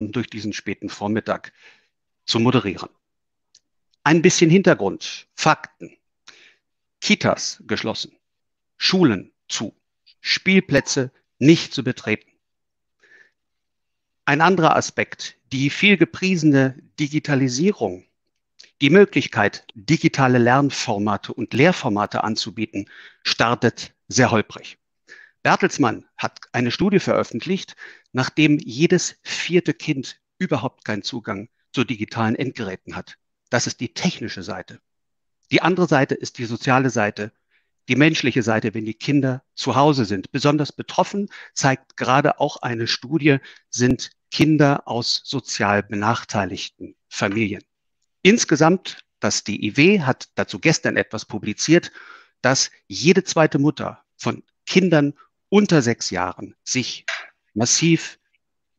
durch diesen späten Vormittag zu moderieren. Ein bisschen Hintergrund, Fakten. Kitas geschlossen, Schulen zu, Spielplätze nicht zu betreten. Ein anderer Aspekt, die viel gepriesene Digitalisierung, die Möglichkeit, digitale Lernformate und Lehrformate anzubieten, startet sehr holprig. Bertelsmann hat eine Studie veröffentlicht, nachdem jedes vierte Kind überhaupt keinen Zugang zu digitalen Endgeräten hat. Das ist die technische Seite. Die andere Seite ist die soziale Seite, die menschliche Seite, wenn die Kinder zu Hause sind. Besonders betroffen zeigt gerade auch eine Studie, sind Kinder aus sozial benachteiligten Familien. Insgesamt, das DIW hat dazu gestern etwas publiziert, dass jede zweite Mutter von Kindern unter sechs Jahren sich massiv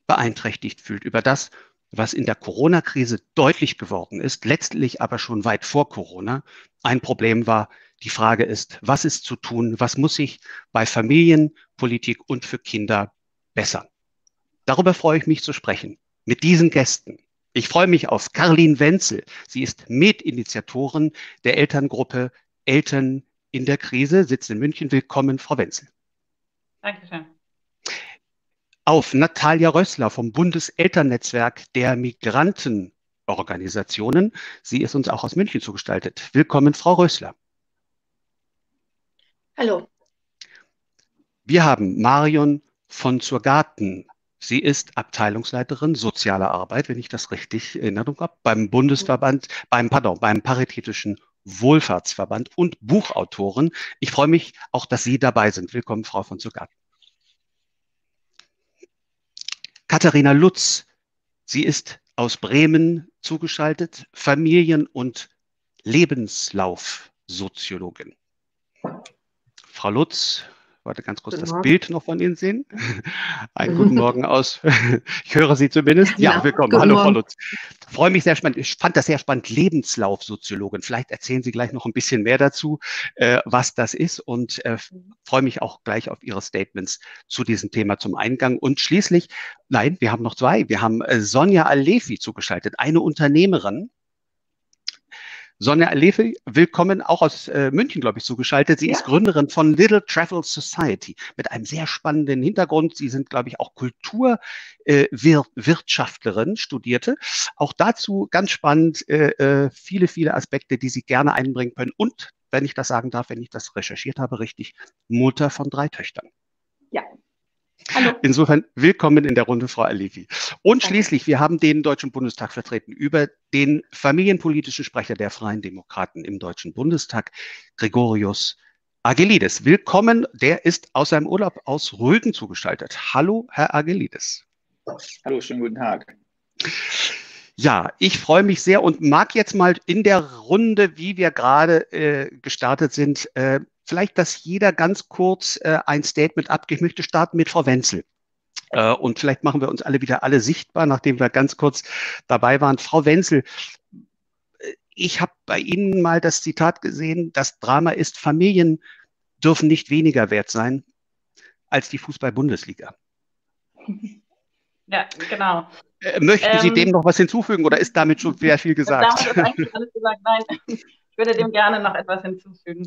beeinträchtigt fühlt über das, was in der Corona-Krise deutlich geworden ist, letztlich aber schon weit vor Corona ein Problem war. Die Frage ist, was ist zu tun? Was muss sich bei Familienpolitik und für Kinder bessern? Darüber freue ich mich zu sprechen mit diesen Gästen. Ich freue mich auf Karlin Wenzel. Sie ist Mitinitiatorin der Elterngruppe Eltern in der Krise, sitzt in München. Willkommen, Frau Wenzel. Dankeschön auf Natalia Rössler vom Bundeselternnetzwerk der Migrantenorganisationen. Sie ist uns auch aus München zugestaltet. Willkommen, Frau Rössler. Hallo. Wir haben Marion von Zurgarten. Sie ist Abteilungsleiterin soziale Arbeit, wenn ich das richtig in Erinnerung habe, beim Bundesverband, beim, pardon, beim Paritätischen Wohlfahrtsverband und Buchautorin. Ich freue mich auch, dass Sie dabei sind. Willkommen, Frau von Zurgarten. Katharina Lutz. Sie ist aus Bremen zugeschaltet, Familien- und Lebenslaufsoziologin. Frau Lutz, warte ganz kurz das Bild noch von Ihnen sehen. Einen guten Morgen aus. Ich höre Sie zumindest. Ja, ja willkommen. Hallo, Morgen. Frau Lutz. Freue mich sehr spannend. Ich fand das sehr spannend. Lebenslaufsoziologin. Vielleicht erzählen Sie gleich noch ein bisschen mehr dazu, äh, was das ist und äh, freue mich auch gleich auf Ihre Statements zu diesem Thema zum Eingang. Und schließlich, nein, wir haben noch zwei. Wir haben äh, Sonja Alefi zugeschaltet, eine Unternehmerin, Sonja Alefe, willkommen auch aus äh, München, glaube ich, zugeschaltet. Sie ja. ist Gründerin von Little Travel Society mit einem sehr spannenden Hintergrund. Sie sind, glaube ich, auch Kulturwirtschaftlerin, äh, Studierte. Auch dazu ganz spannend äh, äh, viele, viele Aspekte, die Sie gerne einbringen können. Und, wenn ich das sagen darf, wenn ich das recherchiert habe, richtig, Mutter von drei Töchtern. Ja, Hallo. Insofern willkommen in der Runde, Frau Alevi. Und schließlich, wir haben den Deutschen Bundestag vertreten über den familienpolitischen Sprecher der Freien Demokraten im Deutschen Bundestag, Gregorius Agelides. Willkommen, der ist aus seinem Urlaub aus Rügen zugeschaltet. Hallo, Herr Agelides. Hallo, schönen guten Tag. Ja, ich freue mich sehr und mag jetzt mal in der Runde, wie wir gerade äh, gestartet sind, äh, vielleicht, dass jeder ganz kurz äh, ein Statement abgibt. Ich möchte starten mit Frau Wenzel. Äh, und vielleicht machen wir uns alle wieder alle sichtbar, nachdem wir ganz kurz dabei waren. Frau Wenzel, äh, ich habe bei Ihnen mal das Zitat gesehen, das Drama ist, Familien dürfen nicht weniger wert sein als die Fußball-Bundesliga. Ja, genau. Äh, möchten Sie ähm, dem noch was hinzufügen oder ist damit schon sehr viel gesagt? Damit ist eigentlich alles gesagt. Nein, ich würde dem gerne noch etwas hinzufügen.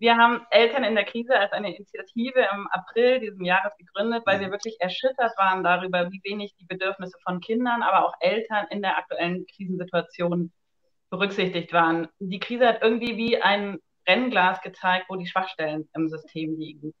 Wir haben Eltern in der Krise als eine Initiative im April dieses Jahres gegründet, weil wir wirklich erschüttert waren darüber, wie wenig die Bedürfnisse von Kindern, aber auch Eltern in der aktuellen Krisensituation berücksichtigt waren. Die Krise hat irgendwie wie ein Brennglas gezeigt, wo die Schwachstellen im System liegen.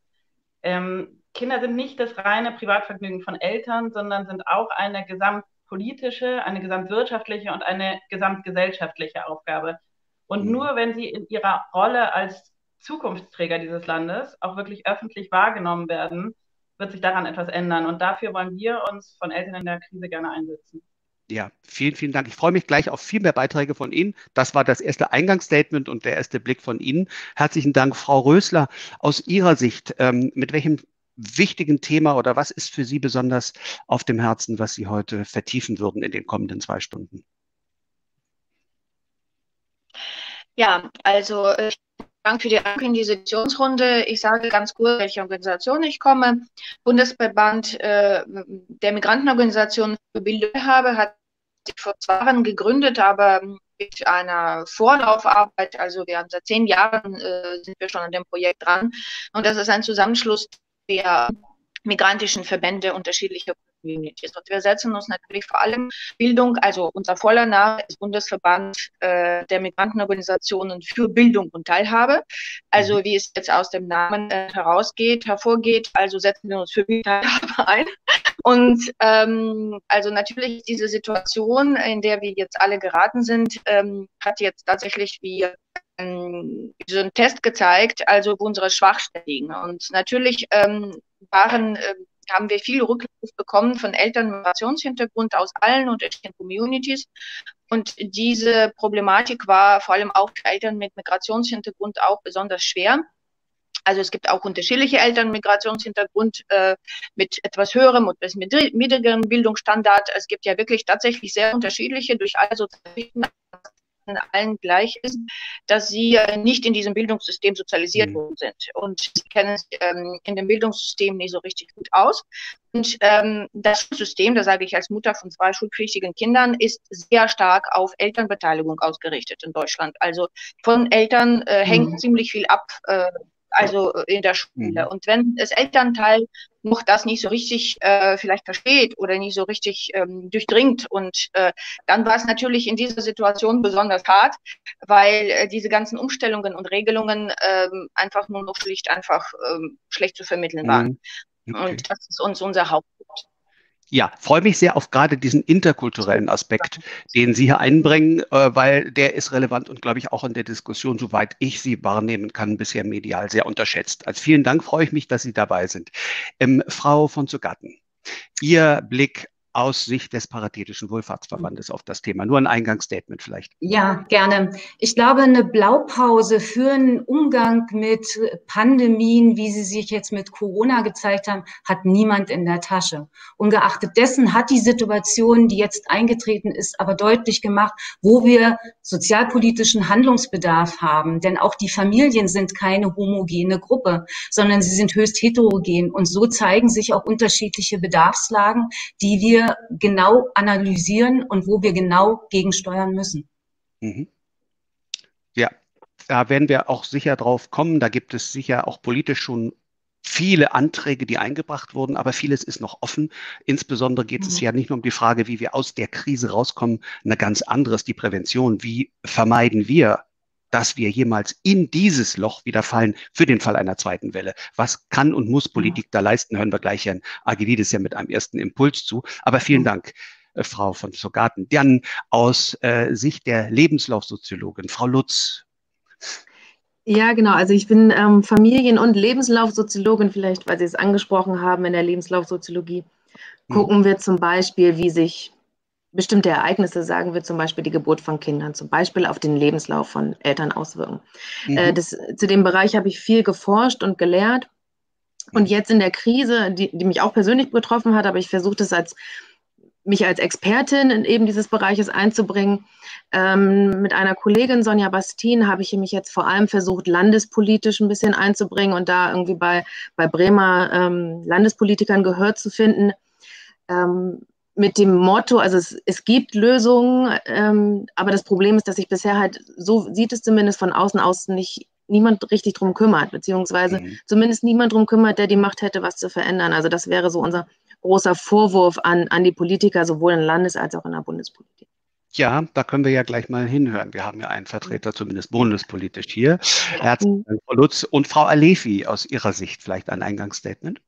Ähm, Kinder sind nicht das reine Privatvergnügen von Eltern, sondern sind auch eine gesamtpolitische, eine gesamtwirtschaftliche und eine gesamtgesellschaftliche Aufgabe. Und mhm. nur wenn sie in ihrer Rolle als Zukunftsträger dieses Landes auch wirklich öffentlich wahrgenommen werden, wird sich daran etwas ändern. Und dafür wollen wir uns von Eltern in der Krise gerne einsetzen. Ja, vielen, vielen Dank. Ich freue mich gleich auf viel mehr Beiträge von Ihnen. Das war das erste Eingangsstatement und der erste Blick von Ihnen. Herzlichen Dank, Frau Rösler. Aus Ihrer Sicht, ähm, mit welchem wichtigen Thema oder was ist für Sie besonders auf dem Herzen, was Sie heute vertiefen würden in den kommenden zwei Stunden? Ja, also ich Dank für die Akquisitionsrunde. Ich sage ganz kurz, welche Organisation ich komme. Bundesverband äh, der Migrantenorganisation für Bildung habe, hat sich vor zwei Jahren gegründet, aber mit einer Vorlaufarbeit. Also wir haben seit zehn Jahren äh, sind wir schon an dem Projekt dran. Und das ist ein Zusammenschluss der migrantischen Verbände unterschiedlicher Communities. Und wir setzen uns natürlich vor allem Bildung, also unser voller Name ist Bundesverband äh, der Migrantenorganisationen für Bildung und Teilhabe. Also mhm. wie es jetzt aus dem Namen äh, herausgeht, hervorgeht, also setzen wir uns für Teilhabe ein. Und ähm, also natürlich diese Situation, in der wir jetzt alle geraten sind, ähm, hat jetzt tatsächlich wie ähm, so ein Test gezeigt, also unsere Schwachstellen. Und natürlich ähm, waren äh, haben wir viel Rückruf bekommen von Eltern mit Migrationshintergrund aus allen unterschiedlichen Communities. Und diese Problematik war vor allem auch für Eltern mit Migrationshintergrund auch besonders schwer. Also es gibt auch unterschiedliche Eltern mit Migrationshintergrund äh, mit etwas höherem und mit niedrigerem Bildungsstandard. Es gibt ja wirklich tatsächlich sehr unterschiedliche durch alle sozialen allen gleich ist, dass sie nicht in diesem Bildungssystem sozialisiert mhm. worden sind. Und sie kennen sich ähm, in dem Bildungssystem nicht so richtig gut aus. Und ähm, das Schulsystem, da sage ich als Mutter von zwei schulpflichtigen Kindern, ist sehr stark auf Elternbeteiligung ausgerichtet in Deutschland. Also von Eltern äh, hängt mhm. ziemlich viel ab, äh, also äh, in der Schule. Mhm. Und wenn das Elternteil noch das nicht so richtig äh, vielleicht versteht oder nicht so richtig ähm, durchdringt, und äh, dann war es natürlich in dieser Situation besonders hart, weil äh, diese ganzen Umstellungen und Regelungen äh, einfach nur noch schlicht einfach äh, schlecht zu vermitteln waren. Mhm. Okay. Und das ist uns unser Hauptpunkt. Ja, freue mich sehr auf gerade diesen interkulturellen Aspekt, den Sie hier einbringen, äh, weil der ist relevant und glaube ich auch in der Diskussion, soweit ich sie wahrnehmen kann, bisher medial sehr unterschätzt. Also vielen Dank, freue ich mich, dass Sie dabei sind. Ähm, Frau von Zugatten, Ihr Blick aus Sicht des Paritätischen Wohlfahrtsverbandes auf das Thema? Nur ein Eingangsstatement vielleicht. Ja, gerne. Ich glaube, eine Blaupause für einen Umgang mit Pandemien, wie sie sich jetzt mit Corona gezeigt haben, hat niemand in der Tasche. Ungeachtet dessen hat die Situation, die jetzt eingetreten ist, aber deutlich gemacht, wo wir sozialpolitischen Handlungsbedarf haben. Denn auch die Familien sind keine homogene Gruppe, sondern sie sind höchst heterogen. Und so zeigen sich auch unterschiedliche Bedarfslagen, die wir wir genau analysieren und wo wir genau gegensteuern müssen. Mhm. Ja, da werden wir auch sicher drauf kommen. Da gibt es sicher auch politisch schon viele Anträge, die eingebracht wurden, aber vieles ist noch offen. Insbesondere geht es mhm. ja nicht nur um die Frage, wie wir aus der Krise rauskommen, eine ganz andere ist die Prävention. Wie vermeiden wir dass wir jemals in dieses Loch wieder fallen für den Fall einer zweiten Welle. Was kann und muss Politik da leisten? Hören wir gleich Herrn Agilidis ja mit einem ersten Impuls zu. Aber vielen Dank. Äh, Frau von Sogaten. Dann aus äh, Sicht der Lebenslaufsoziologin, Frau Lutz. Ja, genau. Also ich bin ähm, Familien- und Lebenslaufsoziologin, vielleicht weil Sie es angesprochen haben in der Lebenslaufsoziologie. Hm. Gucken hm. wir zum Beispiel, wie sich bestimmte Ereignisse, sagen wir zum Beispiel die Geburt von Kindern, zum Beispiel auf den Lebenslauf von Eltern auswirken. Mhm. Äh, das, zu dem Bereich habe ich viel geforscht und gelehrt. Und jetzt in der Krise, die, die mich auch persönlich betroffen hat, aber ich versuche das als mich als Expertin in eben dieses Bereiches einzubringen. Ähm, mit einer Kollegin, Sonja Bastin, habe ich mich jetzt vor allem versucht, landespolitisch ein bisschen einzubringen und da irgendwie bei, bei Bremer ähm, Landespolitikern Gehör zu finden. Ähm, mit dem Motto, also es, es gibt Lösungen, ähm, aber das Problem ist, dass sich bisher halt, so sieht es zumindest von außen aus, nicht niemand richtig drum kümmert, beziehungsweise mhm. zumindest niemand drum kümmert, der die Macht hätte, was zu verändern. Also das wäre so unser großer Vorwurf an, an die Politiker, sowohl in Landes- als auch in der Bundespolitik. Ja, da können wir ja gleich mal hinhören. Wir haben ja einen Vertreter, zumindest bundespolitisch hier. Herzlichen Dank, Frau Lutz. Und Frau Alefi, aus Ihrer Sicht vielleicht ein Eingangsstatement?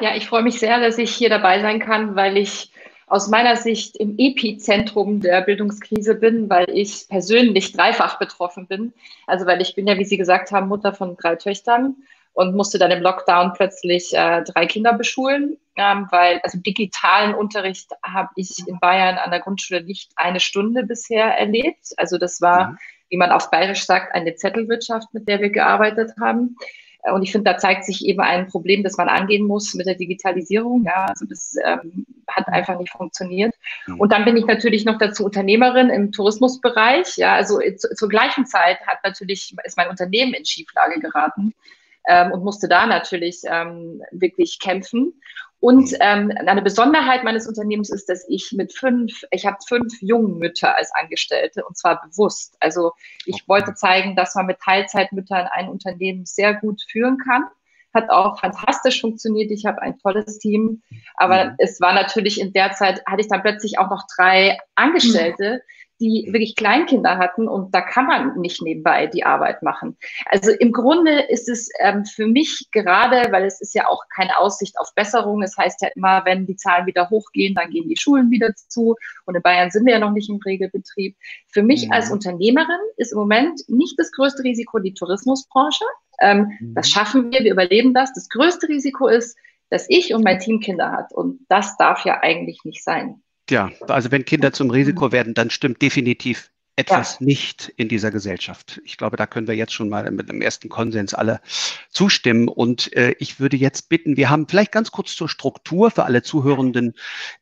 Ja, ich freue mich sehr, dass ich hier dabei sein kann, weil ich aus meiner Sicht im Epizentrum der Bildungskrise bin, weil ich persönlich dreifach betroffen bin. Also weil ich bin ja, wie Sie gesagt haben, Mutter von drei Töchtern und musste dann im Lockdown plötzlich äh, drei Kinder beschulen, ähm, weil also digitalen Unterricht habe ich in Bayern an der Grundschule nicht eine Stunde bisher erlebt. Also das war, mhm. wie man auf Bayerisch sagt, eine Zettelwirtschaft, mit der wir gearbeitet haben. Und ich finde, da zeigt sich eben ein Problem, das man angehen muss mit der Digitalisierung. Ja, also das ähm, hat einfach nicht funktioniert. Mhm. Und dann bin ich natürlich noch dazu Unternehmerin im Tourismusbereich. Ja, also zu, zur gleichen Zeit hat natürlich, ist mein Unternehmen in Schieflage geraten. Ähm, und musste da natürlich ähm, wirklich kämpfen. Und ähm, eine Besonderheit meines Unternehmens ist, dass ich mit fünf, ich habe fünf jungen Mütter als Angestellte und zwar bewusst. Also ich wollte zeigen, dass man mit Teilzeitmüttern ein Unternehmen sehr gut führen kann. Hat auch fantastisch funktioniert. Ich habe ein tolles Team. Aber mhm. es war natürlich in der Zeit, hatte ich dann plötzlich auch noch drei Angestellte, mhm die wirklich Kleinkinder hatten und da kann man nicht nebenbei die Arbeit machen. Also im Grunde ist es ähm, für mich gerade, weil es ist ja auch keine Aussicht auf Besserung. Es das heißt ja immer, wenn die Zahlen wieder hochgehen, dann gehen die Schulen wieder zu. Und in Bayern sind wir ja noch nicht im Regelbetrieb. Für mich mhm. als Unternehmerin ist im Moment nicht das größte Risiko die Tourismusbranche. Ähm, mhm. Das schaffen wir, wir überleben das. Das größte Risiko ist, dass ich und mein Team Kinder hat. Und das darf ja eigentlich nicht sein. Ja, also wenn Kinder zum Risiko werden, dann stimmt definitiv etwas ja. nicht in dieser Gesellschaft. Ich glaube, da können wir jetzt schon mal mit einem ersten Konsens alle zustimmen. Und äh, ich würde jetzt bitten, wir haben vielleicht ganz kurz zur Struktur für alle Zuhörenden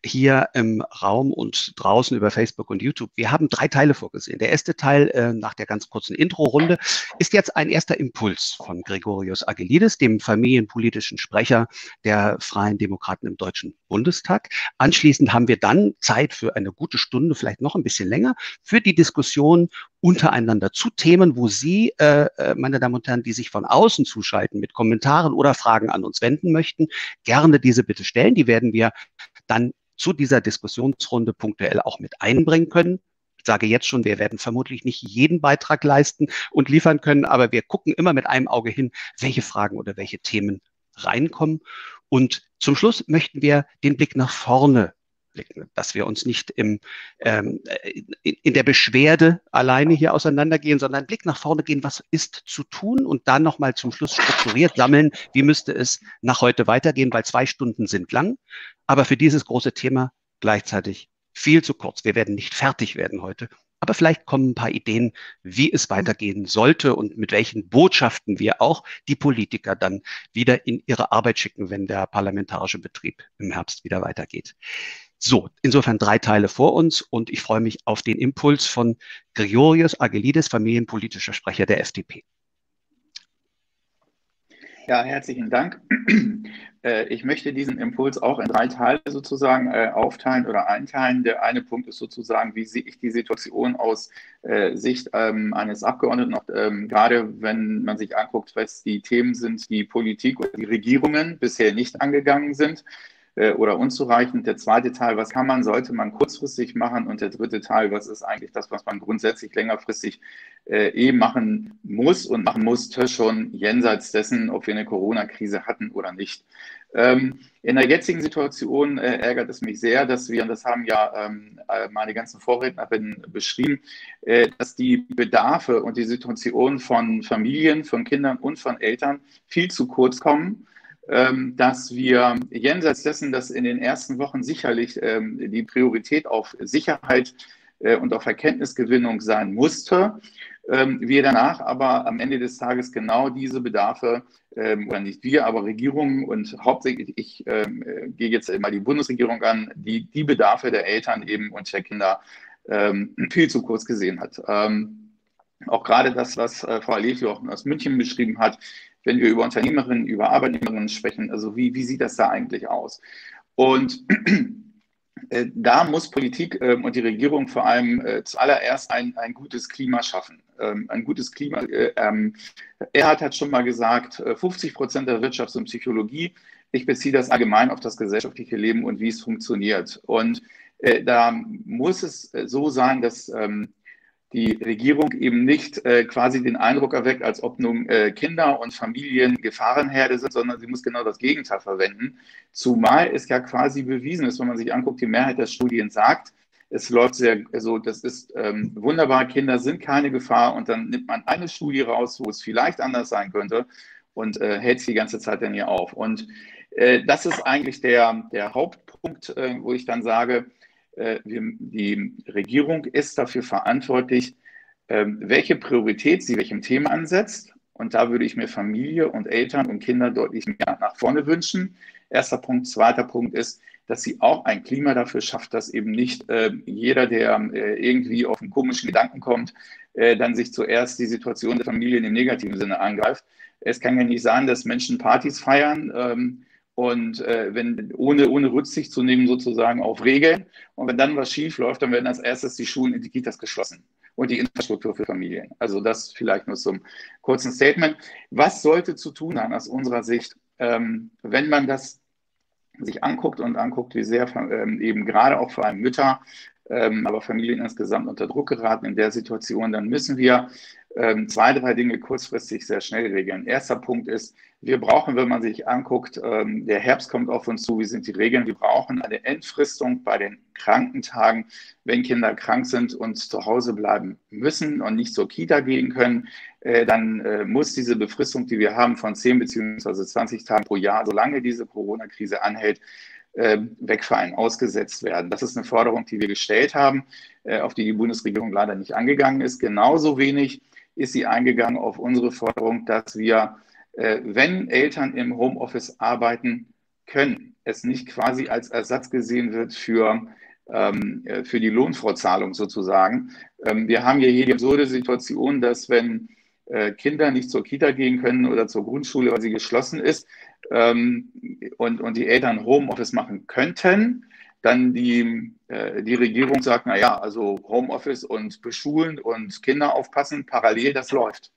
hier im Raum und draußen über Facebook und YouTube. Wir haben drei Teile vorgesehen. Der erste Teil äh, nach der ganz kurzen Intro-Runde ist jetzt ein erster Impuls von Gregorius Agelides, dem familienpolitischen Sprecher der Freien Demokraten im Deutschen Bundestag. Anschließend haben wir dann Zeit für eine gute Stunde, vielleicht noch ein bisschen länger, für die Diskussion Diskussion untereinander zu Themen, wo Sie, äh, äh, meine Damen und Herren, die sich von außen zuschalten, mit Kommentaren oder Fragen an uns wenden möchten, gerne diese bitte stellen. Die werden wir dann zu dieser Diskussionsrunde punktuell auch mit einbringen können. Ich sage jetzt schon, wir werden vermutlich nicht jeden Beitrag leisten und liefern können, aber wir gucken immer mit einem Auge hin, welche Fragen oder welche Themen reinkommen. Und zum Schluss möchten wir den Blick nach vorne blicken, dass wir uns nicht im, ähm, in, in, der Beschwerde alleine hier auseinandergehen, sondern einen Blick nach vorne gehen, was ist zu tun und dann nochmal zum Schluss strukturiert sammeln, wie müsste es nach heute weitergehen, weil zwei Stunden sind lang, aber für dieses große Thema gleichzeitig viel zu kurz. Wir werden nicht fertig werden heute. Aber vielleicht kommen ein paar Ideen, wie es weitergehen sollte und mit welchen Botschaften wir auch die Politiker dann wieder in ihre Arbeit schicken, wenn der parlamentarische Betrieb im Herbst wieder weitergeht. So, insofern drei Teile vor uns und ich freue mich auf den Impuls von Gregorius Agelides, familienpolitischer Sprecher der FDP. Ja, herzlichen Dank. Äh, ich möchte diesen Impuls auch in drei Teile sozusagen äh, aufteilen oder einteilen. Der eine Punkt ist sozusagen, wie sehe ich die Situation aus äh, Sicht ähm, eines Abgeordneten, ähm, gerade wenn man sich anguckt, was die Themen sind, die Politik oder die Regierungen bisher nicht angegangen sind äh, oder unzureichend. Der zweite Teil, was kann man, sollte man kurzfristig machen? Und der dritte Teil, was ist eigentlich das, was man grundsätzlich längerfristig äh, eh machen muss und machen musste, schon jenseits dessen, ob wir eine Corona-Krise hatten oder nicht. Ähm, in der jetzigen Situation äh, ärgert es mich sehr, dass wir, und das haben ja ähm, äh, meine ganzen Vorrednerinnen beschrieben, äh, dass die Bedarfe und die Situation von Familien, von Kindern und von Eltern viel zu kurz kommen dass wir jenseits dessen, dass in den ersten Wochen sicherlich ähm, die Priorität auf Sicherheit äh, und auf Erkenntnisgewinnung sein musste, ähm, wir danach aber am Ende des Tages genau diese Bedarfe, oder nicht wir, aber Regierungen und hauptsächlich, ich äh, gehe jetzt mal die Bundesregierung an, die die Bedarfe der Eltern eben und der Kinder viel zu kurz gesehen hat. auch gerade das, was äh, Frau Alefi auch aus München beschrieben hat, wenn wir über Unternehmerinnen, über Arbeitnehmerinnen sprechen, also wie, wie sieht das da eigentlich aus? Und äh, da muss Politik ähm, und die Regierung vor allem äh, zuallererst ein, ein gutes Klima schaffen. Ähm, ein gutes Klima. Äh, ähm, Erhard hat schon mal gesagt, 50 Prozent der Wirtschaft sind Psychologie. Ich beziehe das allgemein auf das gesellschaftliche Leben und wie es funktioniert. Und da muss es so sein, dass die Regierung eben nicht äh, quasi den Eindruck erweckt, als ob nun äh, Kinder und Familien Gefahrenherde sind, sondern sie muss genau das Gegenteil verwenden. Zumal es ja quasi bewiesen ist, wenn man sich anguckt, die Mehrheit der Studien sagt, es läuft sehr, also das ist ähm, wunderbar, Kinder sind keine Gefahr und dann nimmt man eine Studie raus, wo es vielleicht anders sein könnte und äh, hält die ganze Zeit dann hier auf. Und äh, das ist eigentlich der, der Hauptpunkt, äh, wo ich dann sage, die Regierung ist dafür verantwortlich, ähm, welche Priorität sie welchem Thema ansetzt. Und da würde ich mir Familie und Eltern und Kinder deutlich mehr nach vorne wünschen. Erster Punkt. Zweiter Punkt ist, dass sie auch ein Klima dafür schafft, dass eben nicht äh, jeder, der äh, irgendwie auf einen komischen Gedanken kommt, äh, dann sich zuerst die Situation der Familie im negativen Sinne angreift. Es kann ja nicht sein, dass Menschen Partys feiern ähm, und äh, wenn ohne, ohne Rücksicht zu nehmen sozusagen auf Regeln. Und wenn dann was schief läuft, dann werden als erstes die Schulen und die Kitas geschlossen und die Infrastruktur für Familien. Also das vielleicht nur zum kurzen Statement. Was sollte zu tun sein aus unserer Sicht, ähm, wenn man das sich anguckt und anguckt, wie sehr ähm, eben gerade auch vor allem Mütter, ähm, aber Familien insgesamt unter Druck geraten in der Situation, dann müssen wir ähm, zwei, drei Dinge kurzfristig sehr schnell regeln. Erster Punkt ist, wir brauchen, wenn man sich anguckt, ähm, der Herbst kommt auf uns zu, wie sind die Regeln? Wir brauchen eine Entfristung bei den Krankentagen, wenn Kinder krank sind und zu Hause bleiben müssen und nicht zur Kita gehen können, äh, dann äh, muss diese Befristung, die wir haben von 10 bzw. 20 Tagen pro Jahr, solange diese Corona-Krise anhält, äh, wegfallen, ausgesetzt werden. Das ist eine Forderung, die wir gestellt haben, auf die die Bundesregierung leider nicht angegangen ist. Genauso wenig ist sie eingegangen auf unsere Forderung, dass wir, äh, wenn Eltern im Homeoffice arbeiten können, es nicht quasi als Ersatz gesehen wird für, ähm, äh, für die Lohnfortzahlung sozusagen. Ähm, wir haben hier, hier die absurde Situation, dass wenn äh, Kinder nicht zur Kita gehen können oder zur Grundschule, weil sie geschlossen ist, ähm, und, und die Eltern Homeoffice machen könnten, dann die, äh, die Regierung sagt, naja, also Homeoffice und beschulen und Kinder aufpassen, parallel, das läuft.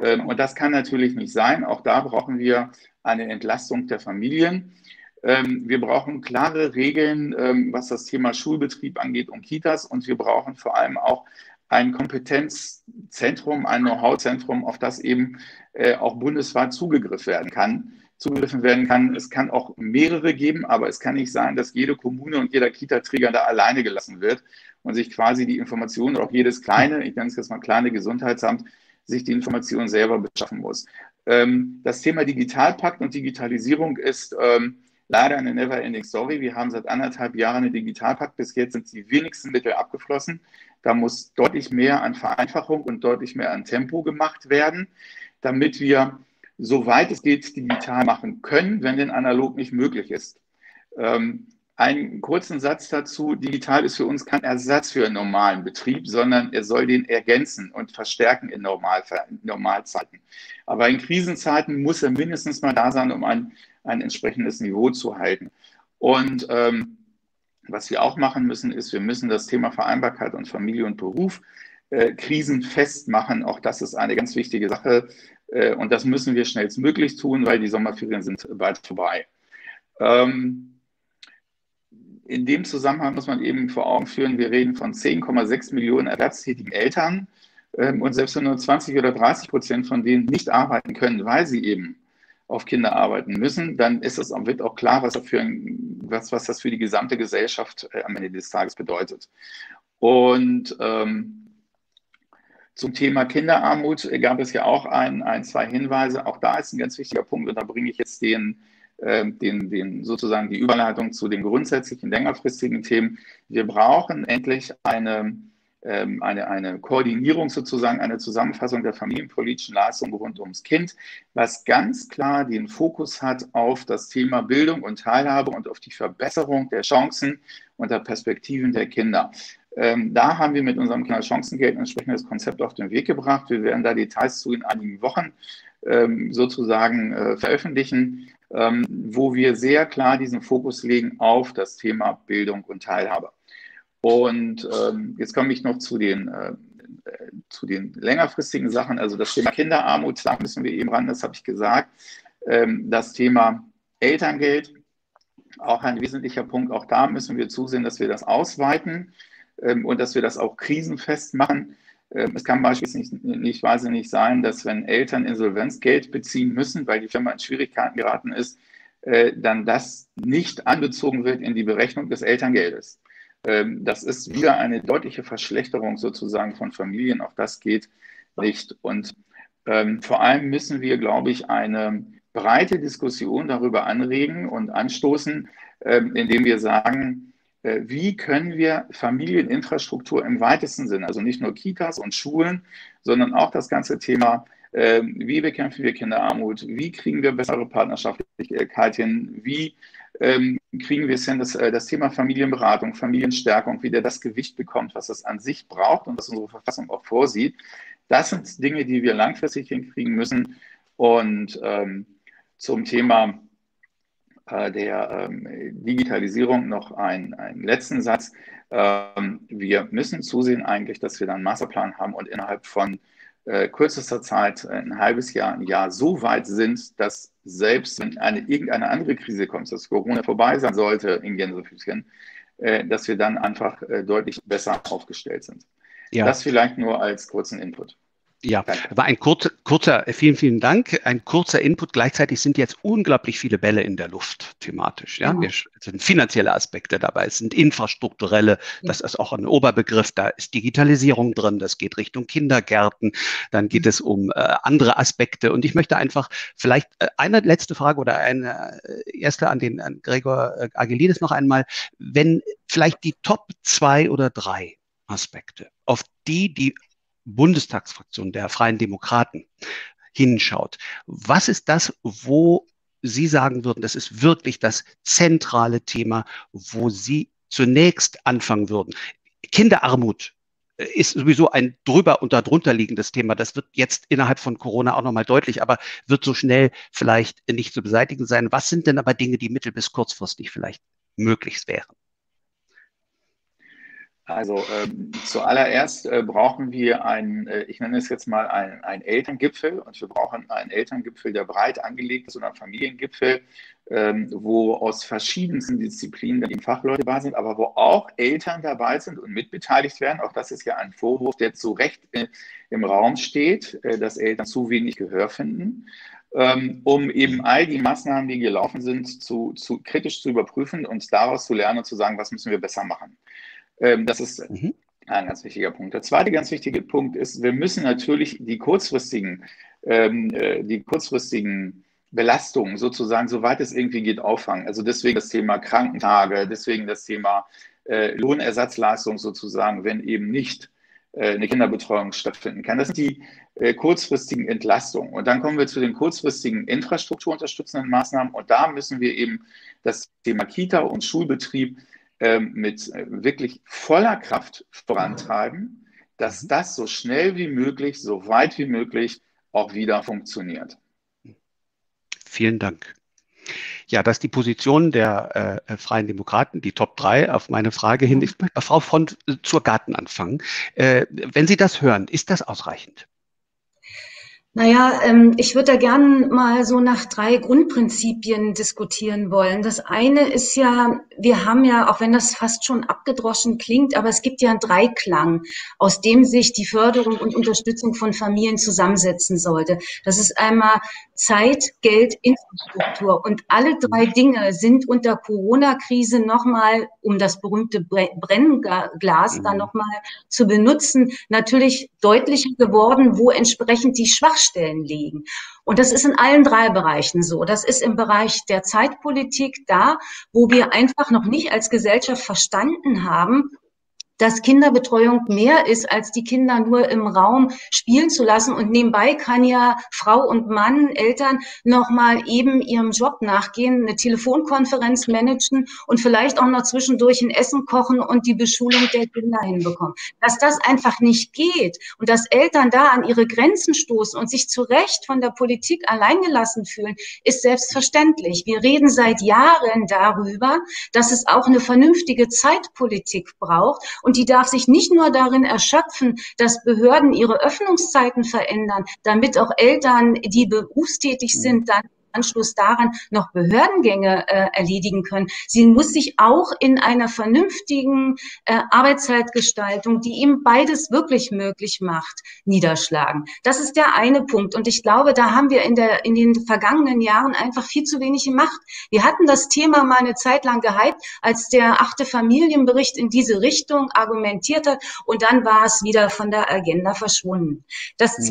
Ähm, und das kann natürlich nicht sein. Auch da brauchen wir eine Entlastung der Familien. Ähm, wir brauchen klare Regeln, ähm, was das Thema Schulbetrieb angeht und Kitas. Und wir brauchen vor allem auch ein Kompetenzzentrum, ein Know-how-Zentrum, auf das eben äh, auch bundesweit zugegriffen werden kann zugegriffen werden kann. Es kann auch mehrere geben, aber es kann nicht sein, dass jede Kommune und jeder Kita-Träger da alleine gelassen wird und sich quasi die Informationen, auch jedes kleine, ich nenne es jetzt mal kleine Gesundheitsamt, sich die Informationen selber beschaffen muss. Ähm, das Thema Digitalpakt und Digitalisierung ist ähm, leider eine never-ending Story. Wir haben seit anderthalb Jahren einen Digitalpakt. Bis jetzt sind die wenigsten Mittel abgeflossen. Da muss deutlich mehr an Vereinfachung und deutlich mehr an Tempo gemacht werden, damit wir soweit es geht, digital machen können, wenn denn analog nicht möglich ist. Ähm, einen kurzen Satz dazu. Digital ist für uns kein Ersatz für einen normalen Betrieb, sondern er soll den ergänzen und verstärken in, Normal, in Normalzeiten. Aber in Krisenzeiten muss er mindestens mal da sein, um ein, ein entsprechendes Niveau zu halten. Und ähm, was wir auch machen müssen, ist, wir müssen das Thema Vereinbarkeit und Familie und Beruf äh, krisenfest machen. Auch das ist eine ganz wichtige Sache. Äh, und das müssen wir schnellstmöglich tun, weil die Sommerferien sind bald vorbei. Ähm, in dem Zusammenhang muss man eben vor Augen führen, wir reden von 10,6 Millionen erwerbstätigen Eltern. Ähm, und selbst wenn nur 20 oder 30 Prozent von denen nicht arbeiten können, weil sie eben auf Kinder arbeiten müssen, dann ist es, wird auch klar, was, dafür, was, was das für die gesamte Gesellschaft äh, am Ende des Tages bedeutet. Und ähm, zum Thema Kinderarmut gab es ja auch ein, ein, zwei Hinweise. Auch da ist ein ganz wichtiger Punkt und da bringe ich jetzt den, äh, den, den sozusagen die Überleitung zu den grundsätzlichen längerfristigen Themen. Wir brauchen endlich eine, ähm, eine, eine Koordinierung sozusagen, eine Zusammenfassung der familienpolitischen Leistungen rund ums Kind, was ganz klar den Fokus hat auf das Thema Bildung und Teilhabe und auf die Verbesserung der Chancen und der Perspektiven der Kinder. Ähm, da haben wir mit unserem Kinderchancengeld ein entsprechendes Konzept auf den Weg gebracht. Wir werden da Details zu in einigen Wochen ähm, sozusagen äh, veröffentlichen, ähm, wo wir sehr klar diesen Fokus legen auf das Thema Bildung und Teilhabe. Und ähm, jetzt komme ich noch zu den, äh, zu den längerfristigen Sachen. Also das Thema Kinderarmut, da müssen wir eben ran, das habe ich gesagt. Ähm, das Thema Elterngeld, auch ein wesentlicher Punkt. Auch da müssen wir zusehen, dass wir das ausweiten ähm, und dass wir das auch krisenfest machen. Ähm, es kann beispielsweise nicht, nicht wahnsinnig sein, dass wenn Eltern Insolvenzgeld beziehen müssen, weil die Firma in Schwierigkeiten geraten ist, äh, dann das nicht anbezogen wird in die Berechnung des Elterngeldes. Ähm, das ist wieder eine deutliche Verschlechterung sozusagen von Familien. Auch das geht nicht. Und ähm, vor allem müssen wir, glaube ich, eine breite Diskussion darüber anregen und anstoßen, ähm, indem wir sagen, wie können wir Familieninfrastruktur im weitesten Sinne, also nicht nur Kitas und Schulen, sondern auch das ganze Thema Ähm, wie bekämpfen wir Kinderarmut? Wie kriegen wir bessere Partnerschaftlichkeit hin? Wie ähm, kriegen wir es hin, dass äh, das Thema Familienberatung, Familienstärkung wieder das Gewicht bekommt, was es an sich braucht und was unsere Verfassung auch vorsieht? Das sind Dinge, die wir langfristig hinkriegen müssen. Und ähm, zum Thema äh, der ähm, Digitalisierung noch ein, einen letzten Satz. Ähm, wir müssen zusehen eigentlich, dass wir dann einen Masterplan haben und innerhalb von äh, kürzester Zeit, ein halbes Jahr, ein Jahr, so weit sind, dass selbst wenn eine, irgendeine andere Krise kommt, dass Corona vorbei sein sollte in Gänsefüßchen, äh, dass wir dann einfach äh, deutlich besser aufgestellt sind. Ja. Das vielleicht nur als kurzen Input. Ja, war ein kurzer, kurzer, vielen, vielen Dank. Ein kurzer Input. Gleichzeitig sind jetzt unglaublich viele Bälle in der Luft thematisch. Ja, ja. Wir, es sind finanzielle Aspekte dabei, es sind infrastrukturelle, das ist auch ein Oberbegriff. Da ist Digitalisierung drin, das geht Richtung Kindergärten, dann geht mhm. es um äh, andere Aspekte. Und ich möchte einfach vielleicht äh, eine letzte Frage oder eine äh, erste an den an Gregor äh, Agilidis noch einmal. Wenn vielleicht die Top zwei oder drei Aspekte, auf die die Bundestagsfraktion der Freien Demokraten hinschaut, was ist das, wo Sie sagen würden, das ist wirklich das zentrale Thema, wo Sie zunächst anfangen würden? Kinderarmut äh, ist sowieso ein drüber und darunter liegendes Thema. Das wird jetzt innerhalb von Corona auch nochmal deutlich, aber wird so schnell vielleicht nicht zu beseitigen sein. Was sind denn aber Dinge, die mittel- bis kurzfristig vielleicht möglichst wären? Also ähm, zuallererst äh, brauchen wir einen, äh, ich nenne es jetzt mal einen, Elterngipfel und wir brauchen einen Elterngipfel, der breit angelegt ist, oder einen Familiengipfel, ähm, wo aus verschiedensten Disziplinen die Fachleute dabei sind, aber wo auch Eltern dabei sind und mitbeteiligt werden. Auch das ist ja ein Vorwurf, der zu Recht äh, im Raum steht, äh, dass Eltern zu wenig Gehör finden. Ähm, um eben all die Maßnahmen, die gelaufen sind, zu, zu kritisch zu überprüfen und daraus zu lernen und zu sagen, was müssen wir besser machen. Ähm, das ist mhm. ein ganz wichtiger Punkt. Der zweite ganz wichtige Punkt ist, wir müssen natürlich die kurzfristigen, ähm, äh, die kurzfristigen Belastungen sozusagen, soweit es irgendwie geht, auffangen. Also deswegen das Thema Krankentage, deswegen das Thema äh, Lohnersatzleistung sozusagen, wenn eben nicht äh, eine Kinderbetreuung stattfinden kann. Das sind die äh, kurzfristigen Entlastungen. Und dann kommen wir zu den kurzfristigen infrastrukturunterstützenden Maßnahmen. Und da müssen wir eben das Thema Kita und Schulbetrieb ähm, mit äh, wirklich voller Kraft vorantreiben, dass mhm. das so schnell wie möglich, so weit wie möglich auch wieder funktioniert. Vielen Dank. Ja, das ist die Position der äh, Freien Demokraten, die Top 3 auf meine Frage hin. Ich möchte Frau Front äh, zur Garten anfangen. Äh, wenn Sie das hören, ist das ausreichend? Naja, ähm, ich würde da gern mal so nach drei Grundprinzipien diskutieren wollen. Das eine ist ja, wir haben ja, auch wenn das fast schon abgedroschen klingt, aber es gibt ja einen Dreiklang, aus dem sich die Förderung und Unterstützung von Familien zusammensetzen sollte. Das ist einmal Zeit, Geld, Infrastruktur. Und alle drei Dinge sind unter Corona-Krise nochmal, um das berühmte Brennglas mhm. dann nochmal zu benutzen, natürlich deutlicher geworden, wo entsprechend die Schwachstellen liegen. Und das ist in allen drei Bereichen so. Das ist im Bereich der Zeitpolitik da, wo wir einfach noch nicht als Gesellschaft verstanden haben, dass Kinderbetreuung mehr ist, als die Kinder nur im Raum spielen zu lassen. Und nebenbei kann ja Frau und Mann, Eltern nochmal eben ihrem Job nachgehen, eine Telefonkonferenz managen und vielleicht auch noch zwischendurch ein Essen kochen und die Beschulung der Kinder hinbekommen. Dass das einfach nicht geht und dass Eltern da an ihre Grenzen stoßen und sich zu Recht von der Politik alleingelassen fühlen, ist selbstverständlich. Wir reden seit Jahren darüber, dass es auch eine vernünftige Zeitpolitik braucht. Und die darf sich nicht nur darin erschöpfen, dass Behörden ihre Öffnungszeiten verändern, damit auch Eltern, die berufstätig sind, dann Anschluss daran noch Behördengänge äh, erledigen können. Sie muss sich auch in einer vernünftigen äh, Arbeitszeitgestaltung, die ihm beides wirklich möglich macht, niederschlagen. Das ist der eine Punkt. Und ich glaube, da haben wir in, der, in den vergangenen Jahren einfach viel zu wenig gemacht. Wir hatten das Thema mal eine Zeit lang gehypt, als der achte Familienbericht in diese Richtung argumentiert hat. Und dann war es wieder von der Agenda verschwunden. Das mhm.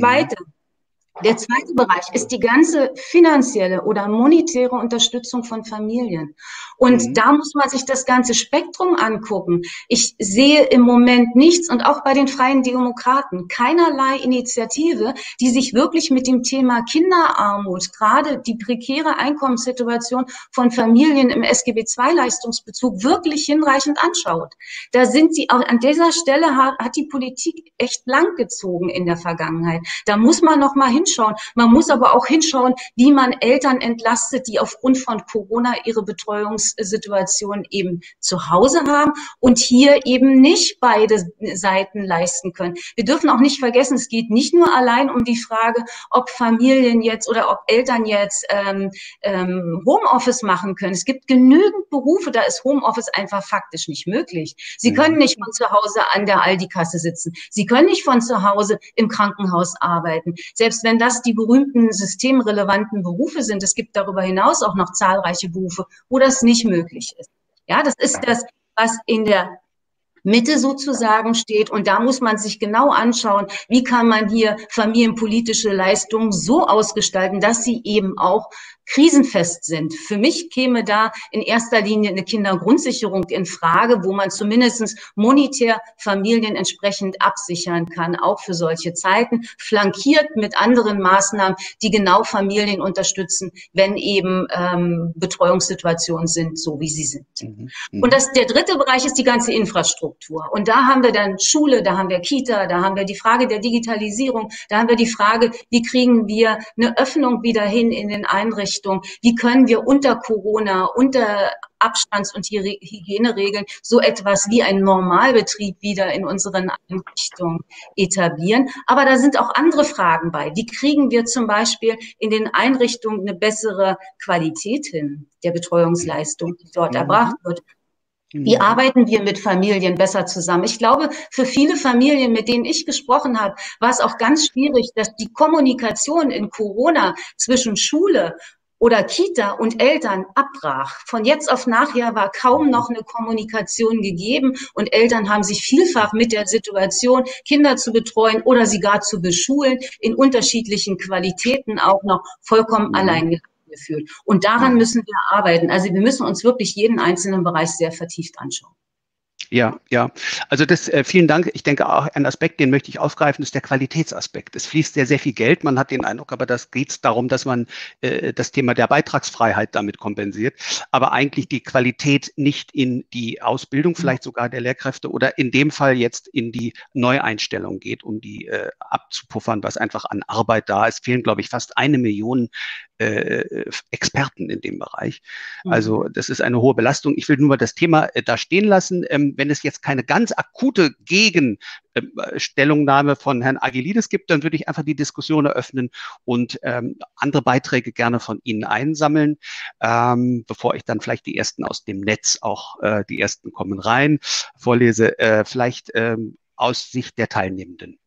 Der zweite Bereich ist die ganze finanzielle oder monetäre Unterstützung von Familien. Und mhm. da muss man sich das ganze Spektrum angucken. Ich sehe im Moment nichts und auch bei den Freien Demokraten keinerlei Initiative, die sich wirklich mit dem Thema Kinderarmut, gerade die prekäre Einkommenssituation von Familien im SGB II-Leistungsbezug wirklich hinreichend anschaut. Da sind sie auch an dieser Stelle hat, hat die Politik echt lang gezogen in der Vergangenheit. Da muss man noch mal hinschauen. Man muss aber auch hinschauen, wie man Eltern entlastet, die aufgrund von Corona ihre Betreuungssituation eben zu Hause haben und hier eben nicht beide Seiten leisten können. Wir dürfen auch nicht vergessen, es geht nicht nur allein um die Frage, ob Familien jetzt oder ob Eltern jetzt ähm, ähm, Homeoffice machen können. Es gibt genügend Berufe, da ist Homeoffice einfach faktisch nicht möglich. Sie können nicht von zu Hause an der Aldi-Kasse sitzen. Sie können nicht von zu Hause im Krankenhaus arbeiten. Selbst wenn das die berühmten systemrelevanten Berufe sind, es gibt darüber hinaus auch noch zahlreiche Berufe, wo das nicht möglich ist. Ja, das ist das, was in der Mitte sozusagen steht. Und da muss man sich genau anschauen, wie kann man hier familienpolitische Leistungen so ausgestalten, dass sie eben auch krisenfest sind. Für mich käme da in erster Linie eine Kindergrundsicherung in Frage, wo man zumindest monetär Familien entsprechend absichern kann, auch für solche Zeiten, flankiert mit anderen Maßnahmen, die genau Familien unterstützen, wenn eben ähm, Betreuungssituationen sind, so wie sie sind. Mhm. Mhm. Und das, der dritte Bereich ist die ganze Infrastruktur. Und da haben wir dann Schule, da haben wir Kita, da haben wir die Frage der Digitalisierung, da haben wir die Frage, wie kriegen wir eine Öffnung wieder hin in den Einrichtungen, Richtung, wie können wir unter Corona, unter Abstands- und Hygieneregeln so etwas wie ein Normalbetrieb wieder in unseren Einrichtungen etablieren. Aber da sind auch andere Fragen bei. Wie kriegen wir zum Beispiel in den Einrichtungen eine bessere Qualität hin der Betreuungsleistung, die dort mhm. erbracht wird? Wie mhm. arbeiten wir mit Familien besser zusammen? Ich glaube, für viele Familien, mit denen ich gesprochen habe, war es auch ganz schwierig, dass die Kommunikation in Corona zwischen Schule oder Kita und Eltern abbrach. Von jetzt auf nachher war kaum noch eine Kommunikation gegeben und Eltern haben sich vielfach mit der Situation, Kinder zu betreuen oder sie gar zu beschulen, in unterschiedlichen Qualitäten auch noch vollkommen mhm. allein gefühlt. Und daran mhm. müssen wir arbeiten. Also wir müssen uns wirklich jeden einzelnen Bereich sehr vertieft anschauen. Ja, ja. Also das, äh, vielen Dank. Ich denke auch ein Aspekt, den möchte ich aufgreifen, ist der Qualitätsaspekt. Es fließt sehr, sehr viel Geld. Man hat den Eindruck, aber das geht darum, dass man äh, das Thema der Beitragsfreiheit damit kompensiert, aber eigentlich die Qualität nicht in die Ausbildung, mhm. vielleicht sogar der Lehrkräfte oder in dem Fall jetzt in die Neueinstellung geht, um die äh, abzupuffern, was einfach an Arbeit da ist. Fehlen, glaube ich, fast eine Million äh, Experten in dem Bereich. Mhm. Also das ist eine hohe Belastung. Ich will nur mal das Thema äh, da stehen lassen. Ähm, wenn es jetzt keine ganz akute Gegenstellungnahme von Herrn Agilidis gibt, dann würde ich einfach die Diskussion eröffnen und ähm, andere Beiträge gerne von Ihnen einsammeln, ähm, bevor ich dann vielleicht die ersten aus dem Netz auch, äh, die ersten kommen rein, vorlese, äh, vielleicht aus Sicht der Teilnehmenden.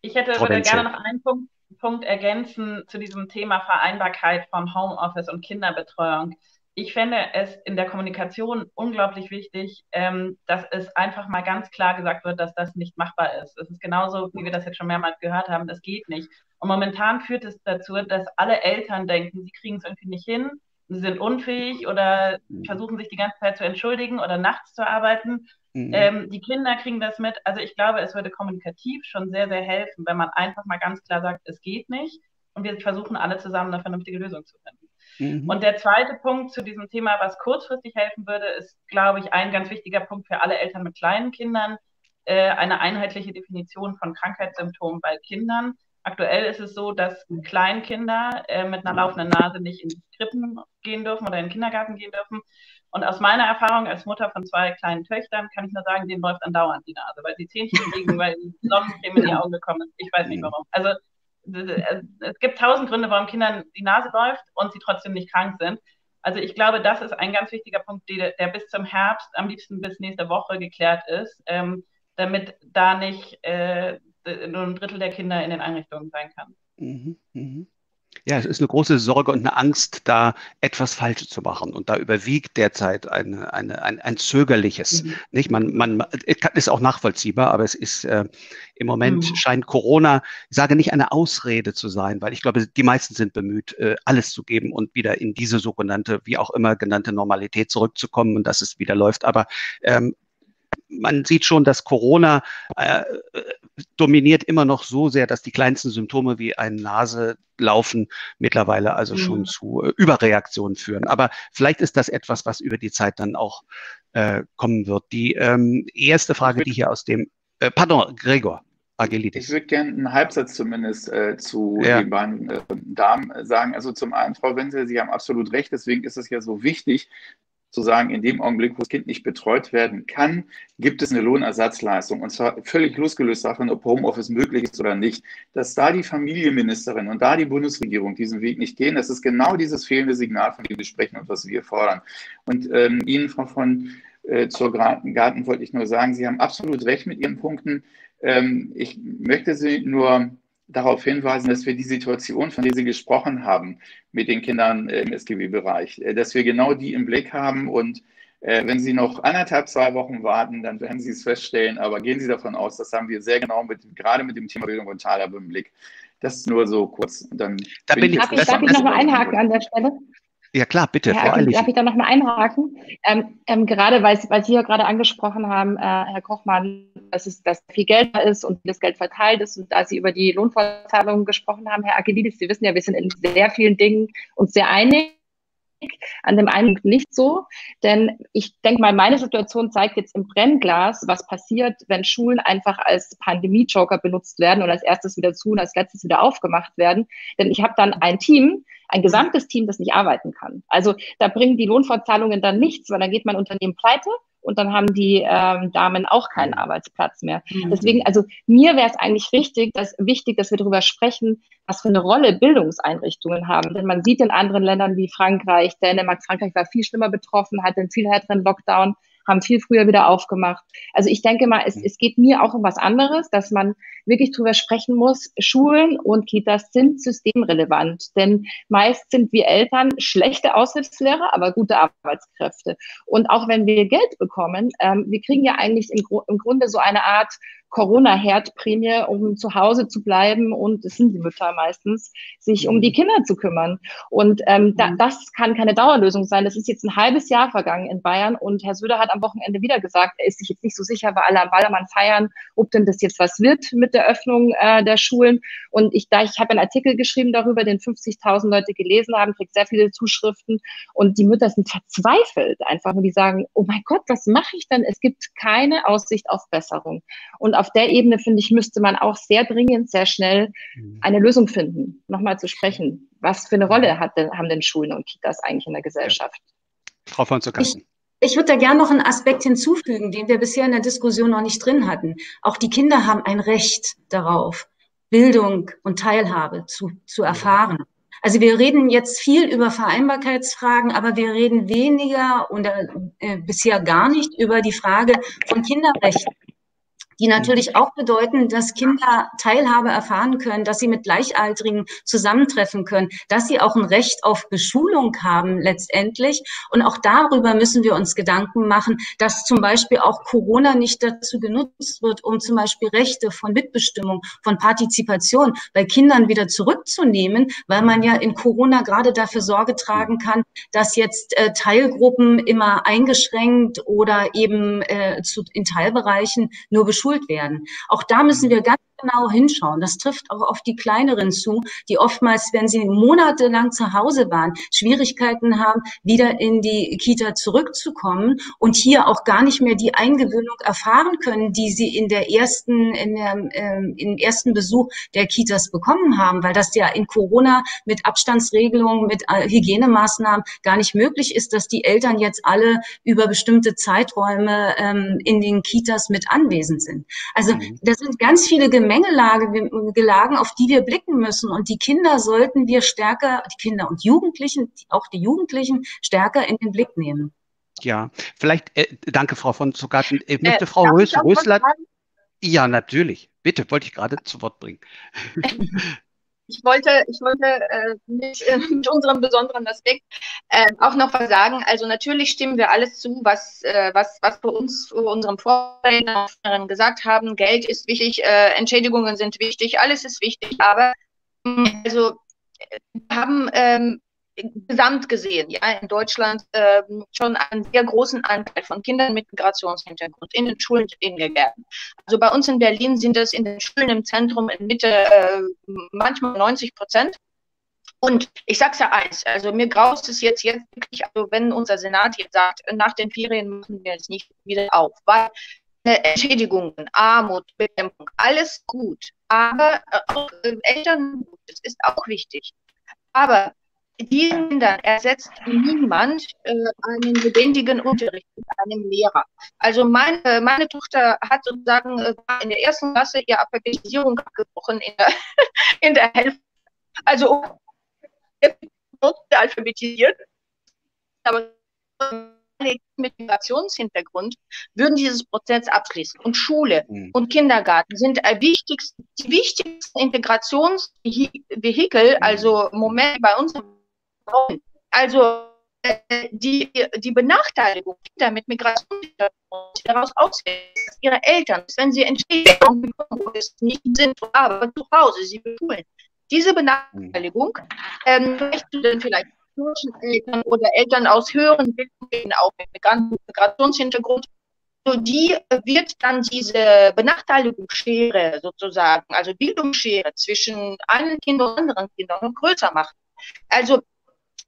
Ich hätte gerne noch einen Punkt Punkt ergänzen zu diesem Thema Vereinbarkeit von Homeoffice und Kinderbetreuung. Ich fände es in der Kommunikation unglaublich wichtig, ähm, dass es einfach mal ganz klar gesagt wird, dass das nicht machbar ist. Es ist genauso, wie wir das jetzt schon mehrmals gehört haben, das geht nicht. Und momentan führt es dazu, dass alle Eltern denken, sie kriegen es irgendwie nicht hin, sie sind unfähig oder mhm. versuchen sich die ganze Zeit zu entschuldigen oder nachts zu arbeiten. Mhm. Ähm, die Kinder kriegen das mit. Also ich glaube, es würde kommunikativ schon sehr, sehr helfen, wenn man einfach mal ganz klar sagt, es geht nicht. Und wir versuchen alle zusammen eine vernünftige Lösung zu finden. Mhm. Und der zweite Punkt zu diesem Thema, was kurzfristig helfen würde, ist, glaube ich, ein ganz wichtiger Punkt für alle Eltern mit kleinen Kindern, äh, eine einheitliche Definition von Krankheitssymptomen bei Kindern. Aktuell ist es so, dass Kleinkinder äh, mit einer laufenden Nase nicht in Krippen gehen dürfen oder in den Kindergarten gehen dürfen. Und aus meiner Erfahrung als Mutter von zwei kleinen Töchtern kann ich nur sagen, denen läuft andauernd die Nase, weil die Zähnchen liegen, weil Sonnencreme in die Augen gekommen ist. Ich weiß nicht warum. Also es gibt tausend Gründe, warum Kindern die Nase läuft und sie trotzdem nicht krank sind. Also ich glaube, das ist ein ganz wichtiger Punkt, der, der bis zum Herbst, am liebsten bis nächste Woche geklärt ist, ähm, damit da nicht äh, nur ein Drittel der Kinder in den Einrichtungen sein kann. Mhm, mh. Ja, es ist eine große Sorge und eine Angst, da etwas falsch zu machen. Und da überwiegt derzeit eine, eine, ein, ein zögerliches. Mhm. Nicht? Man, man ist auch nachvollziehbar, aber es ist äh, im Moment mhm. scheint Corona, ich sage nicht eine Ausrede zu sein, weil ich glaube, die meisten sind bemüht, äh, alles zu geben und wieder in diese sogenannte, wie auch immer genannte Normalität zurückzukommen und dass es wieder läuft. Aber ähm, man sieht schon, dass Corona äh, dominiert immer noch so sehr, dass die kleinsten Symptome wie eine Nase laufen mittlerweile also schon mhm. zu äh, Überreaktionen führen. Aber vielleicht ist das etwas, was über die Zeit dann auch äh, kommen wird. Die ähm, erste Frage, die hier aus dem, äh, pardon, Gregor. Agilität. Ich würde gerne einen Halbsatz zumindest äh, zu ja. den beiden äh, Damen sagen. Also zum einen, Frau Wenzel, Sie haben absolut recht, deswegen ist es ja so wichtig, zu sagen, in dem Augenblick, wo das Kind nicht betreut werden kann, gibt es eine Lohnersatzleistung. Und zwar völlig losgelöst davon, ob Homeoffice möglich ist oder nicht. Dass da die Familienministerin und da die Bundesregierung diesen Weg nicht gehen, das ist genau dieses fehlende Signal, von dem wir sprechen und was wir fordern. Und ähm, Ihnen, Frau von äh, zur Garten, wollte ich nur sagen, Sie haben absolut recht mit Ihren Punkten. Ähm, ich möchte Sie nur darauf hinweisen, dass wir die Situation, von der Sie gesprochen haben, mit den Kindern im SGB-Bereich, äh, dass wir genau die im Blick haben und äh, wenn Sie noch anderthalb, zwei Wochen warten, dann werden Sie es feststellen. Aber gehen Sie davon aus, das haben wir sehr genau mit, gerade mit dem Thema Bildung und Teilhabe im Blick. Das ist nur so kurz. Dann da bin ich, darf ich, darf ich noch mal einhaken an der Stelle? Ja klar, bitte. Herr Akin, darf ich da noch mal einhaken? Ähm, ähm, gerade weil, weil Sie ja gerade angesprochen haben, äh, Herr Kochmann, dass es dass viel Geld da ist und das Geld verteilt ist und da Sie über die Lohnfortzahlungen gesprochen haben, Herr Akelidis, Sie wissen ja, wir sind in sehr vielen Dingen uns sehr einig an dem einen nicht so, denn ich denke mal, meine Situation zeigt jetzt im Brennglas, was passiert, wenn Schulen einfach als Pandemie-Joker benutzt werden und als erstes wieder zu und als letztes wieder aufgemacht werden. Denn ich habe dann ein Team, ein gesamtes Team, das nicht arbeiten kann. Also da bringen die Lohnfortzahlungen dann nichts, weil dann geht mein Unternehmen pleite und dann haben die ähm, Damen auch keinen Arbeitsplatz mehr. Mhm. Deswegen, also mir wäre es eigentlich richtig, dass, wichtig, dass wir darüber sprechen, was für eine Rolle Bildungseinrichtungen haben. Denn man sieht in anderen Ländern wie Frankreich, Dänemark, Frankreich war viel schlimmer betroffen, hat einen viel härteren Lockdown haben viel früher wieder aufgemacht. Also ich denke mal, es, es geht mir auch um was anderes, dass man wirklich drüber sprechen muss. Schulen und Kitas sind systemrelevant, denn meist sind wir Eltern schlechte Aushilfslehrer, aber gute Arbeitskräfte. Und auch wenn wir Geld bekommen, ähm, wir kriegen ja eigentlich im, im Grunde so eine Art Corona-Herdprämie, um zu Hause zu bleiben und es sind die Mütter meistens, sich um die. Kinder zu kümmern. Und ähm, da, mhm. das kann keine Dauerlösung sein. Das ist jetzt ein halbes Jahr vergangen in Bayern und Herr Söder hat am Wochenende wieder gesagt, er ist sich jetzt nicht so sicher, weil alle am Ballermann feiern, ob denn das jetzt was wird mit der Öffnung äh, der Schulen. Und ich, da ich habe einen Artikel geschrieben darüber, den 50.000 Leute gelesen haben, kriegt sehr viele Zuschriften und die Mütter sind verzweifelt einfach und die sagen, oh mein Gott, was mache ich denn? Es gibt keine Aussicht auf Besserung. Und auf der Ebene, finde ich, müsste man auch sehr dringend, sehr schnell mhm. eine Lösung finden, nochmal zu sprechen. Was für eine Rolle hat denn, haben denn Schulen und Kitas eigentlich in der Gesellschaft? Frau von Zuckersten. Ich würde da gerne noch einen Aspekt hinzufügen, den wir bisher in der Diskussion noch nicht drin hatten. Auch die Kinder haben ein Recht darauf, Bildung und Teilhabe zu, zu erfahren. Also wir reden jetzt viel über Vereinbarkeitsfragen, aber wir reden weniger und äh, bisher gar nicht über die Frage von Kinderrechten die natürlich auch bedeuten, dass Kinder Teilhabe erfahren können, dass sie mit Gleichaltrigen zusammentreffen können, dass sie auch ein Recht auf Beschulung haben letztendlich. Und auch darüber müssen wir uns Gedanken machen, dass zum Beispiel auch Corona nicht dazu genutzt wird, um zum Beispiel Rechte von Mitbestimmung, von Partizipation bei Kindern wieder zurückzunehmen, weil man ja in Corona gerade dafür Sorge tragen kann, dass jetzt äh, Teilgruppen immer eingeschränkt oder eben äh, zu, in Teilbereichen nur beschult geschult werden. Auch da müssen wir ganz genau hinschauen. Das trifft auch auf die kleineren zu, die oftmals, wenn sie monatelang zu Hause waren, Schwierigkeiten haben, wieder in die Kita zurückzukommen und hier auch gar nicht mehr die Eingewöhnung erfahren können, die sie in der ersten, in der, ähm, im ersten Besuch der Kitas bekommen haben, weil das ja in Corona mit Abstandsregelungen, mit äh, Hygienemaßnahmen gar nicht möglich ist, dass die Eltern jetzt alle über bestimmte Zeiträume ähm, in den Kitas mit anwesend sind. Also mhm. da sind ganz viele Gemeinde Gemengelage gelagen, auf die wir blicken müssen. Und die Kinder sollten wir stärker, die Kinder und Jugendlichen, auch die Jugendlichen stärker in den Blick nehmen. Ja, vielleicht, äh, danke Frau von Zugarten. Ich möchte äh, Frau Rös Rösler. Ja, natürlich. Bitte, wollte ich gerade zu Wort bringen. ich wollte, ich wollte äh, mit, äh, mit, unserem besonderen Aspekt äh, auch noch was sagen. Also natürlich stimmen wir alles zu, was, äh, was, was für uns, für unserem Vorredner gesagt haben. Geld ist wichtig, äh, Entschädigungen sind wichtig, alles ist wichtig, aber also wir haben ähm, gesamt gesehen, ja, in Deutschland äh, schon einen sehr großen Anteil von Kindern mit Migrationshintergrund in den Schulen, in den. Also bei uns in Berlin sind es in den Schulen im Zentrum in Mitte äh, manchmal 90 Prozent. Und ich sage es ja eins, also mir graust es jetzt, jetzt wirklich, also wenn unser Senat jetzt sagt, nach den Ferien machen wir es nicht wieder auf, weil Entschädigungen, Armut, Bekämpfung, alles gut. Aber äh, auch äh, Eltern, das ist auch wichtig. Aber diesen Kindern ersetzt niemand äh, einen lebendigen Unterricht mit einem Lehrer. Also meine, meine Tochter hat sozusagen äh, in der ersten Klasse ihre Alphabetisierung abgebrochen in der, in der Hälfte. Also alphabetisiert. Aber mit Migrationshintergrund würden dieses Prozess abschließen. Und Schule mhm. und Kindergarten sind die wichtigsten, die wichtigsten Integrationsvehikel, mhm. also Moment bei uns also äh, die, die Benachteiligung Kinder mit Migrationshintergrund daraus auswählen, dass ihre Eltern, wenn sie es nicht sind, aber zu Hause sie beschulen. Diese Benachteiligung ähm, du denn vielleicht Eltern oder Eltern aus höheren Bildungen, auch mit Migrationshintergrund, so die wird dann diese Benachteiligungsschere sozusagen, also Bildungsschere zwischen einem Kind und anderen Kindern größer machen. Also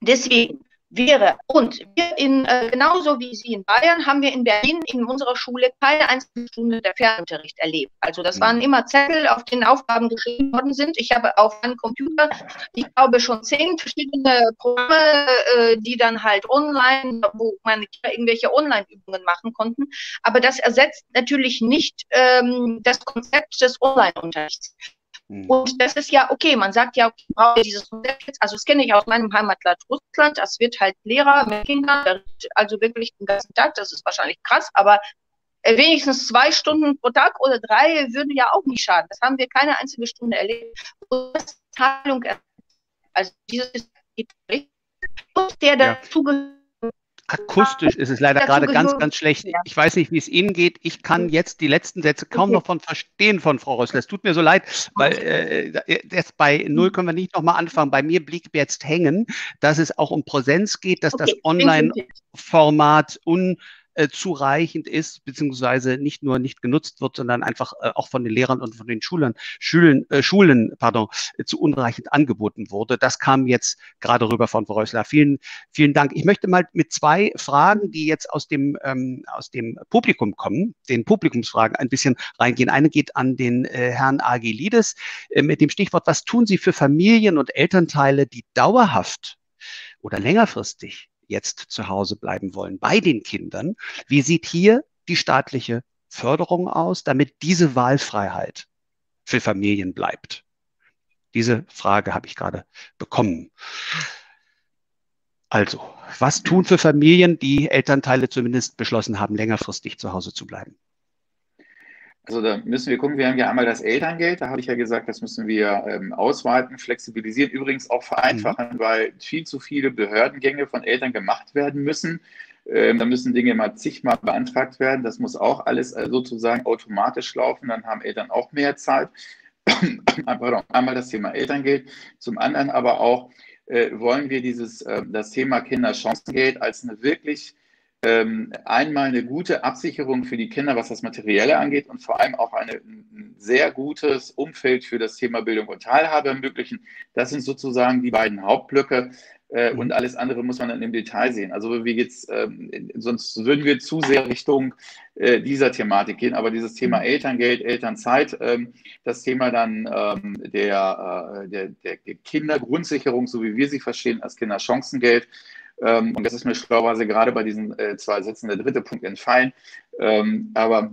Deswegen wäre, und wir in, äh, genauso wie Sie in Bayern, haben wir in Berlin in unserer Schule keine einzige Stunde der Fernunterricht erlebt. Also das waren mhm. immer Zettel, auf denen Aufgaben geschrieben worden sind. Ich habe auf meinem Computer, ich glaube, schon zehn verschiedene Programme, äh, die dann halt online, wo meine Kinder irgendwelche Online-Übungen machen konnten. Aber das ersetzt natürlich nicht ähm, das Konzept des Online-Unterrichts. Mhm. Und das ist ja okay. Man sagt ja, okay, brauche dieses Konzept jetzt. Also das kenne ich aus meinem Heimatland Russland. Das wird halt Lehrer mit Kindern, also wirklich den ganzen Tag. Das ist wahrscheinlich krass, aber äh, wenigstens zwei Stunden pro Tag oder drei würde ja auch nicht schaden. Das haben wir keine einzige Stunde erlebt. Und das ist Teilung, also dieses ist der ja. dazu Akustisch ist es leider gerade ganz, ganz schlecht. Ja. Ich weiß nicht, wie es Ihnen geht. Ich kann jetzt die letzten Sätze kaum okay. noch von verstehen von Frau Rössler. Es tut mir so leid, weil äh, jetzt bei Null können wir nicht nochmal anfangen. Bei mir blieb jetzt hängen, dass es auch um Präsenz geht, dass okay. das Online-Format un äh, zureichend ist, beziehungsweise nicht nur nicht genutzt wird, sondern einfach äh, auch von den Lehrern und von den Schülern, Schulen, äh, Schulen pardon, äh, zu unreichend angeboten wurde. Das kam jetzt gerade rüber von Frau Reusler. Vielen, vielen Dank. Ich möchte mal mit zwei Fragen, die jetzt aus dem, ähm, aus dem Publikum kommen, den Publikumsfragen ein bisschen reingehen. Eine geht an den äh, Herrn Agilides mit dem Stichwort, was tun Sie für Familien und Elternteile, die dauerhaft oder längerfristig jetzt zu Hause bleiben wollen bei den Kindern. Wie sieht hier die staatliche Förderung aus, damit diese Wahlfreiheit für Familien bleibt? Diese Frage habe ich gerade bekommen. Also, was tun für Familien, die Elternteile zumindest beschlossen haben, längerfristig zu Hause zu bleiben? Also da müssen wir gucken, wir haben ja einmal das Elterngeld, da habe ich ja gesagt, das müssen wir ähm, ausweiten, flexibilisieren, übrigens auch vereinfachen, mhm. weil viel zu viele Behördengänge von Eltern gemacht werden müssen. Ähm, da müssen Dinge mal zigmal beantragt werden. Das muss auch alles äh, sozusagen automatisch laufen, dann haben Eltern auch mehr Zeit. Pardon, einmal das Thema Elterngeld, zum anderen aber auch äh, wollen wir dieses, äh, das Thema Kinderchancengeld als eine wirklich ähm, einmal eine gute Absicherung für die Kinder, was das Materielle angeht und vor allem auch eine, ein sehr gutes Umfeld für das Thema Bildung und Teilhabe ermöglichen. Das sind sozusagen die beiden Hauptblöcke. Äh, und alles andere muss man dann im Detail sehen. Also wie geht's, ähm, sonst würden wir zu sehr Richtung äh, dieser Thematik gehen. Aber dieses Thema mhm. Elterngeld, Elternzeit, ähm, das Thema dann ähm, der, äh, der, der Kindergrundsicherung, so wie wir sie verstehen, als Kinderchancengeld, ähm, und das ist mir schlauerweise gerade bei diesen äh, zwei Sätzen der dritte Punkt entfallen. Ähm, aber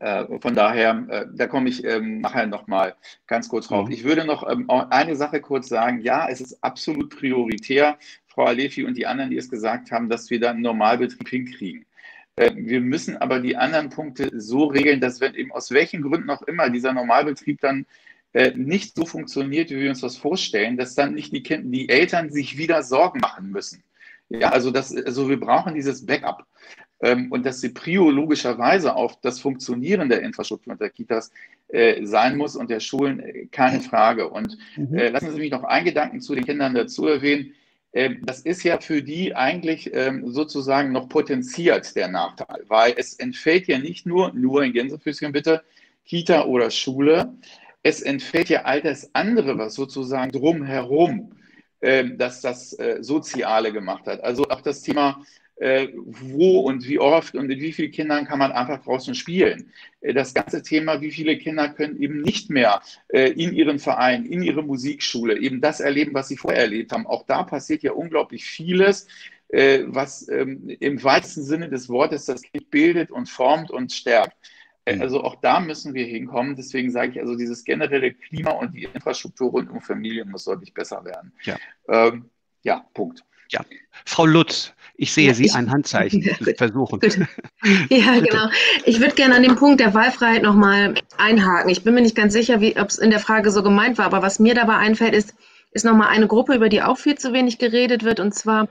äh, von daher, äh, da komme ich ähm, nachher nochmal ganz kurz drauf. Mhm. Ich würde noch ähm, eine Sache kurz sagen. Ja, es ist absolut prioritär, Frau Alefi und die anderen, die es gesagt haben, dass wir da einen Normalbetrieb hinkriegen. Äh, wir müssen aber die anderen Punkte so regeln, dass wenn eben aus welchen Gründen auch immer dieser Normalbetrieb dann äh, nicht so funktioniert, wie wir uns das vorstellen, dass dann nicht die, die Eltern sich wieder Sorgen machen müssen. Ja, also, das, also wir brauchen dieses Backup. Ähm, und dass die Prio logischerweise auf das Funktionieren der Infrastruktur und der Kitas äh, sein muss und der Schulen, äh, keine Frage. Und mhm. äh, lassen Sie mich noch einen Gedanken zu den Kindern dazu erwähnen. Ähm, das ist ja für die eigentlich ähm, sozusagen noch potenziert, der Nachteil, weil es entfällt ja nicht nur, nur in Gänsefüßchen bitte, Kita oder Schule, es entfällt ja all das andere, was sozusagen drumherum dass das äh, Soziale gemacht hat. Also auch das Thema, äh, wo und wie oft und mit wie vielen Kindern kann man einfach draußen spielen. Äh, das ganze Thema, wie viele Kinder können eben nicht mehr in ihren Verein, in ihre Musikschule eben das erleben, was sie vorher erlebt haben. Auch da passiert ja unglaublich vieles was ähm, im weitesten Sinne des Wortes das Kind bildet und formt und stärkt. Mhm. Also auch da müssen wir hinkommen. Deswegen sage ich, also dieses generelle Klima und die Infrastruktur rund um Familien muss deutlich besser werden. Ja, ähm, ja Punkt. Ja, Frau Lutz, ich sehe ja, Sie ich, ein Handzeichen ja, versuchen. Gut. Ja, genau. Ich würde gerne an dem Punkt der Wahlfreiheit nochmal einhaken. Ich bin mir nicht ganz sicher, ob es in der Frage so gemeint war, aber was mir dabei einfällt, ist, ist nochmal eine Gruppe, über die auch viel zu wenig geredet wird, und zwar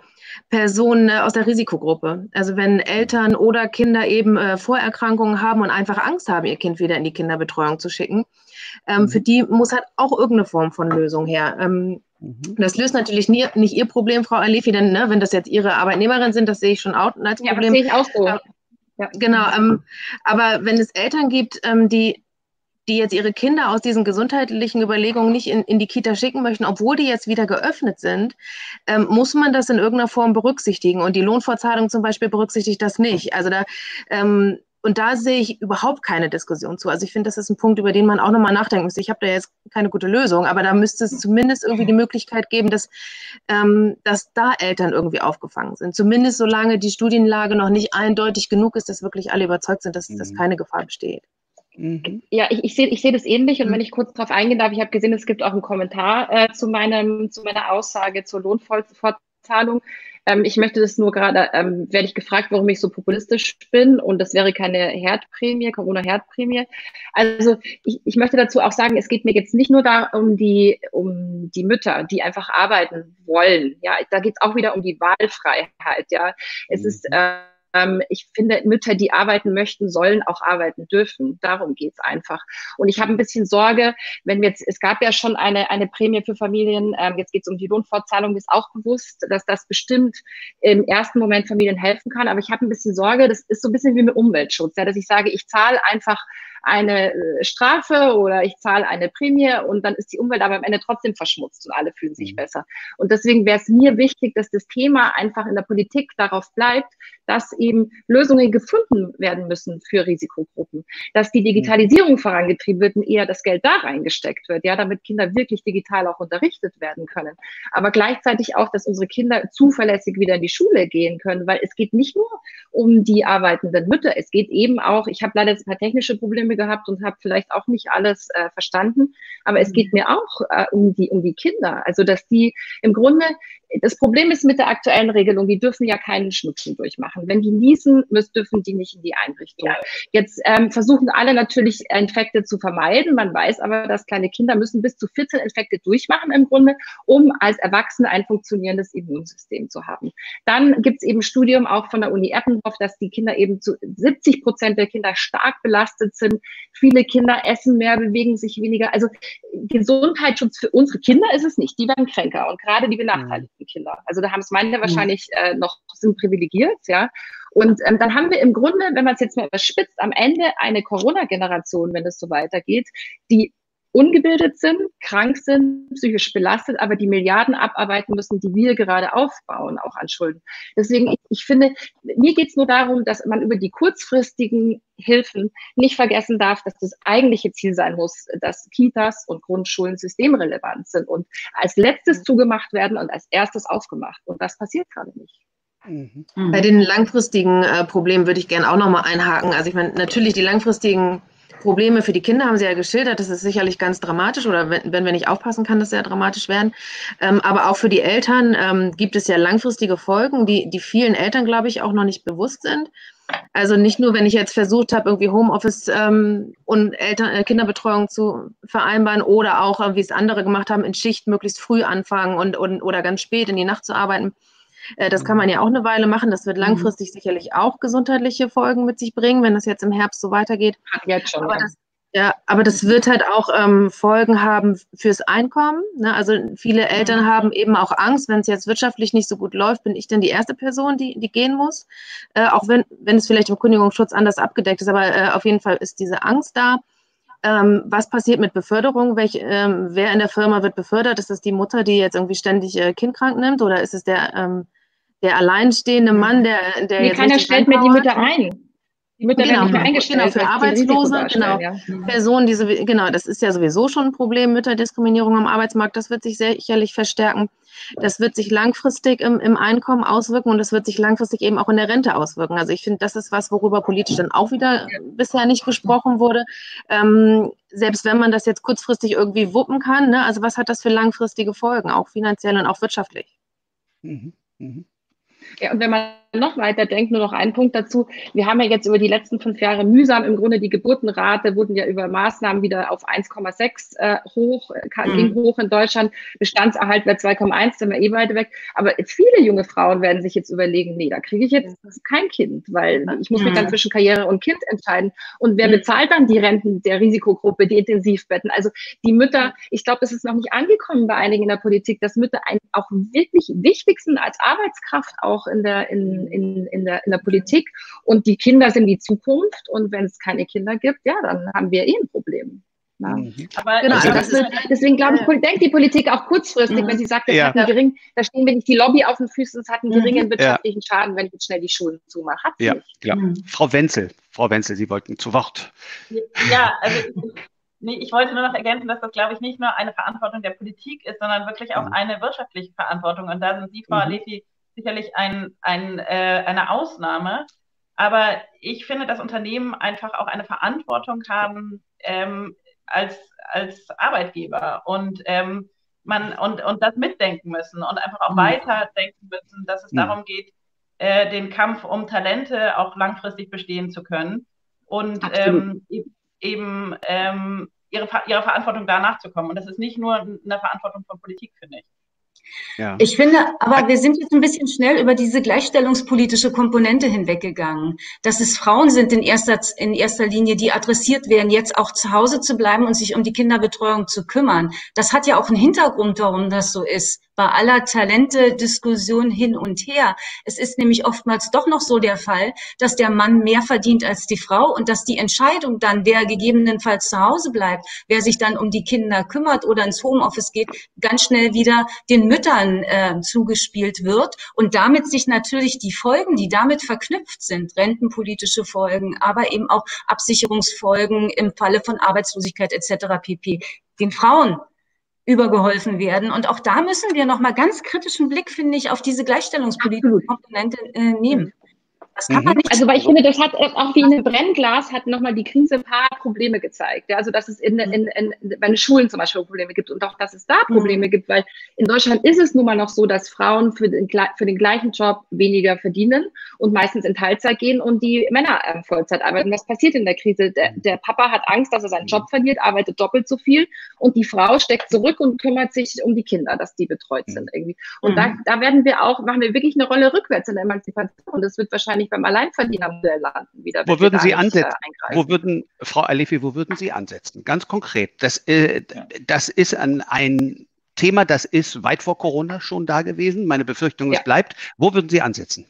Personen äh, aus der Risikogruppe. Also wenn Eltern oder Kinder eben äh, Vorerkrankungen haben und einfach Angst haben, ihr Kind wieder in die Kinderbetreuung zu schicken, ähm, mhm. für die muss halt auch irgendeine Form von Lösung her. Ähm, mhm. Das löst natürlich nie, nicht Ihr Problem, Frau Alifi, denn ne, wenn das jetzt Ihre Arbeitnehmerin sind, das sehe ich schon auch als Problem. Ja, das sehe ich auch so. Ja. Genau, ähm, aber wenn es Eltern gibt, ähm, die die jetzt ihre Kinder aus diesen gesundheitlichen Überlegungen nicht in, in die Kita schicken möchten, obwohl die jetzt wieder geöffnet sind, ähm, muss man das in irgendeiner Form berücksichtigen. Und die Lohnfortzahlung zum Beispiel berücksichtigt das nicht. Also da, ähm, und da sehe ich überhaupt keine Diskussion zu. Also ich finde, das ist ein Punkt, über den man auch nochmal nachdenken müsste. Ich habe da jetzt keine gute Lösung, aber da müsste es zumindest irgendwie die Möglichkeit geben, dass, ähm, dass da Eltern irgendwie aufgefangen sind. Zumindest solange die Studienlage noch nicht eindeutig genug ist, dass wirklich alle überzeugt sind, dass, mhm. dass keine Gefahr besteht. Mhm. Ja, ich, ich sehe ich seh das ähnlich und mhm. wenn ich kurz darauf eingehen darf, ich habe gesehen, es gibt auch einen Kommentar äh, zu, meinem, zu meiner Aussage zur Lohnfortzahlung. Ähm, ich möchte das nur gerade, ähm, werde ich gefragt, warum ich so populistisch bin und das wäre keine Herdprämie, Corona-Herdprämie. Also ich, ich möchte dazu auch sagen, es geht mir jetzt nicht nur da um die, um die Mütter, die einfach arbeiten wollen. Ja, da geht es auch wieder um die Wahlfreiheit. Ja, es mhm. ist äh, ähm, ich finde, Mütter, die arbeiten möchten, sollen auch arbeiten dürfen. Darum geht's einfach. Und ich habe ein bisschen Sorge, wenn jetzt, es gab ja schon eine, eine Prämie für Familien, ähm, jetzt geht's um die Lohnfortzahlung, ist auch bewusst, dass das bestimmt im ersten Moment Familien helfen kann. Aber ich habe ein bisschen Sorge, das ist so ein bisschen wie mit Umweltschutz, ja, dass ich sage, ich zahle einfach eine äh, Strafe oder ich zahle eine Prämie und dann ist die Umwelt aber am Ende trotzdem verschmutzt und alle fühlen sich mhm. besser. Und deswegen wäre es mir wichtig, dass das Thema einfach in der Politik darauf bleibt, dass eben Lösungen gefunden werden müssen für Risikogruppen, dass die Digitalisierung vorangetrieben wird und eher das Geld da reingesteckt wird, ja, damit Kinder wirklich digital auch unterrichtet werden können. Aber gleichzeitig auch, dass unsere Kinder zuverlässig wieder in die Schule gehen können, weil es geht nicht nur um die arbeitenden Mütter, es geht eben auch, ich habe leider jetzt ein paar technische Probleme gehabt und habe vielleicht auch nicht alles äh, verstanden, aber es geht mir auch äh, um die um die Kinder, also dass die im Grunde das Problem ist mit der aktuellen Regelung, die dürfen ja keinen Schnupfen durchmachen. Wenn die niesen, müssen, dürfen die nicht in die Einrichtung. Ja. Jetzt ähm, versuchen alle natürlich Infekte zu vermeiden. Man weiß aber, dass kleine Kinder müssen bis zu 14 Infekte durchmachen im Grunde, um als Erwachsene ein funktionierendes Immunsystem zu haben. Dann gibt es eben Studium auch von der Uni Eppendorf, dass die Kinder eben zu 70 Prozent der Kinder stark belastet sind. Viele Kinder essen mehr, bewegen sich weniger. Also Gesundheitsschutz für unsere Kinder ist es nicht. Die werden kränker und gerade die benachteiligten Kinder. Also da haben es meine wahrscheinlich äh, noch sind privilegiert, ja. Und ähm, dann haben wir im Grunde, wenn man es jetzt mal überspitzt, am Ende eine Corona-Generation, wenn es so weitergeht, die ungebildet sind, krank sind, psychisch belastet, aber die Milliarden abarbeiten müssen, die wir gerade aufbauen, auch an Schulden. Deswegen, ich, ich finde, mir geht es nur darum, dass man über die kurzfristigen Hilfen nicht vergessen darf, dass das eigentliche Ziel sein muss, dass Kitas und Grundschulen systemrelevant sind und als letztes zugemacht werden und als erstes aufgemacht. Und das passiert gerade nicht. Mhm. Bei den langfristigen äh, Problemen würde ich gerne auch nochmal einhaken. Also ich meine, natürlich die langfristigen Probleme für die Kinder haben Sie ja geschildert. Das ist sicherlich ganz dramatisch oder wenn, wenn wir nicht aufpassen, kann das sehr dramatisch werden. Ähm, aber auch für die Eltern ähm, gibt es ja langfristige Folgen, die, die vielen Eltern, glaube ich, auch noch nicht bewusst sind. Also nicht nur, wenn ich jetzt versucht habe, irgendwie Homeoffice ähm, und Eltern, äh, Kinderbetreuung zu vereinbaren oder auch, äh, wie es andere gemacht haben, in Schicht möglichst früh anfangen und, und oder ganz spät in die Nacht zu arbeiten. Äh, das kann man ja auch eine Weile machen. Das wird mhm. langfristig sicherlich auch gesundheitliche Folgen mit sich bringen, wenn das jetzt im Herbst so weitergeht. Jetzt schon. Aber das, ja, aber das wird halt auch ähm, Folgen haben fürs Einkommen. Ne? Also viele Eltern mhm. haben eben auch Angst, wenn es jetzt wirtschaftlich nicht so gut läuft, bin ich denn die erste Person, die, die gehen muss. Äh, auch wenn, wenn es vielleicht im Kündigungsschutz anders abgedeckt ist, aber äh, auf jeden Fall ist diese Angst da. Ähm, was passiert mit Beförderung? Welch, ähm, wer in der Firma wird befördert? Ist das die Mutter, die jetzt irgendwie ständig äh, kindkrank nimmt oder ist es der, ähm, der alleinstehende Mann, der, der nee, jetzt keiner stellt mir die Mütter ein. Die Mütter genau, werden nicht mehr eingestellt. Genau, für Arbeitslose, genau. Ja. Personen, die so, genau, das ist ja sowieso schon ein Problem, Mütterdiskriminierung am Arbeitsmarkt, das wird sich sicherlich verstärken. Das wird sich langfristig im, im Einkommen auswirken und das wird sich langfristig eben auch in der Rente auswirken. Also ich finde, das ist was, worüber politisch dann auch wieder ja. bisher nicht gesprochen wurde. Ähm, selbst wenn man das jetzt kurzfristig irgendwie wuppen kann, ne, also was hat das für langfristige Folgen, auch finanziell und auch wirtschaftlich? Mhm. Mhm. Ja, und noch weiter denkt, nur noch ein Punkt dazu. Wir haben ja jetzt über die letzten fünf Jahre mühsam im Grunde die Geburtenrate wurden ja über Maßnahmen wieder auf 1,6 äh, hoch, kann, mhm. ging hoch in Deutschland. Bestandserhalt wäre 2,1, sind wir eh weiter weg. Aber viele junge Frauen werden sich jetzt überlegen, nee, da kriege ich jetzt kein Kind, weil ich muss mich dann zwischen Karriere und Kind entscheiden. Und wer mhm. bezahlt dann die Renten der Risikogruppe, die Intensivbetten? Also die Mütter, ich glaube, es ist noch nicht angekommen bei einigen in der Politik, dass Mütter ein, auch wirklich wichtig sind als Arbeitskraft auch in der, in, in, in, der, in der Politik. Und die Kinder sind die Zukunft. Und wenn es keine Kinder gibt, ja, dann haben wir eh ein Problem. Ja. Mhm. Aber genau, also das wird, deswegen glaube ich, denkt die Politik auch kurzfristig, mhm. wenn sie sagt, das ja. hat einen geringen, da stehen wir nicht die Lobby auf den Füßen, es hat einen mhm. geringen wirtschaftlichen ja. Schaden, wenn ich jetzt schnell die Schulen zumache. Hat ja, klar. Mhm. Frau Wenzel, Frau Wenzel, Sie wollten zu Wort. Ja, also Nee, ich wollte nur noch ergänzen, dass das, glaube ich, nicht nur eine Verantwortung der Politik ist, sondern wirklich auch mhm. eine wirtschaftliche Verantwortung. Und da sind Sie, Frau mhm. Alefi, sicherlich ein, ein, äh, eine Ausnahme. Aber ich finde, dass Unternehmen einfach auch eine Verantwortung haben ähm, als, als Arbeitgeber und ähm, man und, und das mitdenken müssen und einfach auch mhm. weiterdenken müssen, dass es mhm. darum geht, äh, den Kampf um Talente auch langfristig bestehen zu können und ähm, e-, eben ähm, ihre, ihrer Verantwortung da nachzukommen. Und das ist nicht nur eine Verantwortung von Politik, finde ich. Ja. Ich finde, aber wir sind jetzt ein bisschen schnell über diese gleichstellungspolitische Komponente hinweggegangen. Dass es Frauen sind in erster, in erster Linie, die adressiert werden, jetzt auch zu Hause zu bleiben und sich um die Kinderbetreuung zu kümmern. Das hat ja auch einen Hintergrund, warum das so ist bei aller Talente-Diskussion hin und her. Es ist nämlich oftmals doch noch so der Fall, dass der Mann mehr verdient als die Frau und dass die Entscheidung dann, wer gegebenenfalls zu Hause bleibt, wer sich dann um die Kinder kümmert oder ins Homeoffice geht, ganz schnell wieder den Müttern äh, zugespielt wird und damit sich natürlich die Folgen, die damit verknüpft sind, rentenpolitische Folgen, aber eben auch Absicherungsfolgen im Falle von Arbeitslosigkeit etc. pp. den Frauen übergeholfen werden. Und auch da müssen wir nochmal ganz kritischen Blick, finde ich, auf diese gleichstellungspolitische Komponente äh, nehmen. Das kann man mhm. nicht. Also, weil ich finde, das hat auch wie ein Brennglas hat nochmal die Krise ein paar Probleme gezeigt. Ja, also, dass es in, in, in, bei den Schulen zum Beispiel Probleme gibt und auch, dass es da Probleme mhm. gibt, weil in Deutschland ist es nun mal noch so, dass Frauen für den, für den gleichen Job weniger verdienen und meistens in Teilzeit gehen und die Männer äh, Vollzeit arbeiten. Was passiert in der Krise? Der, der Papa hat Angst, dass er seinen Job verliert, arbeitet doppelt so viel und die Frau steckt zurück und kümmert sich um die Kinder, dass die betreut sind irgendwie. Und mhm. da, da werden wir auch, machen wir wirklich eine Rolle rückwärts in der Emanzipation. Und das wird wahrscheinlich wahrscheinlich beim Alleinverdienermodell landen wieder. Wo würden Sie ansetzen? Wo würden, Frau Alefi, wo würden Sie ansetzen? Ganz konkret. Das, äh, das ist ein, ein Thema, das ist weit vor Corona schon da gewesen. Meine Befürchtung, ja. es bleibt. Wo würden Sie ansetzen?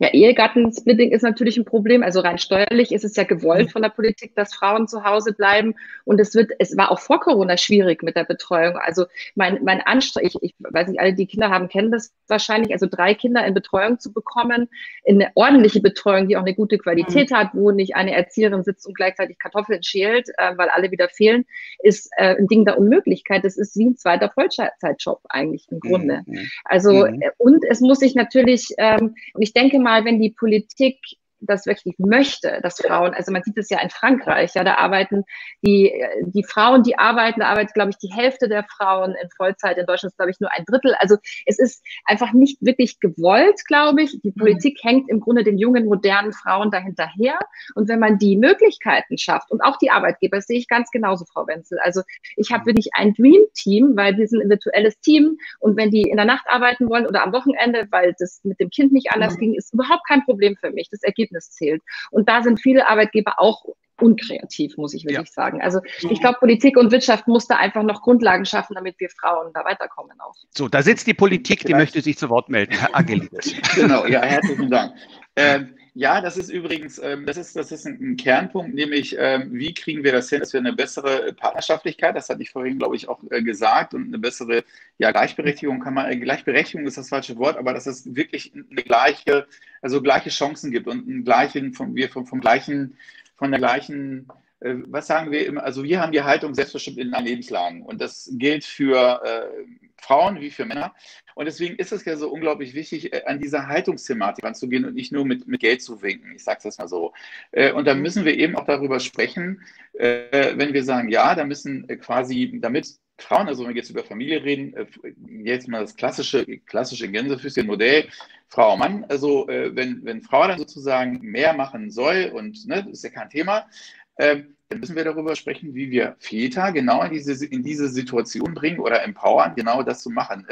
Ja, Ehegattensplitting ist natürlich ein Problem. Also rein steuerlich ist es ja gewollt mhm. von der Politik, dass Frauen zu Hause bleiben. Und es wird, es war auch vor Corona schwierig mit der Betreuung. Also mein, mein Anstreng, ich, ich weiß nicht, alle, die Kinder haben, kennen das wahrscheinlich. Also drei Kinder in Betreuung zu bekommen, in eine ordentliche Betreuung, die auch eine gute Qualität mhm. hat, wo nicht eine Erzieherin sitzt und gleichzeitig Kartoffeln schält, äh, weil alle wieder fehlen, ist äh, ein Ding der Unmöglichkeit. Das ist wie ein zweiter Vollzeitjob eigentlich im Grunde. Mhm. Also, mhm. und es muss sich natürlich, ähm, und ich denke mal, mal, wenn die Politik das wirklich möchte, dass Frauen, also man sieht es ja in Frankreich, ja, da arbeiten die, die Frauen, die arbeiten, da arbeitet, glaube ich, die Hälfte der Frauen in Vollzeit. In Deutschland ist, glaube ich, nur ein Drittel. Also es ist einfach nicht wirklich gewollt, glaube ich. Die mhm. Politik hängt im Grunde den jungen, modernen Frauen dahinterher. Und wenn man die Möglichkeiten schafft und auch die Arbeitgeber, das sehe ich ganz genauso, Frau Wenzel. Also ich habe wirklich ein Dream-Team, weil wir sind ein virtuelles Team und wenn die in der Nacht arbeiten wollen oder am Wochenende, weil das mit dem Kind nicht anders mhm. ging, ist überhaupt kein Problem für mich. Das Ergebnis zählt. Und da sind viele Arbeitgeber auch unkreativ, muss ich wirklich ja. sagen. Also ich glaube, Politik und Wirtschaft muss da einfach noch Grundlagen schaffen, damit wir Frauen da weiterkommen auch. So, da sitzt die Politik, die möchte sich zu Wort melden. Herr Agelides. genau, ja, herzlichen Dank. Ähm, ja, das ist übrigens, ähm, das ist, das ist ein, Kernpunkt, nämlich ähm, wie kriegen wir das hin, dass wir eine bessere Partnerschaftlichkeit, das hatte ich vorhin, glaube ich, auch äh, gesagt, und eine bessere ja, Gleichberechtigung kann man, äh, Gleichberechtigung ist das falsche Wort, aber dass es wirklich eine gleiche, also gleiche Chancen gibt und einen gleichen, vom, wir vom, vom gleichen, von der gleichen äh, was sagen wir immer? Also wir haben die Haltung selbstbestimmt in allen Lebenslagen und das gilt für äh, Frauen wie für Männer. Und deswegen ist es ja so unglaublich wichtig, äh, an dieser Haltungsthematik anzugehen und nicht nur mit, mit Geld zu winken. Ich sage das mal so. Äh, und da müssen wir eben auch darüber sprechen, äh, wenn wir sagen, ja, da müssen quasi, damit Frauen, also wenn wir jetzt über Familie reden, jetzt mal das klassische, klassische Gänsefüßchen-Modell, Frau, Mann, also wenn, wenn Frau dann sozusagen mehr machen soll und ne, das ist ja kein Thema, dann müssen wir darüber sprechen, wie wir Väter genau in diese, in diese Situation bringen oder empowern, genau das zu machen.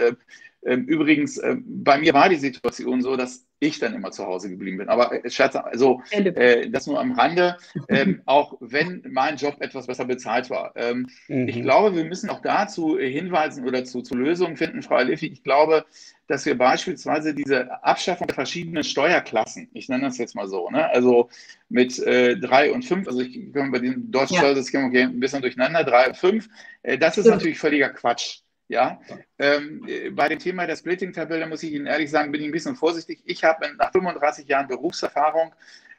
Übrigens, äh, bei mir war die Situation so, dass ich dann immer zu Hause geblieben bin. Aber äh, Scherz, also äh, das nur am Rande, ähm, auch wenn mein Job etwas besser bezahlt war. Ähm, mhm. Ich glaube, wir müssen auch dazu hinweisen oder zu, zu Lösungen finden, Frau Aliffi. Ich glaube, dass wir beispielsweise diese Abschaffung der verschiedenen Steuerklassen, ich nenne das jetzt mal so, ne? also mit äh, drei und fünf, also ich komme bei dem deutschen ja. Steuersystem okay, ein bisschen durcheinander, drei und fünf, äh, das ist natürlich völliger Quatsch. Ja, ähm, bei dem Thema der Splitting-Tabelle muss ich Ihnen ehrlich sagen, bin ich ein bisschen vorsichtig. Ich habe nach 35 Jahren Berufserfahrung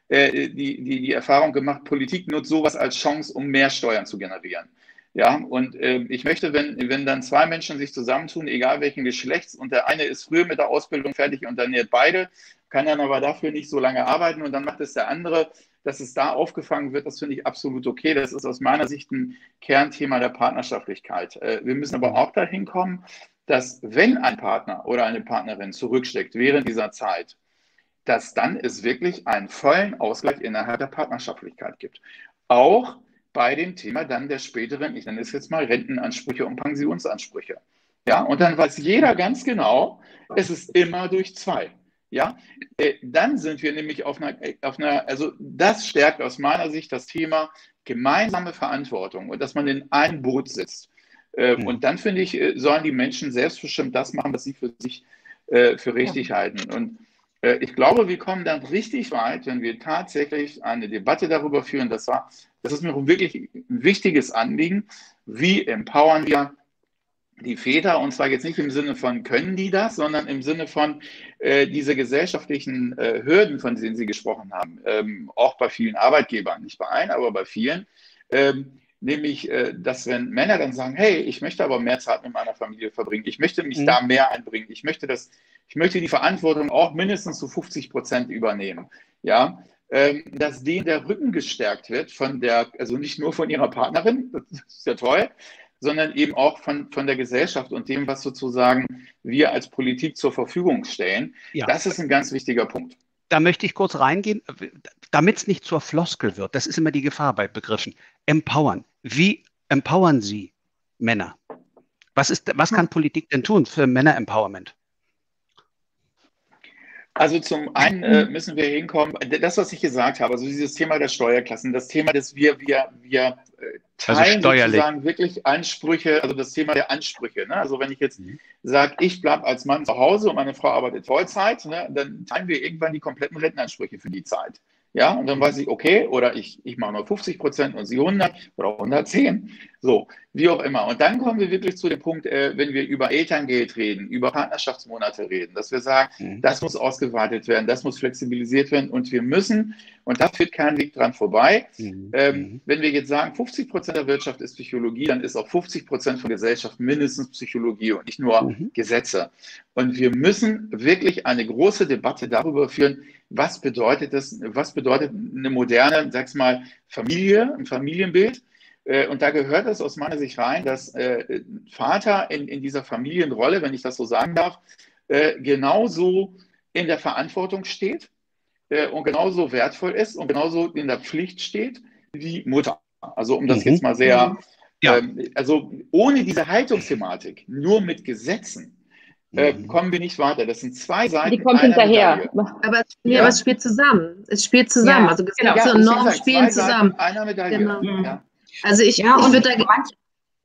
äh, die, die, die Erfahrung gemacht, Politik nutzt sowas als Chance, um mehr Steuern zu generieren. Ja, und äh, ich möchte, wenn, wenn dann zwei Menschen sich zusammentun, egal welchen Geschlechts, und der eine ist früher mit der Ausbildung fertig und dann nährt beide, kann dann aber dafür nicht so lange arbeiten und dann macht es der andere, dass es da aufgefangen wird, das finde ich absolut okay. Das ist aus meiner Sicht ein Kernthema der Partnerschaftlichkeit. Äh, wir müssen aber auch dahin kommen, dass wenn ein Partner oder eine Partnerin zurücksteckt während dieser Zeit, dass dann es wirklich einen vollen Ausgleich innerhalb der Partnerschaftlichkeit gibt. Auch bei dem Thema dann der späteren, ich nenne es jetzt mal Rentenansprüche und Pensionsansprüche. Ja, und dann weiß jeder ganz genau, es ist immer durch zwei. Ja, äh, dann sind wir nämlich auf einer, auf einer, also das stärkt aus meiner Sicht das Thema gemeinsame Verantwortung und dass man in einem Boot sitzt. Mhm. Und dann finde ich, äh, sollen die Menschen selbstbestimmt das machen, was sie für sich für richtig ja. halten. Und ich glaube, wir kommen dann richtig weit, wenn wir tatsächlich eine Debatte darüber führen. Das, war, das ist mir wirklich ein wichtiges Anliegen. Wie empowern wir die Väter, und zwar jetzt nicht im Sinne von, können die das, sondern im Sinne von äh, diese gesellschaftlichen äh, Hürden, von denen Sie gesprochen haben, ähm, auch bei vielen Arbeitgebern, nicht bei allen, aber bei vielen, ähm, nämlich, äh, dass wenn Männer dann sagen, hey, ich möchte aber mehr Zeit mit meiner Familie verbringen, ich möchte mich mhm. da mehr einbringen, ich möchte das, ich möchte die Verantwortung auch mindestens zu 50 Prozent übernehmen, ja, ähm, dass denen der Rücken gestärkt wird von der, also nicht nur von ihrer Partnerin, das ist ja toll, sondern eben auch von, von der Gesellschaft und dem, was sozusagen wir als Politik zur Verfügung stellen. Ja. Das ist ein ganz wichtiger Punkt. Da möchte ich kurz reingehen, damit es nicht zur Floskel wird. Das ist immer die Gefahr bei Begriffen. Empowern. Wie empowern Sie Männer? Was, ist, was kann Politik denn tun für Männer-Empowerment? Also zum einen äh, müssen wir hinkommen, das, was ich gesagt habe, also dieses Thema der Steuerklassen, das Thema, dass wir, wir, wir äh, also teilen also sozusagen wirklich Ansprüche, also das Thema der Ansprüche. Ne? Also wenn ich jetzt mhm. sage, ich bleibe als Mann zu Hause und meine Frau arbeitet Vollzeit, ne? dann teilen wir irgendwann die kompletten Rentenansprüche für die Zeit. Ja, und dann weiß ich, okay, oder ich, ich mache nur 50 Prozent und sie 100 oder 110. So, wie auch immer. Und dann kommen wir wirklich zu dem Punkt, äh, wenn wir über Elterngeld reden, über Partnerschaftsmonate reden, dass wir sagen, mhm. das muss ausgeweitet werden, das muss flexibilisiert werden und wir müssen, und da führt kein Weg dran vorbei, mhm. ähm, mhm. wenn wir jetzt sagen, 50 Prozent der Wirtschaft ist Psychologie, dann ist auch 50 Prozent von Gesellschaft mindestens Psychologie und nicht nur mhm. Gesetze. Und wir müssen wirklich eine große Debatte darüber führen, was bedeutet das, was bedeutet eine moderne, sag's mal, Familie, ein Familienbild und da gehört es aus meiner Sicht rein, dass äh, Vater in, in dieser Familienrolle, wenn ich das so sagen darf, äh, genauso in der Verantwortung steht und genauso wertvoll ist und genauso in der Pflicht steht wie Mutter. Also um das mhm. jetzt mal sehr, mhm. ja. ähm, also ohne diese Haltungsthematik, nur mit Gesetzen, äh, mhm. kommen wir nicht weiter. Das sind zwei Seiten. Die kommt hinterher. Aber, ja. aber, es spielt zusammen. Es spielt zusammen. Ja. Also Gesetze genau. und Normen spielen zusammen. Einer Medaille. Genau. Ja. Also ich, ja, ich würde da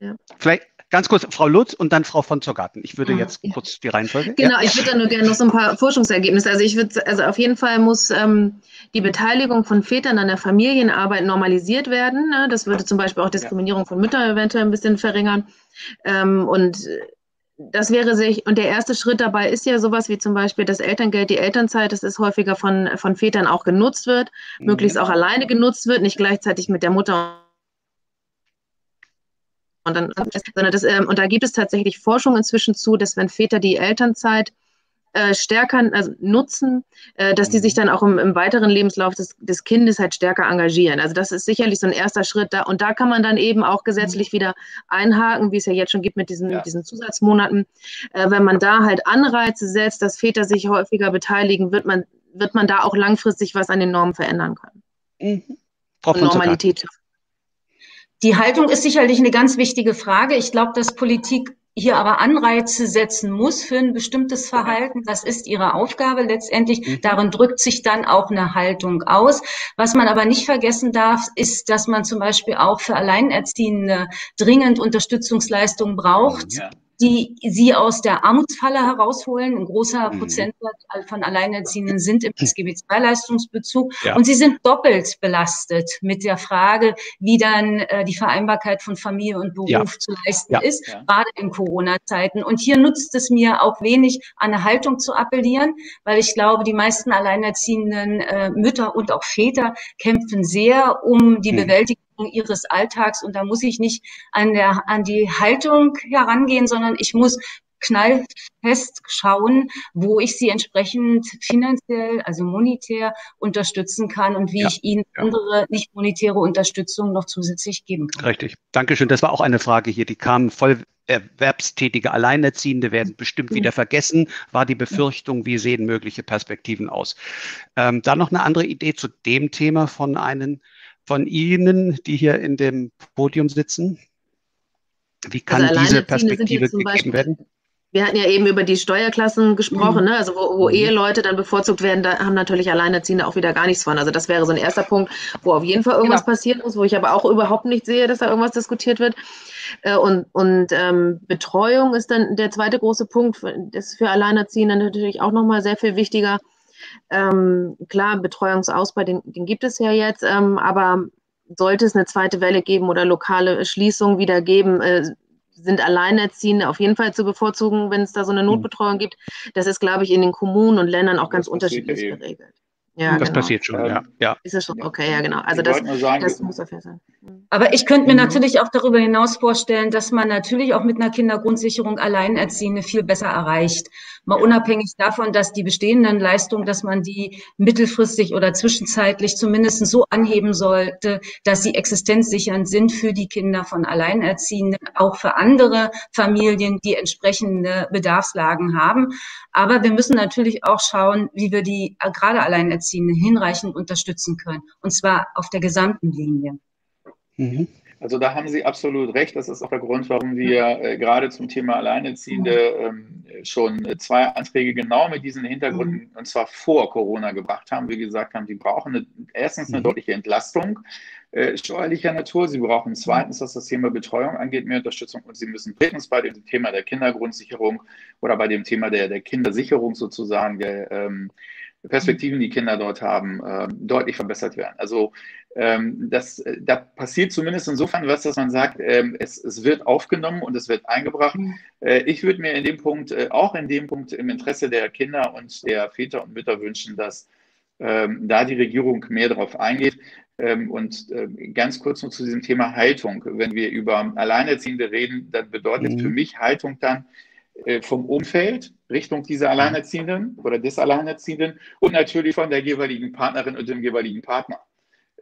ja. Vielleicht ganz kurz Frau Lutz und dann Frau von Zurgarten. Ich würde jetzt ja. kurz die Reihenfolge. Genau, ja. ich würde da nur gerne noch so ein paar Forschungsergebnisse. Also ich würde, also auf jeden Fall muss ähm, die Beteiligung von Vätern an der Familienarbeit normalisiert werden. Ne? Das würde zum Beispiel auch Diskriminierung von Müttern eventuell ein bisschen verringern. Ähm, und das wäre sich, und der erste Schritt dabei ist ja sowas wie zum Beispiel das Elterngeld, die Elternzeit, das ist häufiger von, von Vätern auch genutzt wird, mhm. möglichst auch alleine genutzt wird, nicht gleichzeitig mit der Mutter und dann, sondern das, ähm, und da gibt es tatsächlich Forschung inzwischen zu, dass wenn Väter die Elternzeit äh, stärker also nutzen, äh, dass die sich dann auch im, im weiteren Lebenslauf des, des, Kindes halt stärker engagieren. Also das ist sicherlich so ein erster Schritt da. Und da kann man dann eben auch gesetzlich mhm. wieder einhaken, wie es ja jetzt schon gibt mit diesen, ja. diesen Zusatzmonaten. Äh, wenn man da halt Anreize setzt, dass Väter sich häufiger beteiligen, wird man, wird man da auch langfristig was an den Normen verändern können. Mhm. Normalität schaffen. Die Haltung ist sicherlich eine ganz wichtige Frage. Ich glaube, dass Politik hier aber Anreize setzen muss für ein bestimmtes Verhalten. Das ist ihre Aufgabe letztendlich. Mhm. Darin drückt sich dann auch eine Haltung aus. Was man aber nicht vergessen darf, ist, dass man zum Beispiel auch für Alleinerziehende dringend Unterstützungsleistungen braucht. Ja die sie aus der Armutsfalle herausholen. Ein großer mhm. Prozentsatz von Alleinerziehenden sind im SGB-II-Leistungsbezug ja. und sie sind doppelt belastet mit der Frage, wie dann äh, die Vereinbarkeit von Familie und Beruf ja. zu leisten ja. ist, gerade in Corona-Zeiten. Und hier nutzt es mir auch wenig, an eine Haltung zu appellieren, weil ich glaube, die meisten alleinerziehenden äh, Mütter und auch Väter kämpfen sehr um die mhm. Bewältigung ihres Alltags. Und da muss ich nicht an, der, an die Haltung herangehen, sondern ich muss knallfest schauen, wo ich sie entsprechend finanziell, also monetär unterstützen kann und wie ja, ich ihnen ja. andere nicht monetäre Unterstützung noch zusätzlich geben kann. Richtig. Dankeschön. Das war auch eine Frage hier, die kam voll erwerbstätige Alleinerziehende werden bestimmt mhm. wieder vergessen, war die Befürchtung, wie sehen mögliche Perspektiven aus. Ähm, dann noch eine andere Idee zu dem Thema von einem von Ihnen, die hier in dem Podium sitzen? Wie kann also diese Perspektive gegeben Beispiel, werden? Wir hatten ja eben über die Steuerklassen gesprochen, mhm. ne? also wo, wo mhm. Eheleute dann bevorzugt werden, da haben natürlich Alleinerziehende auch wieder gar nichts von. Also das wäre so ein erster Punkt, wo auf jeden Fall irgendwas genau. passieren muss, wo ich aber auch überhaupt nicht sehe, dass da irgendwas diskutiert wird. Äh, und und ähm, Betreuung ist dann der zweite große Punkt, das ist für Alleinerziehende natürlich auch nochmal sehr viel wichtiger. Ähm, klar, Betreuungsausbau, den, den, gibt es ja jetzt, ähm, aber sollte es eine zweite Welle geben oder lokale Schließungen wieder geben, äh, sind Alleinerziehende auf jeden Fall zu bevorzugen, wenn es da so eine hm. Notbetreuung gibt. Das ist, glaube ich, in den Kommunen und Ländern auch ganz unterschiedlich geregelt. Ja, das genau. passiert schon, ja. ja. Ist es schon, okay, ja, genau. Also das, sagen, das muss auf jeden Fall sein. Aber ich könnte mir mhm. natürlich auch darüber hinaus vorstellen, dass man natürlich auch mit einer Kindergrundsicherung Alleinerziehende viel besser erreicht. Mal ja. unabhängig davon, dass die bestehenden Leistungen, dass man die mittelfristig oder zwischenzeitlich zumindest so anheben sollte, dass sie existenzsichernd sind für die Kinder von Alleinerziehenden, auch für andere Familien, die entsprechende Bedarfslagen haben. Aber wir müssen natürlich auch schauen, wie wir die gerade Alleinerziehenden hinreichend unterstützen können. Und zwar auf der gesamten Linie. Mhm. Also da haben Sie absolut recht. Das ist auch der Grund, warum wir äh, gerade zum Thema Alleinerziehende ähm, schon zwei Anträge genau mit diesen Hintergründen, mhm. und zwar vor Corona gebracht haben. Wir gesagt haben, die brauchen eine, erstens eine mhm. deutliche Entlastung äh, steuerlicher Natur. Sie brauchen zweitens, was das Thema Betreuung angeht, mehr Unterstützung. Und sie müssen drittens bei dem Thema der Kindergrundsicherung oder bei dem Thema der, der Kindersicherung sozusagen der, ähm, Perspektiven, die Kinder dort haben, äh, deutlich verbessert werden. Also ähm, das, äh, da passiert zumindest insofern was, dass man sagt, ähm, es, es wird aufgenommen und es wird eingebracht. Mhm. Äh, ich würde mir in dem Punkt, äh, auch in dem Punkt im Interesse der Kinder und der Väter und Mütter wünschen, dass ähm, da die Regierung mehr darauf eingeht. Ähm, und äh, ganz kurz noch zu diesem Thema Haltung. Wenn wir über Alleinerziehende reden, dann bedeutet mhm. für mich Haltung dann, äh, vom Umfeld Richtung dieser Alleinerziehenden oder des Alleinerziehenden und natürlich von der jeweiligen Partnerin und dem jeweiligen Partner.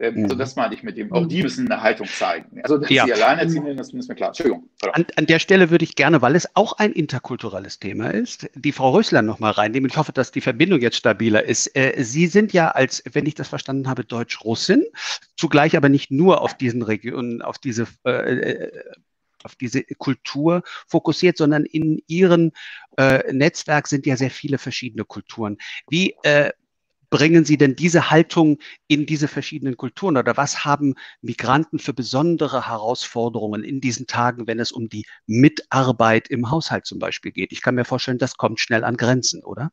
Ähm, mhm. Also das meine ich mit dem. Auch die müssen eine Haltung zeigen. Also dass ja. die Alleinerziehenden, das ist mir klar. Entschuldigung. An, an, der Stelle würde ich gerne, weil es auch ein interkulturelles Thema ist, die Frau Rösler noch mal reinnehmen. Ich hoffe, dass die Verbindung jetzt stabiler ist. Äh, Sie sind ja als, wenn ich das verstanden habe, Deutsch-Russin, zugleich aber nicht nur auf diesen Regionen, auf diese äh, äh auf diese Kultur fokussiert, sondern in Ihrem äh, Netzwerk sind ja sehr viele verschiedene Kulturen. Wie äh, bringen Sie denn diese Haltung in diese verschiedenen Kulturen oder was haben Migranten für besondere Herausforderungen in diesen Tagen, wenn es um die Mitarbeit im Haushalt zum Beispiel geht? Ich kann mir vorstellen, das kommt schnell an Grenzen, oder?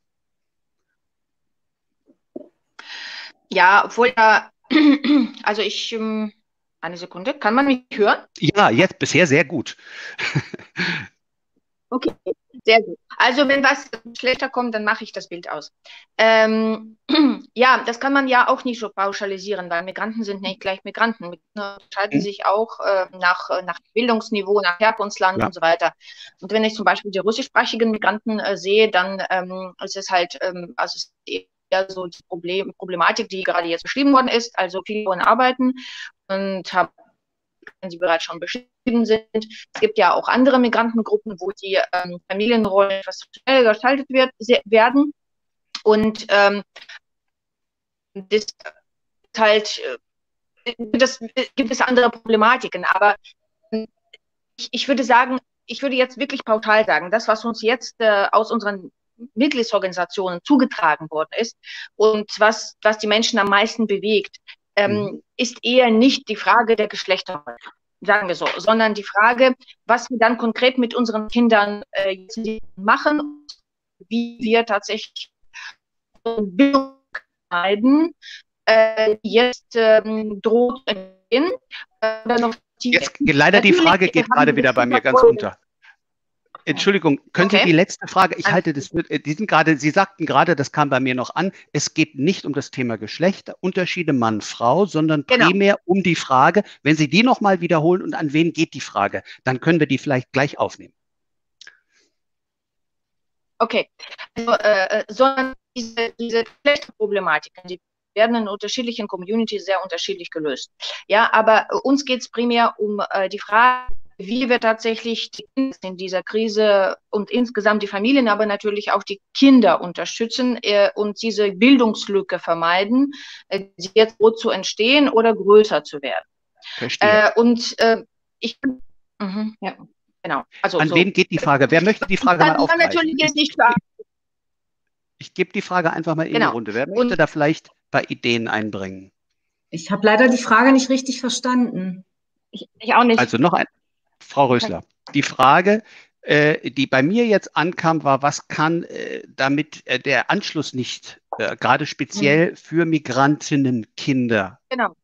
Ja, obwohl also ich ähm, eine Sekunde. Kann man mich hören? Ja, jetzt bisher sehr gut. okay, sehr gut. Also wenn was schlechter kommt, dann mache ich das Bild aus. Ähm, ja, das kann man ja auch nicht so pauschalisieren, weil Migranten sind nicht gleich Migranten. Migranten unterscheiden mhm. sich auch äh, nach, äh, nach Bildungsniveau, nach Herkunftsland ja. und so weiter. Und wenn ich zum Beispiel die russischsprachigen Migranten äh, sehe, dann ähm, ist es halt, ähm, also es ist eher so die Problem, Problematik, die gerade jetzt beschrieben worden ist, also viele wollen arbeiten und haben wenn sie bereits schon beschrieben sind. Es gibt ja auch andere Migrantengruppen, wo die ähm, Familienrollen etwas schneller gestaltet wird, werden. Und ähm, das halt, äh, das gibt es andere Problematiken. Aber ich, ich, würde sagen, ich würde jetzt wirklich pauschal sagen, das, was uns jetzt äh, aus unseren Mitgliedsorganisationen zugetragen worden ist und was, was die Menschen am meisten bewegt, ähm, mhm. ist eher nicht die Frage der Geschlechter, sagen wir so, sondern die Frage, was wir dann konkret mit unseren Kindern äh, machen, wie wir tatsächlich Bildung leiden, äh, jetzt ähm, droht entstehen. Äh, jetzt leider die Frage geht gerade wieder bei mir ganz unter. Entschuldigung, können okay. Sie die letzte Frage, ich halte das, äh, die sind gerade, Sie sagten gerade, das kam bei mir noch an, es geht nicht um das Thema Geschlechterunterschiede Mann, Frau, sondern genau. primär um die Frage, wenn Sie die nochmal wiederholen und an wen geht die Frage, dann können wir die vielleicht gleich aufnehmen. Okay, also, äh, äh sondern diese, diese Geschlechterproblematiken, die werden in unterschiedlichen Communities sehr unterschiedlich gelöst. Ja, aber uns geht es primär um äh, die Frage, wie wir tatsächlich die Kinder in dieser Krise und insgesamt die Familien, aber natürlich auch die Kinder unterstützen äh, und diese Bildungslücke vermeiden, äh, jetzt rot zu entstehen oder größer zu werden. Verstehe. Äh, und äh, ich, mh, ja, genau. Also, An so. wen geht die Frage? Wer möchte die Frage mal aufgreifen? natürlich jetzt nicht ich gebe die Frage einfach mal in genau. die Runde. Wer möchte und, da vielleicht ein paar Ideen einbringen? Ich habe leider die Frage nicht richtig verstanden. Ich, ich, auch nicht. Also noch ein, Frau Rösler, die Frage, äh, die bei mir jetzt ankam, war, was kann äh, damit äh, der Anschluss nicht, gerade speziell mhm. für Migrantinnenkinder, genau.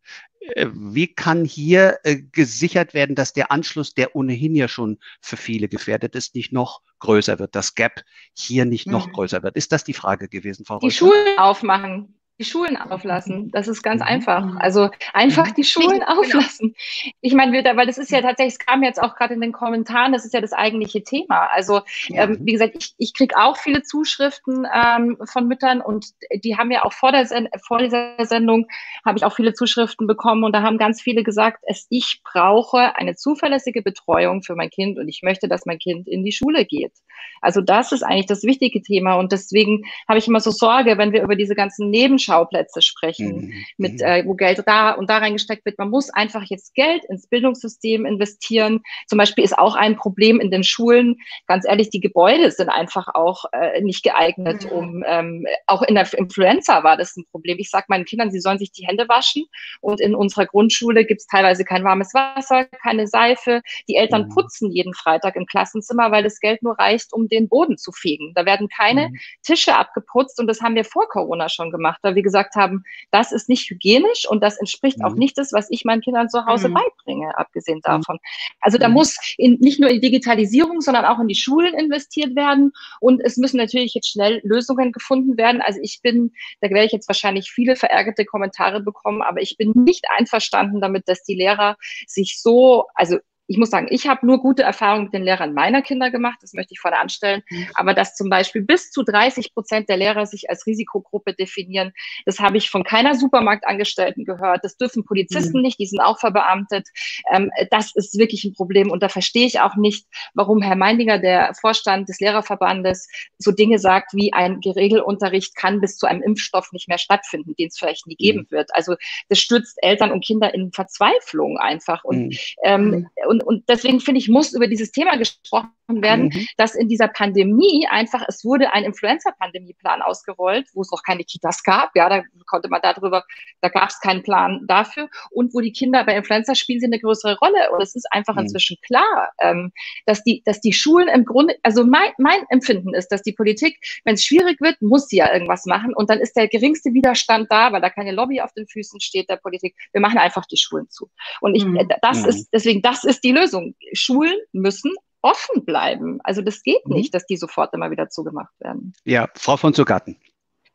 Wie kann hier gesichert werden, dass der Anschluss, der ohnehin ja schon für viele gefährdet ist, nicht noch größer wird, das Gap hier nicht noch mhm. größer wird? Ist das die Frage gewesen, Frau Rösler? Die Schulen aufmachen die Schulen auflassen. Das ist ganz mhm. einfach. Also einfach mhm. die Schulen genau. auflassen. Ich meine, weil das ist ja tatsächlich, es kam jetzt auch gerade in den Kommentaren, das ist ja das eigentliche Thema. Also ja. ähm, wie gesagt, ich, ich kriege auch viele Zuschriften ähm, von Müttern und die haben ja auch vor, der vor dieser Sendung, habe ich auch viele Zuschriften bekommen und da haben ganz viele gesagt, es, ich brauche eine zuverlässige Betreuung für mein Kind und ich möchte, dass mein Kind in die Schule geht. Also das ist eigentlich das wichtige Thema und deswegen habe ich immer so Sorge, wenn wir über diese ganzen Nebenschulungen Nebenschauplätze sprechen, mhm. mit, mhm. äh, wo Geld da und da reingesteckt wird. Man muss einfach jetzt Geld ins Bildungssystem investieren. Zum Beispiel ist auch ein Problem in den Schulen. Ganz ehrlich, die Gebäude sind einfach auch äh, nicht geeignet, mhm. um ähm, auch in der Influenza war das ein Problem. Ich sage meinen Kindern, sie sollen sich die Hände waschen und in unserer Grundschule gibt es teilweise kein warmes Wasser, keine Seife. Die Eltern mhm. putzen jeden Freitag im Klassenzimmer, weil das Geld nur reicht, um den Boden zu fegen. Da werden keine mhm. Tische abgeputzt und das haben wir vor Corona schon gemacht, weil wir gesagt haben, das ist nicht hygienisch und das entspricht mhm. auch nicht das, was ich meinen Kindern zu Hause mhm. beibringe, abgesehen mhm. davon. Also da mhm. muss in, nicht nur in Digitalisierung, sondern auch in die Schulen investiert werden und es müssen natürlich jetzt schnell Lösungen gefunden werden. Also ich bin, da werde ich jetzt wahrscheinlich viele verärgerte Kommentare bekommen, aber ich bin nicht einverstanden damit, dass die Lehrer sich so, also ich muss sagen, ich habe nur gute Erfahrungen mit den Lehrern meiner Kinder gemacht, das möchte ich vorne anstellen. Mhm. Aber dass zum Beispiel bis zu 30 Prozent der Lehrer sich als Risikogruppe definieren, das habe ich von keiner Supermarktangestellten gehört. Das dürfen Polizisten mhm. nicht, die sind auch verbeamtet. Ähm, das ist wirklich ein Problem. Und da verstehe ich auch nicht, warum Herr Meindinger, der Vorstand des Lehrerverbandes, so Dinge sagt wie ein Regelunterricht kann bis zu einem Impfstoff nicht mehr stattfinden, den es vielleicht nie geben mhm. wird. Also das stürzt Eltern und Kinder in Verzweiflung einfach. Und, mhm. ähm, und, und deswegen finde ich, muss über dieses Thema gesprochen werden, mhm. dass in dieser Pandemie einfach, es wurde ein Influenza-Pandemieplan ausgerollt, wo es noch keine Kitas gab, ja, da konnte man darüber, da gab es keinen Plan dafür und wo die Kinder bei Influenza spielen sie eine größere Rolle und es ist einfach mhm. inzwischen klar, ähm, dass die, dass die Schulen im Grunde, also mein, mein Empfinden ist, dass die Politik, wenn es schwierig wird, muss sie ja irgendwas machen und dann ist der geringste Widerstand da, weil da keine Lobby auf den Füßen steht der Politik. Wir machen einfach die Schulen zu. Und ich, mhm. das mhm. ist, deswegen, das ist die Lösung. Schulen müssen offen bleiben. Also das geht mhm. nicht, dass die sofort immer wieder zugemacht werden. Ja, Frau von Zugarten.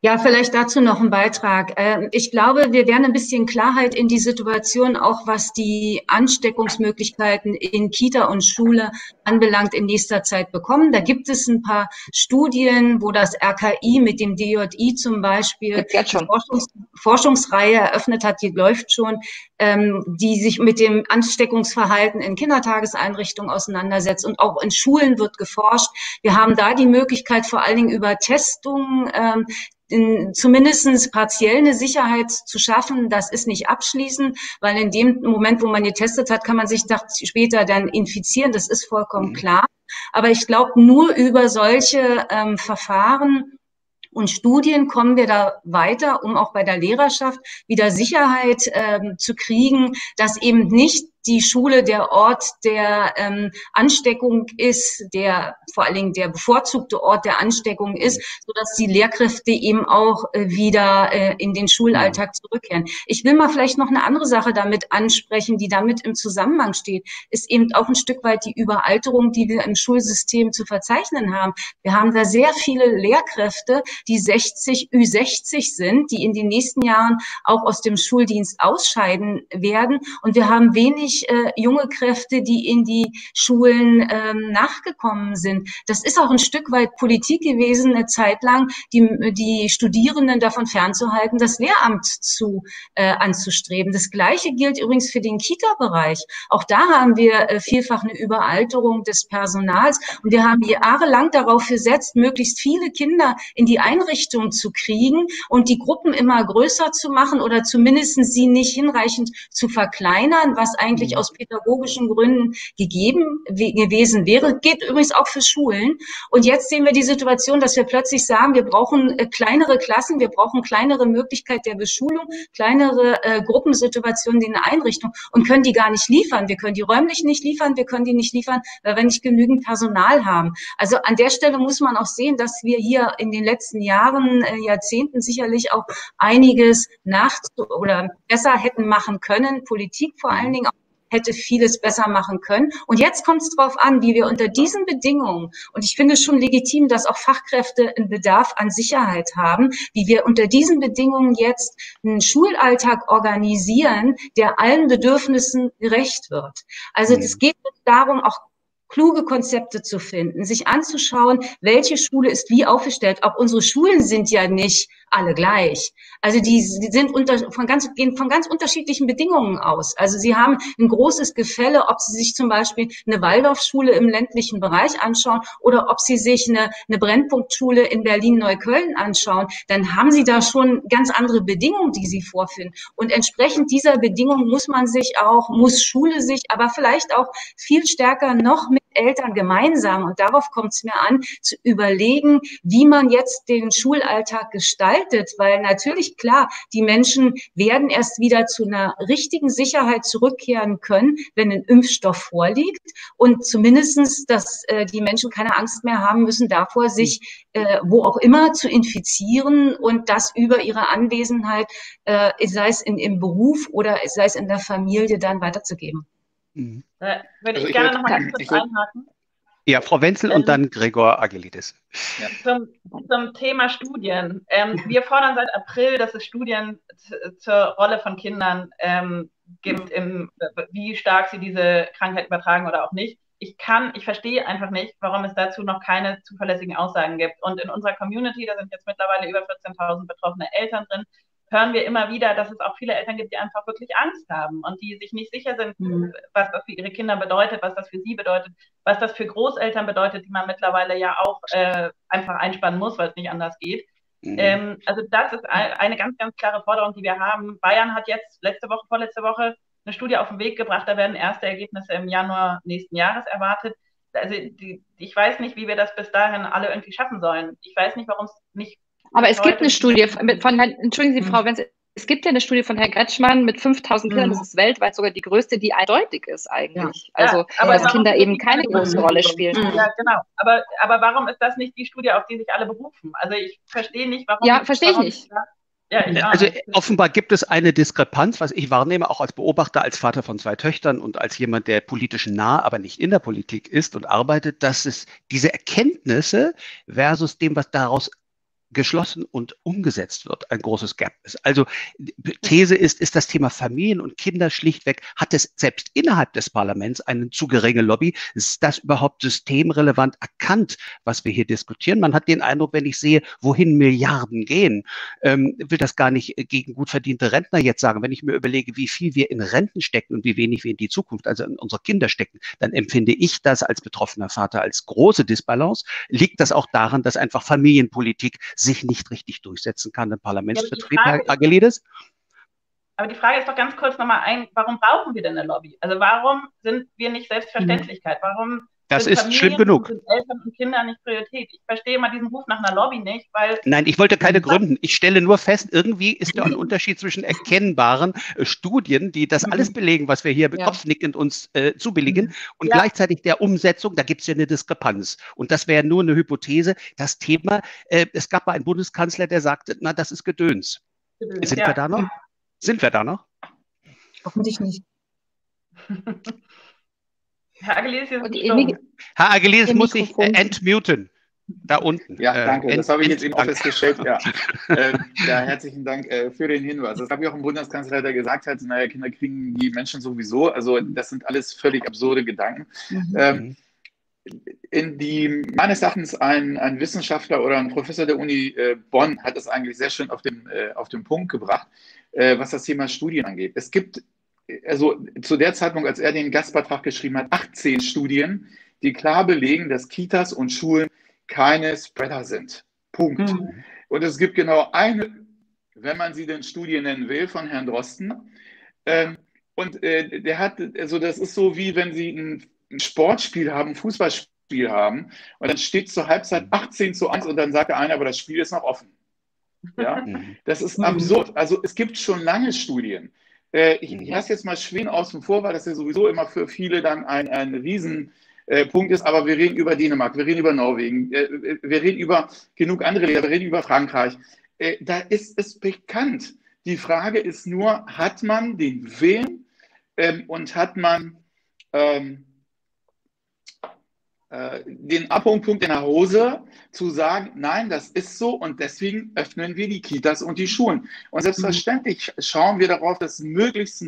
Ja, vielleicht dazu noch ein Beitrag. Ähm, ich glaube, wir werden ein bisschen Klarheit in die Situation, auch was die Ansteckungsmöglichkeiten in Kita und Schule anbelangt, in nächster Zeit bekommen. Da gibt es ein paar Studien, wo das RKI mit dem DJI zum Beispiel Forschungs Forschungsreihe eröffnet hat, die läuft schon, ähm, die sich mit dem Ansteckungsverhalten in Kindertageseinrichtungen auseinandersetzt und auch in Schulen wird geforscht. Wir haben da die Möglichkeit, vor allen Dingen über Testungen, ähm, in, zumindestens partiell eine Sicherheit zu schaffen, das ist nicht abschließend, weil in dem Moment, wo man getestet hat, kann man sich später dann infizieren. Das ist vollkommen mhm. klar. Aber ich glaube, nur über solche ähm, Verfahren und Studien kommen wir da weiter, um auch bei der Lehrerschaft wieder Sicherheit ähm, zu kriegen, dass eben nicht die Schule der Ort der ähm, Ansteckung ist, der vor allen Dingen der bevorzugte Ort der Ansteckung ist, so dass die Lehrkräfte eben auch äh, wieder äh, in den Schulalltag zurückkehren. Ich will mal vielleicht noch eine andere Sache damit ansprechen, die damit im Zusammenhang steht, ist eben auch ein Stück weit die Überalterung, die wir im Schulsystem zu verzeichnen haben. Wir haben da sehr viele Lehrkräfte, die 60, Ü60 sind, die in den nächsten Jahren auch aus dem Schuldienst ausscheiden werden. Und wir haben wenig äh, junge Kräfte, die in die Schulen ähm, nachgekommen sind. Das ist auch ein Stück weit Politik gewesen, eine Zeit lang, die, die Studierenden davon fernzuhalten, das Lehramt zu äh, anzustreben. Das Gleiche gilt übrigens für den Kita-Bereich. Auch da haben wir äh, vielfach eine Überalterung des Personals und wir haben jahrelang darauf gesetzt, möglichst viele Kinder in die Einrichtung zu kriegen und die Gruppen immer größer zu machen oder zumindest sie nicht hinreichend zu verkleinern, was eigentlich eigentlich aus pädagogischen Gründen gegeben gewesen wäre. Geht übrigens auch für Schulen. Und jetzt sehen wir die Situation, dass wir plötzlich sagen, wir brauchen äh, kleinere Klassen, wir brauchen kleinere Möglichkeit der Beschulung, kleinere äh, Gruppensituationen in der Einrichtung und können die gar nicht liefern. Wir können die räumlich nicht liefern, wir können die nicht liefern, weil wir nicht genügend Personal haben. Also an der Stelle muss man auch sehen, dass wir hier in den letzten Jahren, äh, Jahrzehnten sicherlich auch einiges nach oder besser hätten machen können. Politik vor allen Dingen auch hätte vieles besser machen können. Und jetzt kommt es darauf an, wie wir unter diesen Bedingungen, und ich finde es schon legitim, dass auch Fachkräfte einen Bedarf an Sicherheit haben, wie wir unter diesen Bedingungen jetzt einen Schulalltag organisieren, der allen Bedürfnissen gerecht wird. Also es mhm. geht darum, auch kluge Konzepte zu finden, sich anzuschauen, welche Schule ist wie aufgestellt. Auch unsere Schulen sind ja nicht alle gleich. Also die, die sind unter, von ganz, gehen von ganz unterschiedlichen Bedingungen aus. Also sie haben ein großes Gefälle, ob sie sich zum Beispiel eine Waldorfschule im ländlichen Bereich anschauen oder ob sie sich eine, eine Brennpunktschule in Berlin-Neukölln anschauen. Dann haben sie da schon ganz andere Bedingungen, die sie vorfinden. Und entsprechend dieser Bedingungen muss man sich auch, muss Schule sich, aber vielleicht auch viel stärker noch mit Eltern gemeinsam, und darauf kommt es mir an, zu überlegen, wie man jetzt den Schulalltag gestaltet, weil natürlich klar, die Menschen werden erst wieder zu einer richtigen Sicherheit zurückkehren können, wenn ein Impfstoff vorliegt und zumindestens, dass äh, die Menschen keine Angst mehr haben müssen davor, sich äh, wo auch immer zu infizieren und das über ihre Anwesenheit, äh, sei es in, im Beruf oder sei es in der Familie, dann weiterzugeben. Mhm. Da würde also ich, gerne noch mal ganz kurz einhaken. Ja, Frau Wenzel und dann Gregor Agelidis. Ja. Zum, zum, Thema Studien. Ähm, wir fordern seit April, dass es Studien zur Rolle von Kindern ähm, gibt, im, wie stark sie diese Krankheit übertragen oder auch nicht. Ich kann, ich verstehe einfach nicht, warum es dazu noch keine zuverlässigen Aussagen gibt. Und in unserer Community, da sind jetzt mittlerweile über 14.000 betroffene Eltern drin, hören wir immer wieder, dass es auch viele Eltern gibt, die einfach wirklich Angst haben und die sich nicht sicher sind, mhm. was das für ihre Kinder bedeutet, was das für sie bedeutet, was das für Großeltern bedeutet, die man mittlerweile ja auch äh, einfach einspannen muss, weil es nicht anders geht. Mhm. Ähm, also das ist eine ganz, ganz klare Forderung, die wir haben. Bayern hat jetzt letzte Woche, vorletzte Woche eine Studie auf den Weg gebracht. Da werden erste Ergebnisse im Januar nächsten Jahres erwartet. Also die, ich weiß nicht, wie wir das bis dahin alle irgendwie schaffen sollen. Ich weiß nicht, warum es nicht aber es gibt eine Studie von, von entschuldigen Sie, Frau, wenn es es gibt ja eine Studie von Herrn Gretschmann mit 5000 Kindern, mhm. das ist weltweit sogar die größte, die eindeutig ist eigentlich. Ja. Also, ja, dass Kinder eben keine große Rolle spielen. Ja, genau. Aber, aber warum ist das nicht die Studie, auf die sich alle berufen? Also ich verstehe nicht, warum. Ja, verstehe ich nicht. Ja, ich also offenbar gibt es eine Diskrepanz, was ich wahrnehme, auch als Beobachter, als Vater von zwei Töchtern und als jemand, der politisch nah, aber nicht in der Politik ist und arbeitet, dass es diese Erkenntnisse versus dem, was daraus geschlossen und umgesetzt wird, ein großes Gap ist. Also These ist, ist das Thema Familien und Kinder schlichtweg, hat es selbst innerhalb des Parlaments eine zu geringe Lobby? Ist das überhaupt systemrelevant erkannt, was wir hier diskutieren? Man hat den Eindruck, wenn ich sehe, wohin Milliarden gehen, ähm, will das gar nicht gegen gut verdiente Rentner jetzt sagen. Wenn ich mir überlege, wie viel wir in Renten stecken und wie wenig wir in die Zukunft, also in unsere Kinder stecken, dann empfinde ich das als betroffener Vater als große Disbalance. Liegt das auch daran, dass einfach Familienpolitik sich nicht richtig durchsetzen kann im Parlamentsbetrieb, Herr Agelides? Aber die Frage ist doch ganz kurz nochmal ein, warum brauchen wir denn eine Lobby? Also warum sind wir nicht Selbstverständlichkeit? Warum das ist Familien schlimm genug. Sind Eltern und Kinder nicht Priorität. Ich verstehe immer diesen Ruf nach einer Lobby nicht, weil. Nein, ich wollte keine gründen. Ich stelle nur fest, irgendwie ist da ein Unterschied zwischen erkennbaren äh, Studien, die das alles belegen, was wir hier ja. kopfnickend uns äh, zubilligen, und ja. gleichzeitig der Umsetzung, da gibt es ja eine Diskrepanz. Und das wäre nur eine Hypothese. Das Thema, äh, es gab mal einen Bundeskanzler, der sagte, na, das ist Gedöns. Gedöns Sind ja. wir da noch? Sind wir da noch? Hoffentlich nicht. Herr Agelis Herr Agelis muss sich äh, entmuten. Da unten. Ja, äh, danke. Äh, das habe ich jetzt in Office gestellt. Ja. äh, ja, herzlichen Dank äh, für den Hinweis. Das habe ich auch im Bundeskanzler, der gesagt hat, naja, Kinder kriegen die Menschen sowieso. Also das sind alles völlig absurde Gedanken. Mhm. Ähm, in die, meines Erachtens ein, ein Wissenschaftler oder ein Professor der Uni äh, Bonn hat das eigentlich sehr schön auf den, äh, auf den Punkt gebracht, was das Thema Studien angeht. Es gibt also zu der Zeitpunkt, als er den Gastbeitrag geschrieben hat, 18 Studien, die klar belegen, dass Kitas und Schulen keine Spreader sind. Punkt. Mhm. Und es gibt genau eine, wenn man sie denn Studie nennen will, von Herrn Drosten. Ähm, und äh, der hat, also das ist so wie wenn Sie ein, ein Sportspiel haben, ein Fußballspiel haben, und dann steht zur Halbzeit 18 zu 1 und dann sagt der eine, aber das Spiel ist noch offen. Ja, mhm. das ist absurd. Also es gibt schon lange Studien. Äh, ich, ich lasse jetzt mal Schweden außen vor, weil das ja sowieso immer für viele dann ein, ein Riesenpunkt äh, ist. Aber wir reden über Dänemark, wir reden über Norwegen, äh, wir reden über genug andere Länder, wir reden über Frankreich. Da ist es bekannt. Die Frage ist nur, hat man den Willen ähm, und hat man ähm, äh, den Abholpunkt in der Hose, zu sagen, nein, das ist so und deswegen öffnen wir die Kitas und die Schulen. Und selbstverständlich schauen wir darauf, dass möglichst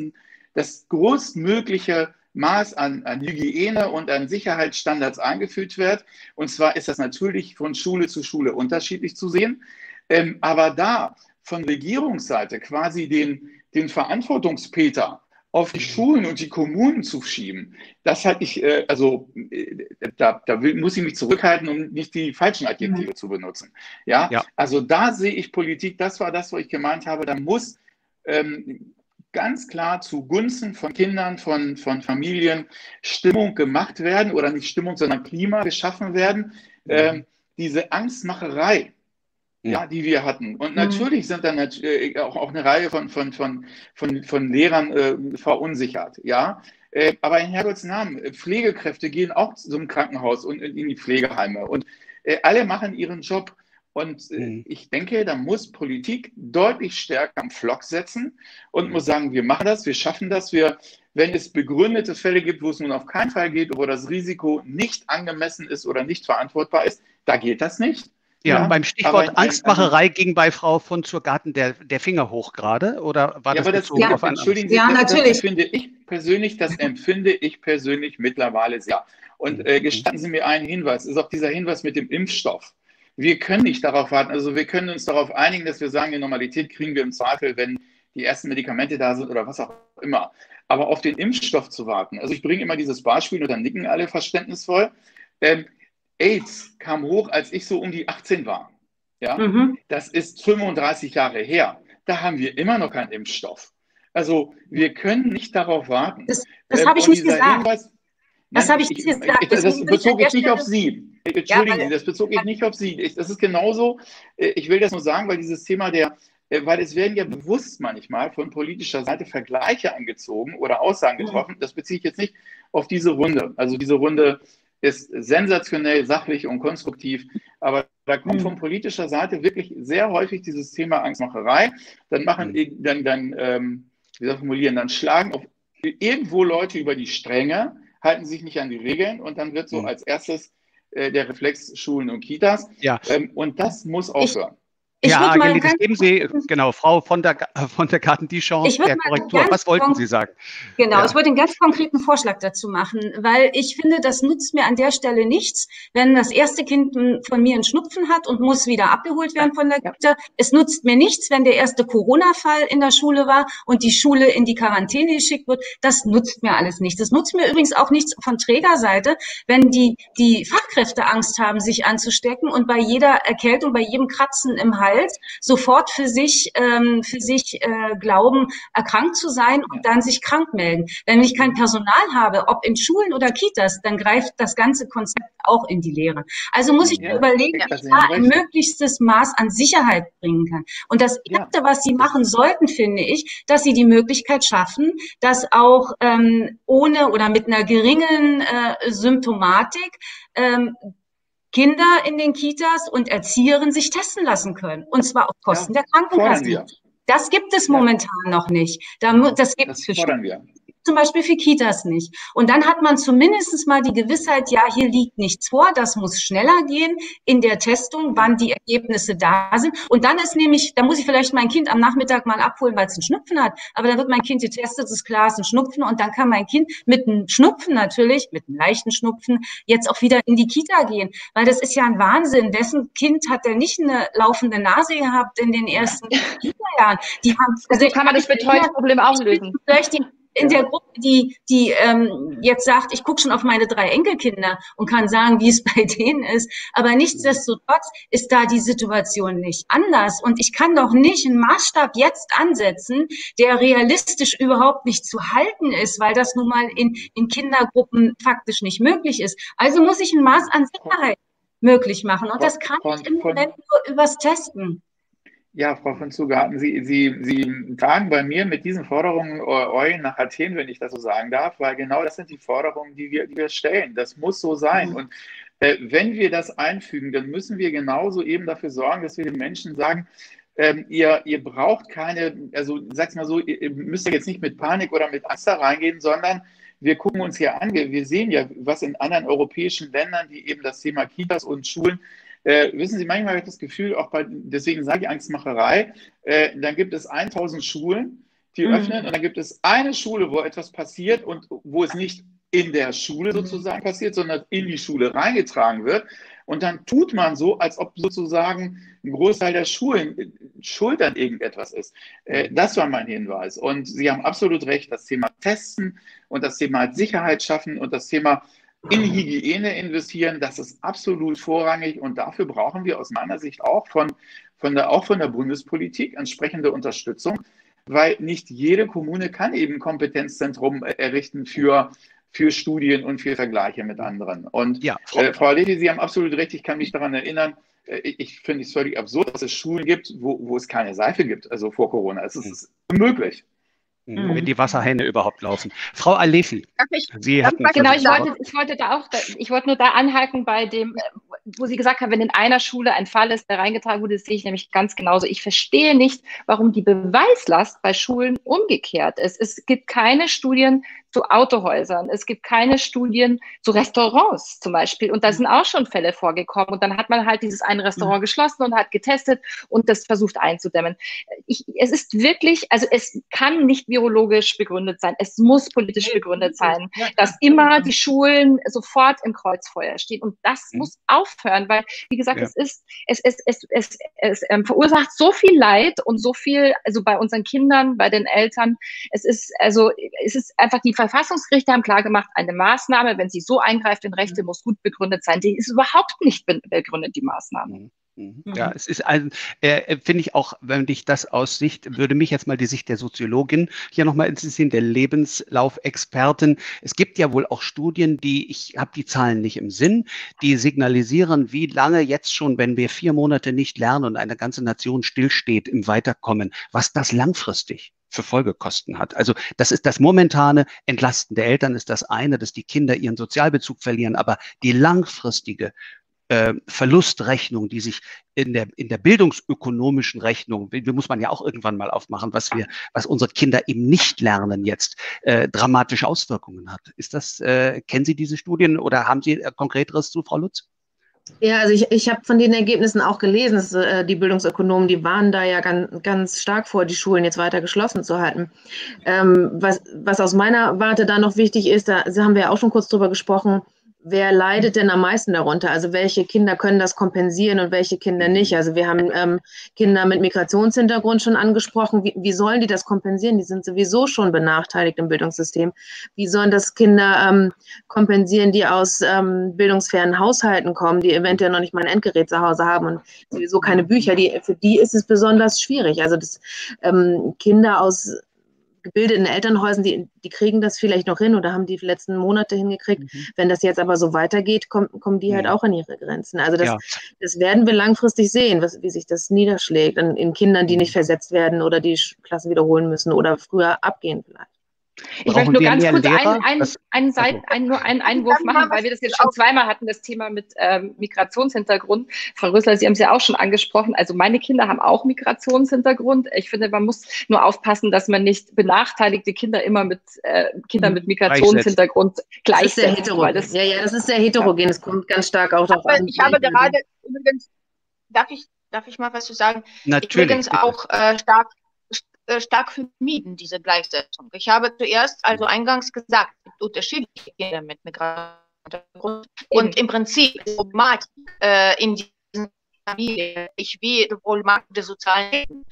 das größtmögliche Maß an, an Hygiene und an Sicherheitsstandards eingeführt wird. Und zwar ist das natürlich von Schule zu Schule unterschiedlich zu sehen. Ähm, aber da von Regierungsseite quasi den, den Verantwortungspeter auf die Schulen und die Kommunen zu schieben, das halte ich, äh, also äh, da, da will, muss ich mich zurückhalten, um nicht die falschen Adjektive mhm. zu benutzen. Ja? ja? also da sehe ich Politik, das war das, was ich gemeint habe, da muss ähm, ganz klar zugunsten von Kindern, von, von Familien Stimmung gemacht werden oder nicht Stimmung, sondern Klima geschaffen werden. Mhm. Ähm, diese Angstmacherei, ja, die wir hatten. Und mhm. natürlich sind dann äh, auch, auch eine Reihe von, von, von, von, von Lehrern äh, verunsichert, ja. Äh, aber in Herrgotts Namen, äh, Pflegekräfte gehen auch zum Krankenhaus und in die Pflegeheime. Und äh, alle machen ihren Job. Und äh, mhm. ich denke, da muss Politik deutlich stärker am Flock setzen und mhm. muss sagen, wir machen das, wir schaffen das, wir, wenn es begründete Fälle gibt, wo es nun auf keinen Fall geht, wo das Risiko nicht angemessen ist oder nicht verantwortbar ist, da geht das nicht. Ja, ja, beim Stichwort aber, Angstmacherei also, ging bei Frau von Zurgarten der, der Finger hoch gerade oder war ja, das, das ja, auf Entschuldigen Sie, ja, das, natürlich. das empfinde ich persönlich, das empfinde ich persönlich mittlerweile sehr. Und äh, gestatten Sie mir einen Hinweis, ist auch dieser Hinweis mit dem Impfstoff. Wir können nicht darauf warten, also wir können uns darauf einigen, dass wir sagen, die Normalität kriegen wir im Zweifel, wenn die ersten Medikamente da sind oder was auch immer. Aber auf den Impfstoff zu warten, also ich bringe immer dieses Beispiel und dann nicken alle verständnisvoll. Ähm, AIDS kam hoch, als ich so um die 18 war. Ja, mhm. das ist 35 Jahre her. Da haben wir immer noch keinen Impfstoff. Also wir können nicht darauf warten. Das, das ähm, habe ich nicht gesagt. Hinweis, das habe ich nicht gesagt. Das, das bezog ich nicht auf Sie. Entschuldigen ja, Sie, das bezog ich nicht auf Sie. das ist genauso, äh, ich will das nur sagen, weil dieses Thema der, äh, weil es werden ja bewusst manchmal von politischer Seite Vergleiche angezogen oder Aussagen mhm. getroffen. Das beziehe ich jetzt nicht auf diese Runde. Also diese Runde ist sensationell, sachlich und konstruktiv. Aber da kommt mhm. von politischer Seite wirklich sehr häufig dieses Thema Angstmacherei. Dann machen, mhm. dann, dann ähm, wie soll ich formulieren, dann schlagen auf irgendwo Leute über die Stränge, halten sich nicht an die Regeln und dann wird so mhm. als erstes äh, der Reflex Schulen und Kitas. Ja. Ähm, und das muss aufhören. Ich ja, Angelis, geben Sie, genau, Frau von der, von der Karten die Chance der Korrektur. Was wollten Sie sagen? Genau, ja. ich wollte einen ganz konkreten Vorschlag dazu machen, weil ich finde, das nutzt mir an der Stelle nichts, wenn das erste Kind von mir einen Schnupfen hat und muss wieder abgeholt werden von der Kita. Es nutzt mir nichts, wenn der erste Corona-Fall in der Schule war und die Schule in die Quarantäne geschickt wird. Das nutzt mir alles nichts. Das nutzt mir übrigens auch nichts von Trägerseite, wenn die, die Fachkräfte Angst haben, sich anzustecken und bei jeder Erkältung, bei jedem Kratzen im Hals Hals sofort für sich, ähm, für sich äh, glauben, erkrankt zu sein und dann sich krank melden. Wenn ich kein Personal habe, ob in Schulen oder Kitas, dann greift das ganze Konzept auch in die Lehre. Also muss ich ja, überlegen, wie ich da ein möglichstes Maß an Sicherheit bringen kann. Und das Erste, ja. was Sie machen sollten, finde ich, dass Sie die Möglichkeit schaffen, dass auch ähm, ohne oder mit einer geringen äh, Symptomatik ähm, Kinder in den Kitas und Erzieherinnen sich testen lassen können. Und zwar auf Kosten ja, der Krankenkassen. Das gibt es momentan ja. noch nicht. das gibt es für fordern wir zum Beispiel für Kitas nicht. Und dann hat man zumindest mal die Gewissheit, ja, hier liegt nichts vor, das muss schneller gehen in der Testung, wann die Ergebnisse da sind. Und dann ist nämlich, da muss ich vielleicht mein Kind am Nachmittag mal abholen, weil es einen Schnupfen hat. Aber dann wird mein Kind getestet, ist klar, es ist ein Schnupfen. Und dann kann mein Kind mit einem Schnupfen natürlich, mit einem leichten Schnupfen, jetzt auch wieder in die Kita gehen. Weil das ist ja ein Wahnsinn. Wessen Kind hat denn nicht eine laufende Nase gehabt in den ersten Kita-Jahren? Die haben, also, also kann man das Betreuungsproblem auch lösen. Vielleicht die in der Gruppe, die, die ähm, jetzt sagt, ich gucke schon auf meine drei Enkelkinder und kann sagen, wie es bei denen ist. Aber nichtsdestotrotz ist da die Situation nicht anders. Und ich kann doch nicht einen Maßstab jetzt ansetzen, der realistisch überhaupt nicht zu halten ist, weil das nun mal in, in Kindergruppen faktisch nicht möglich ist. Also muss ich ein Maß an Sicherheit möglich machen. Und das kann ich im Moment nur übers Testen. Ja, Frau von Zugarten, Sie, Sie, Sie tragen bei mir mit diesen Forderungen Eulen nach Athen, wenn ich das so sagen darf, weil genau das sind die Forderungen, die wir, die wir stellen. Das muss so sein. Mhm. Und äh, wenn wir das einfügen, dann müssen wir genauso eben dafür sorgen, dass wir den Menschen sagen, ähm, ihr, ihr braucht keine, also sag's mal so, ihr müsst jetzt nicht mit Panik oder mit Angst da reingehen, sondern wir gucken uns hier an, wir, wir sehen ja, was in anderen europäischen Ländern, die eben das Thema Kitas und Schulen äh, wissen Sie, manchmal habe ich das Gefühl, auch bei, deswegen sage ich Angstmacherei, äh, dann gibt es 1000 Schulen, die mhm. öffnen und dann gibt es eine Schule, wo etwas passiert und wo es nicht in der Schule mhm. sozusagen passiert, sondern in die Schule reingetragen wird. Und dann tut man so, als ob sozusagen ein Großteil der Schulen schuld an irgendetwas ist. Äh, das war mein Hinweis. Und Sie haben absolut recht, das Thema Testen und das Thema Sicherheit schaffen und das Thema in Hygiene investieren, das ist absolut vorrangig und dafür brauchen wir aus meiner Sicht auch von, von der, auch von der Bundespolitik entsprechende Unterstützung, weil nicht jede Kommune kann eben Kompetenzzentrum errichten für, für Studien und für Vergleiche mit anderen. Und ja, Frau, äh, Frau Levy, Sie haben absolut recht, ich kann mich daran erinnern, äh, ich finde es völlig absurd, dass es Schulen gibt, wo, wo es keine Seife gibt, also vor Corona. Es ist hm. unmöglich. Mhm. wenn die Wasserhähne überhaupt laufen. Frau Alefi, Sie hatten genau, ich wollte, ich wollte da auch, ich wollte nur da anhaken bei dem, wo Sie gesagt haben, wenn in einer Schule ein Fall ist, der reingetragen wurde, das sehe ich nämlich ganz genauso. Ich verstehe nicht, warum die Beweislast bei Schulen umgekehrt ist. Es gibt keine Studien zu Autohäusern. Es gibt keine Studien zu Restaurants zum Beispiel. Und da sind auch schon Fälle vorgekommen. Und dann hat man halt dieses eine Restaurant mhm. geschlossen und hat getestet und das versucht einzudämmen. Ich, es ist wirklich, also es kann nicht virologisch begründet sein. Es muss politisch begründet sein, dass immer die Schulen sofort im Kreuzfeuer stehen. Und das mhm. muss aufhören, weil, wie gesagt, ja. es ist, es, es, es, es, es ähm, verursacht so viel Leid und so viel, also bei unseren Kindern, bei den Eltern. Es ist, also, es ist einfach die Verfassungsgerichte haben klargemacht, eine Maßnahme, wenn sie so eingreift in Rechte, mhm. muss gut begründet sein. Die ist überhaupt nicht begründet, die Maßnahme. Mhm. Mhm. Ja, es ist ein, äh, finde ich auch, wenn ich das aus Sicht, würde mich jetzt mal die Sicht der Soziologin hier nochmal interessieren, der Lebenslaufexperten. Es gibt ja wohl auch Studien, die, ich habe die Zahlen nicht im Sinn, die signalisieren, wie lange jetzt schon, wenn wir vier Monate nicht lernen und eine ganze Nation stillsteht im Weiterkommen, was das langfristig für Folgekosten hat. Also das ist das momentane Entlasten der Eltern ist das eine, dass die Kinder ihren Sozialbezug verlieren, aber die langfristige äh, Verlustrechnung, die sich in der, in der bildungsökonomischen Rechnung, die muss man ja auch irgendwann mal aufmachen, was wir, was unsere Kinder eben nicht lernen jetzt, äh, dramatische Auswirkungen hat. Ist das, äh, kennen Sie diese Studien oder haben Sie äh, konkreteres zu, Frau Lutz? Ja, also ich, ich habe von den Ergebnissen auch gelesen, dass, äh, die Bildungsökonomen, die waren da ja ganz, ganz stark vor, die Schulen jetzt weiter geschlossen zu halten. Ähm, was, was aus meiner Warte da noch wichtig ist, da haben wir ja auch schon kurz drüber gesprochen, wer leidet denn am meisten darunter? Also welche Kinder können das kompensieren und welche Kinder nicht? Also wir haben ähm, Kinder mit Migrationshintergrund schon angesprochen. Wie, wie, sollen die das kompensieren? Die sind sowieso schon benachteiligt im Bildungssystem. Wie sollen das Kinder ähm, kompensieren, die aus ähm, bildungsfernen Haushalten kommen, die eventuell noch nicht mal ein Endgerät zu Hause haben und sowieso keine Bücher? Die, für die ist es besonders schwierig. Also das, ähm, Kinder aus gebildeten Elternhäusern, die, die kriegen das vielleicht noch hin oder haben die letzten Monate hingekriegt. Mhm. Wenn das jetzt aber so weitergeht, kommen, kommen die halt auch an ihre Grenzen. Also das, ja. das werden wir langfristig sehen, was, wie sich das niederschlägt in, in Kindern, die mhm. nicht versetzt werden oder die Klassen wiederholen müssen oder früher abgehen vielleicht. Ich möchte nur ganz kurz einen, einen, einen, Seiten, einen, nur einen Einwurf machen, weil wir das jetzt schon zweimal hatten, das Thema mit ähm, Migrationshintergrund. Frau Rösler, Sie haben es ja auch schon angesprochen. Also meine Kinder haben auch Migrationshintergrund. Ich finde, man muss nur aufpassen, dass man nicht benachteiligte Kinder immer mit äh, Kindern mit Migrationshintergrund gleichsetzt. Das ja, ja, das ist sehr heterogen. Es kommt ganz stark auch darauf an. Ich habe gerade übrigens, darf ich, darf ich mal was zu sagen? Natürlich. Übrigens auch äh, stark stark vermieden, diese Gleichsetzung. Ich habe zuerst also eingangs gesagt, es gibt unterschiedliche Kinder mit Migrationshintergrund und im Prinzip ist Problematik äh, in diesen Familien ich wie Markt der sozialen Leben.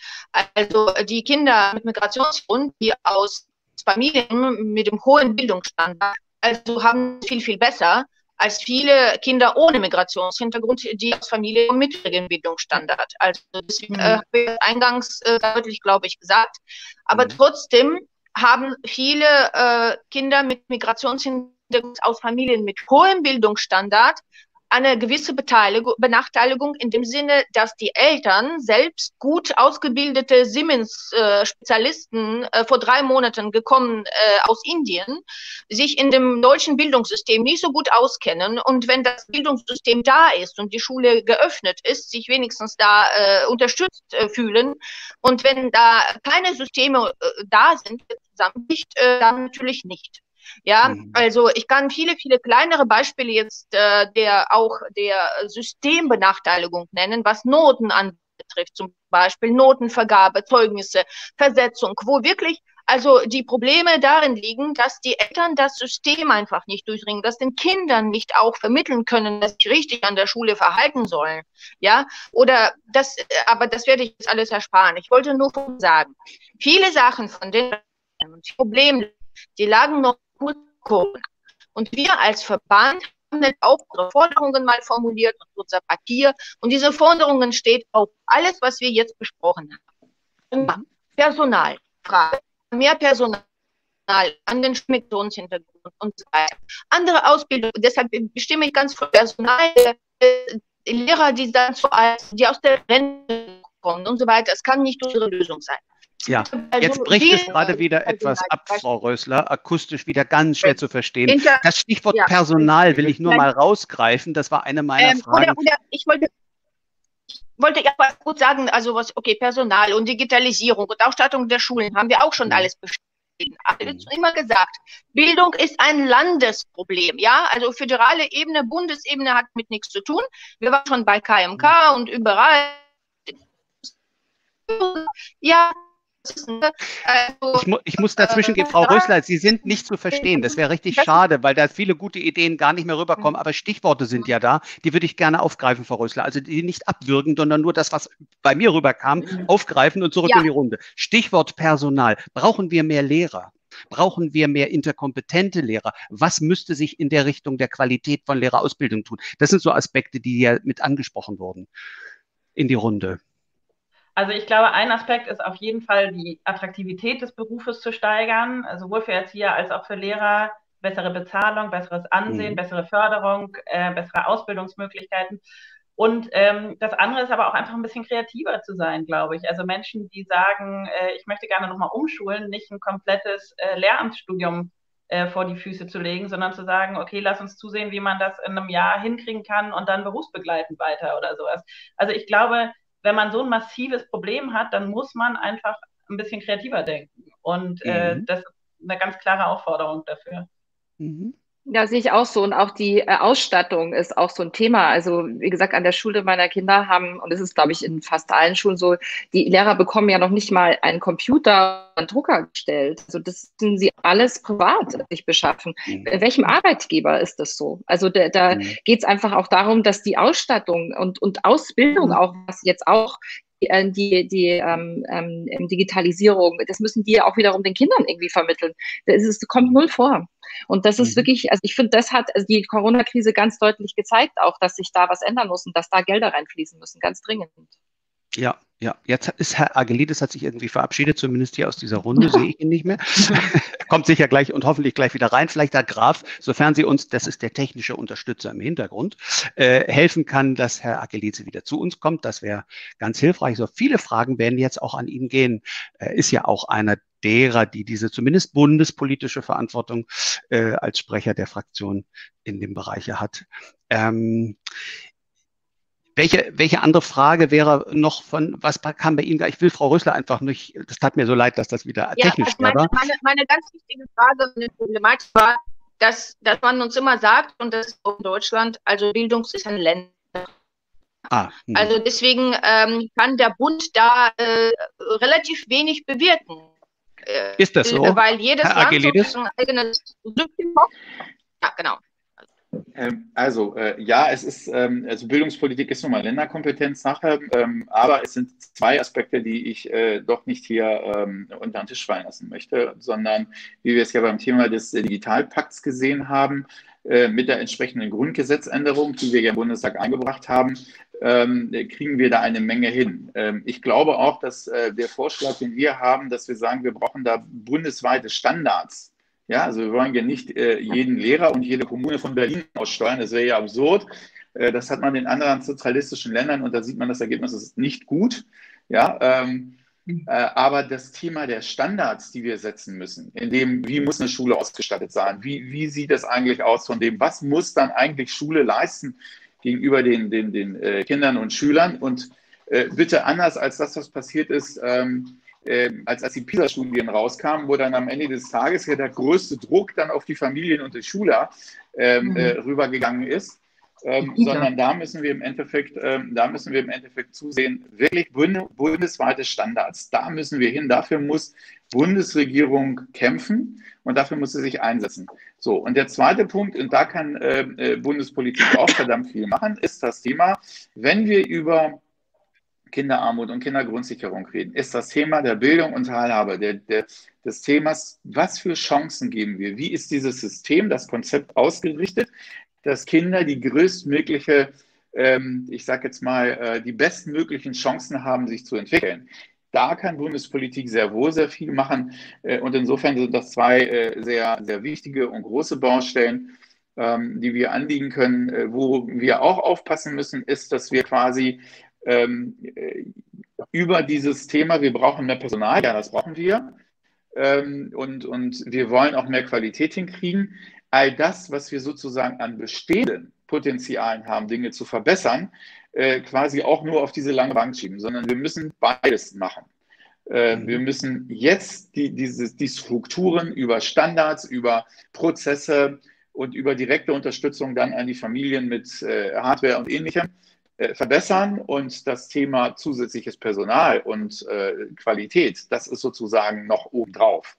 Also die Kinder mit Migrationsgrund, die aus Familien mit dem hohen Bildungsstandard, also haben viel, viel besser als viele Kinder ohne Migrationshintergrund, die aus Familien mit niedrigem Bildungsstandard. Also deswegen mhm. äh, habe ich eingangs äh, deutlich, glaube ich, gesagt. Aber mhm. trotzdem haben viele äh, Kinder mit Migrationshintergrund aus Familien mit hohem Bildungsstandard eine gewisse Beteiligung, Benachteiligung in dem Sinne, dass die Eltern selbst gut ausgebildete Siemens-Spezialisten äh, vor drei Monaten gekommen äh, aus Indien, sich in dem deutschen Bildungssystem nicht so gut auskennen und wenn das Bildungssystem da ist und die Schule geöffnet ist, sich wenigstens da äh, unterstützt äh, fühlen und wenn da keine Systeme äh, da sind, äh, dann natürlich nicht. Ja, mhm. also ich kann viele, viele kleinere Beispiele jetzt äh, der auch der Systembenachteiligung nennen, was Noten anbetrifft, zum Beispiel Notenvergabe, Zeugnisse, Versetzung, wo wirklich Also die Probleme darin liegen, dass die Eltern das System einfach nicht durchdringen, dass den Kindern nicht auch vermitteln können, dass sie richtig an der Schule verhalten sollen. Ja, oder das, aber das werde ich jetzt alles ersparen. Ich wollte nur sagen, viele Sachen von den Problemen, die lagen noch Corona. Und wir als Verband haben dann auch unsere Forderungen mal formuliert und unser Papier. Und diese Forderungen steht auf alles, was wir jetzt besprochen haben. Personalfrage, mehr Personal an den Migrationshintergrund und so weiter. Andere Ausbildung, deshalb bestimme ich ganz für Personal, äh, Lehrer, die dann zu alt, die aus der Rente kommen und so weiter. Es kann nicht unsere Lösung sein. Ja, also jetzt bricht es gerade wieder etwas ab, Frau Rösler, akustisch wieder ganz schwer zu verstehen. Das Stichwort. Personal will ich nur mal rausgreifen. Das war eine meiner ähm, Fragen. Ich wollte, wollte ja gut sagen, also was, okay, Personal und Digitalisierung und Ausstattung der Schulen haben wir auch schon mhm. alles beschrieben. Alles mhm. immer gesagt. Bildung ist ein Landesproblem, ja. Also föderale Ebene, Bundesebene hat mit nichts zu tun. Wir waren schon bei KMK mhm. und überall. Ja, ich, mu ich, muss dazwischen gehen, Frau Rösler, Sie sind nicht zu verstehen. Das wäre richtig schade, weil da viele gute Ideen gar nicht mehr rüberkommen. Aber Stichworte sind ja da, die würde ich gerne aufgreifen, Frau Rösler. Also die nicht abwürgen, sondern nur das, was bei mir rüberkam, aufgreifen und zurück ja. in die Runde. Stichwort Personal. Brauchen wir mehr Lehrer? Brauchen wir mehr interkompetente Lehrer? Was müsste sich in der Richtung der Qualität von Lehrerausbildung tun? Das sind so Aspekte, die ja mit angesprochen wurden in die Runde. Also ich glaube, ein Aspekt ist auf jeden Fall die Attraktivität des Berufes zu steigern, sowohl für Erzieher als auch für Lehrer. Bessere Bezahlung, besseres Ansehen, mhm. bessere Förderung, äh, bessere Ausbildungsmöglichkeiten. Und ähm, das andere ist aber auch einfach ein bisschen kreativer zu sein, glaube ich. Also Menschen, die sagen, äh, ich möchte gerne nochmal umschulen, nicht ein komplettes äh, Lehramtsstudium äh, vor die Füße zu legen, sondern zu sagen, okay, lass uns zusehen, wie man das in einem Jahr hinkriegen kann und dann berufsbegleitend weiter oder sowas. Also ich glaube, wenn man so ein massives Problem hat, dann muss man einfach ein bisschen kreativer denken. Und äh, mhm. das ist eine ganz klare Aufforderung dafür. Mhm. Ja, sehe ich auch so. Und auch die äh, Ausstattung ist auch so ein Thema. Also, wie gesagt, an der Schule meiner Kinder haben, und es ist, glaube ich, in fast allen Schulen so, die Lehrer bekommen ja noch nicht mal einen Computer, einen Drucker gestellt. Also, das müssen sie alles privat sich beschaffen. Mhm. Bei welchem Arbeitgeber ist das so? Also, da, da mhm. geht es einfach auch darum, dass die Ausstattung und, und Ausbildung mhm. auch, was jetzt auch die, die ähm, ähm, Digitalisierung, das müssen die ja auch wiederum den Kindern irgendwie vermitteln. Das ist, kommt null vor. Und das ist mhm. wirklich, also ich finde, das hat also die Corona-Krise ganz deutlich gezeigt, auch, dass sich da was ändern muss und dass da Gelder reinfließen müssen, ganz dringend. Ja, ja. Jetzt ist Herr Agelides hat sich irgendwie verabschiedet, zumindest hier aus dieser Runde, sehe ich ihn nicht mehr. Kommt sicher gleich und hoffentlich gleich wieder rein. Vielleicht Herr Graf, sofern Sie uns, das ist der technische Unterstützer im Hintergrund, äh, helfen kann, dass Herr Agelides wieder zu uns kommt. Das wäre ganz hilfreich. So viele Fragen werden jetzt auch an ihn gehen. Er ist ja auch einer derer, die diese zumindest bundespolitische Verantwortung äh, als Sprecher der Fraktion in dem Bereich hat. Ähm, welche, welche andere Frage wäre noch von, was kam bei Ihnen? Ich will Frau Rösler einfach nicht, das tat mir so leid, dass das wieder ja, technisch also meine, war. Meine, meine ganz wichtige Frage, eine Problematik war, dass, dass man uns immer sagt, und das ist auch in Deutschland, also Bildung ist ein Länder. Ah, hm. also deswegen ähm, kann der Bund da äh, relativ wenig bewirken. Äh, ist das so? Weil jedes Herr Land so ein eigenes hat. Ja, genau. Ähm, also äh, ja, es ist, ähm, also Bildungspolitik ist nun mal Länderkompetenzsache, ähm, aber es sind zwei Aspekte, die ich äh, doch nicht hier ähm, unter den Tisch fallen lassen möchte, sondern wie wir es ja beim Thema des Digitalpakts gesehen haben, äh, mit der entsprechenden Grundgesetzänderung, die wir ja im Bundestag eingebracht haben, ähm, kriegen wir da eine Menge hin. Ich glaube auch, dass äh, der Vorschlag, den wir haben, dass wir sagen, wir brauchen da bundesweite Standards ja, also wir wollen ja nicht äh, jeden Lehrer und jede Kommune von Berlin aussteuern. Das wäre ja absurd. Äh, das hat man in anderen sozialistischen Ländern und da sieht man, das Ergebnis ist nicht gut. Ja, ähm, äh, aber das Thema der Standards, die wir setzen müssen, in dem, wie muss eine Schule ausgestattet sein? Wie, wie sieht es eigentlich aus von dem, was muss dann eigentlich Schule leisten gegenüber den, den, den äh, Kindern und Schülern? Und äh, bitte anders als das, was passiert ist, ähm, äh, als, als die PISA-Studien rauskamen, wo dann am Ende des Tages ja der größte Druck dann auf die Familien und die Schüler ähm, mhm. äh, rübergegangen ist. ähm, sondern da müssen wir im Endeffekt, ähm, da müssen wir im Endeffekt zusehen, wirklich bundesweite Standards. Da müssen wir hin. Dafür muss Bundesregierung kämpfen und dafür muss sie sich einsetzen. So, und der zweite Punkt, und da kann äh, äh Bundespolitik auch verdammt viel machen, ist das Thema, wenn wir über Kinderarmut und Kindergrundsicherung reden, ist das Thema der Bildung und Teilhabe, der, der, des Themas, was für Chancen geben wir? Wie ist dieses System, das Konzept ausgerichtet, dass Kinder die größtmögliche, ähm, ich sage jetzt mal, äh, die bestmöglichen Chancen haben, sich zu entwickeln? Da kann Bundespolitik sehr wohl sehr viel machen. Äh, und insofern sind das zwei äh, sehr, sehr wichtige und große Baustellen, ähm, die wir anliegen können. Äh, wo wir auch aufpassen müssen, ist, dass wir quasi ähm, äh, über dieses Thema, wir brauchen mehr Personal, ja, das brauchen wir. Ähm, und, und wir wollen auch mehr Qualität hinkriegen. All das, was wir sozusagen an bestehenden Potenzialen haben, Dinge zu verbessern, äh, quasi auch nur auf diese lange Bank schieben, sondern wir müssen beides machen. Äh, mhm. Wir müssen jetzt die, diese, die Strukturen über Standards, über Prozesse und über direkte Unterstützung dann an die Familien mit äh, Hardware und ähnlichem äh, verbessern und das Thema zusätzliches Personal und äh, Qualität, das ist sozusagen noch obendrauf.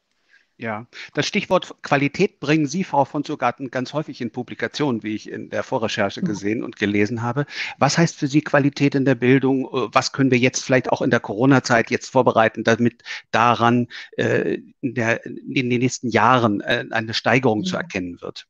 Ja, das Stichwort Qualität bringen Sie, Frau von Sogarten, ganz häufig in Publikationen, wie ich in der Vorrecherche mhm. gesehen und gelesen habe. Was heißt für Sie Qualität in der Bildung? Äh, was können wir jetzt vielleicht auch in der Corona-Zeit jetzt vorbereiten, damit daran äh, in, der, in, den nächsten Jahren äh, eine Steigerung zu erkennen wird?